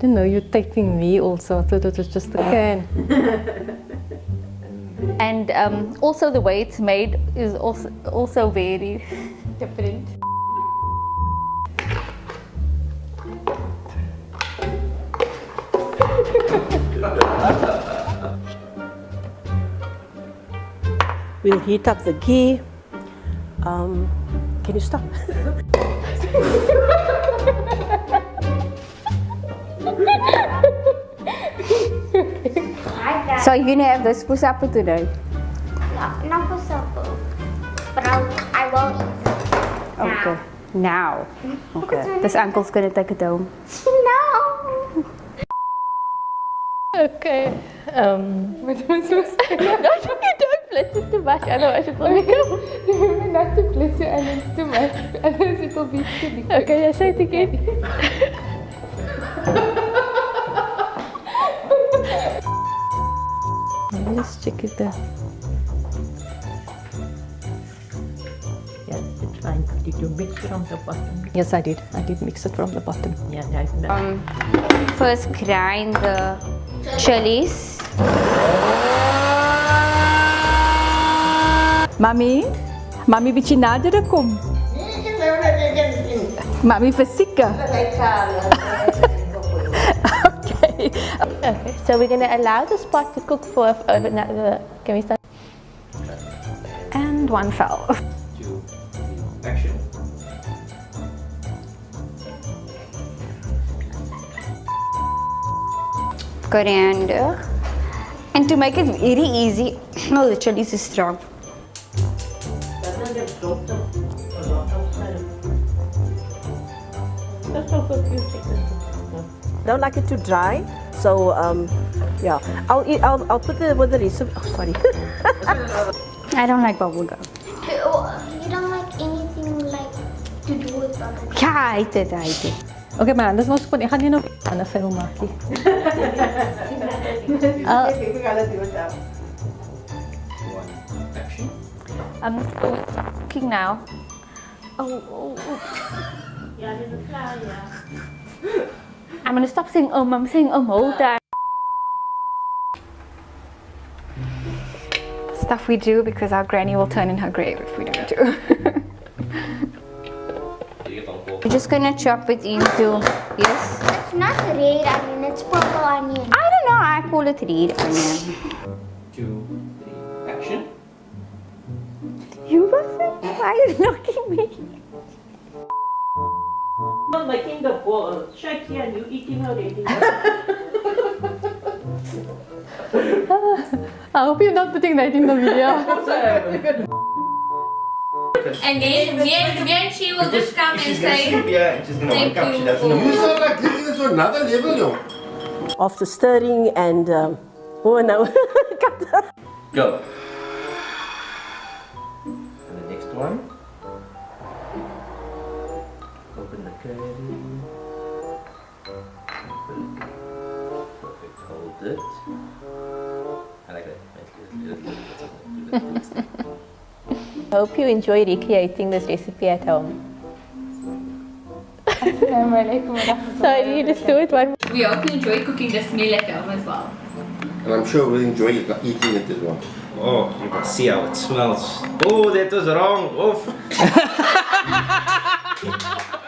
Speaker 6: Didn't know you're taping me also. I thought it was just a can. *laughs*
Speaker 17: And um, also the way it's made is also also very different. *laughs*
Speaker 27: We'll heat up the ghee. Um, can you stop? *laughs*
Speaker 17: So you're gonna have this for supper today?
Speaker 18: No, not for supper. But I'll, I will eat
Speaker 17: Okay. Now. *laughs* Okay. This uncle's gonna take it home. *laughs*
Speaker 18: No.
Speaker 17: Okay. Um.
Speaker 13: What am I supposed to do?
Speaker 17: no, you don't blitz it too much, otherwise it will *laughs* become.
Speaker 13: Remember not to blitz your onions too much, otherwise it will be too big.
Speaker 17: Okay, I say it again.
Speaker 6: Let me just check it there.
Speaker 27: Yeah, it's fine. Did you mix from the bottom?
Speaker 6: Yes, I did. I did mix it from the bottom.
Speaker 27: Yeah, that's nice.
Speaker 17: Um, first grind the chilies.
Speaker 6: Mami, mami bietjie nader kom. Mami verseker. *laughs* Okay.
Speaker 12: Okay, so we're going to allow this pot to cook for over another. Can we start?
Speaker 28: And one fell.
Speaker 23: Action.
Speaker 17: Coriander. And to make it very easy, *coughs* no, the chili is strong.
Speaker 27: Don't like it too dry, so um, yeah. I'll eat. I'll, I'll put the with the recipe. Oh, sorry. *laughs*
Speaker 17: I don't like bubble gum.
Speaker 18: You don't like anything like to do with bubble gum?
Speaker 17: Ja, I did, I did.
Speaker 6: Okay maar, dis ons kon ek gaan nie nog 'n film maak nie.
Speaker 23: Action. *laughs*
Speaker 17: I'm cooking now. Oh, oh, oh. I'm gonna stop saying um, I'm saying um all time.
Speaker 28: Stuff we do because our granny will turn in her grave if we don't do. *laughs*
Speaker 17: We're just gonna chop it into, yes?
Speaker 18: It's not red onion, it's purple onion.
Speaker 17: I don't know, I call it red onion.
Speaker 23: Two, three, action.
Speaker 17: You wasn't, why are you knocking me?
Speaker 27: I'm making the ball shake here and you eating already.
Speaker 6: I hope you're not putting that in the video. *laughs*
Speaker 20: And then me and, me and she will just come and say,
Speaker 22: sleep here and she's gonna
Speaker 20: Thank
Speaker 22: wake up. She
Speaker 20: you
Speaker 22: doesn't know. You sound like taking it to another level, yo.
Speaker 27: After stirring and um, oh *laughs* no,
Speaker 23: Go. And the next one. It. I like that. That's good. That's good.
Speaker 12: I hope you enjoy recreating this recipe at home. *laughs* Sorry, you just do it one
Speaker 20: we hope you enjoy cooking this meal at home as well.
Speaker 22: And I'm sure we'll enjoy eating it as well.
Speaker 23: Oh, you can see how it smells. Oh, that was wrong. Oh. *laughs*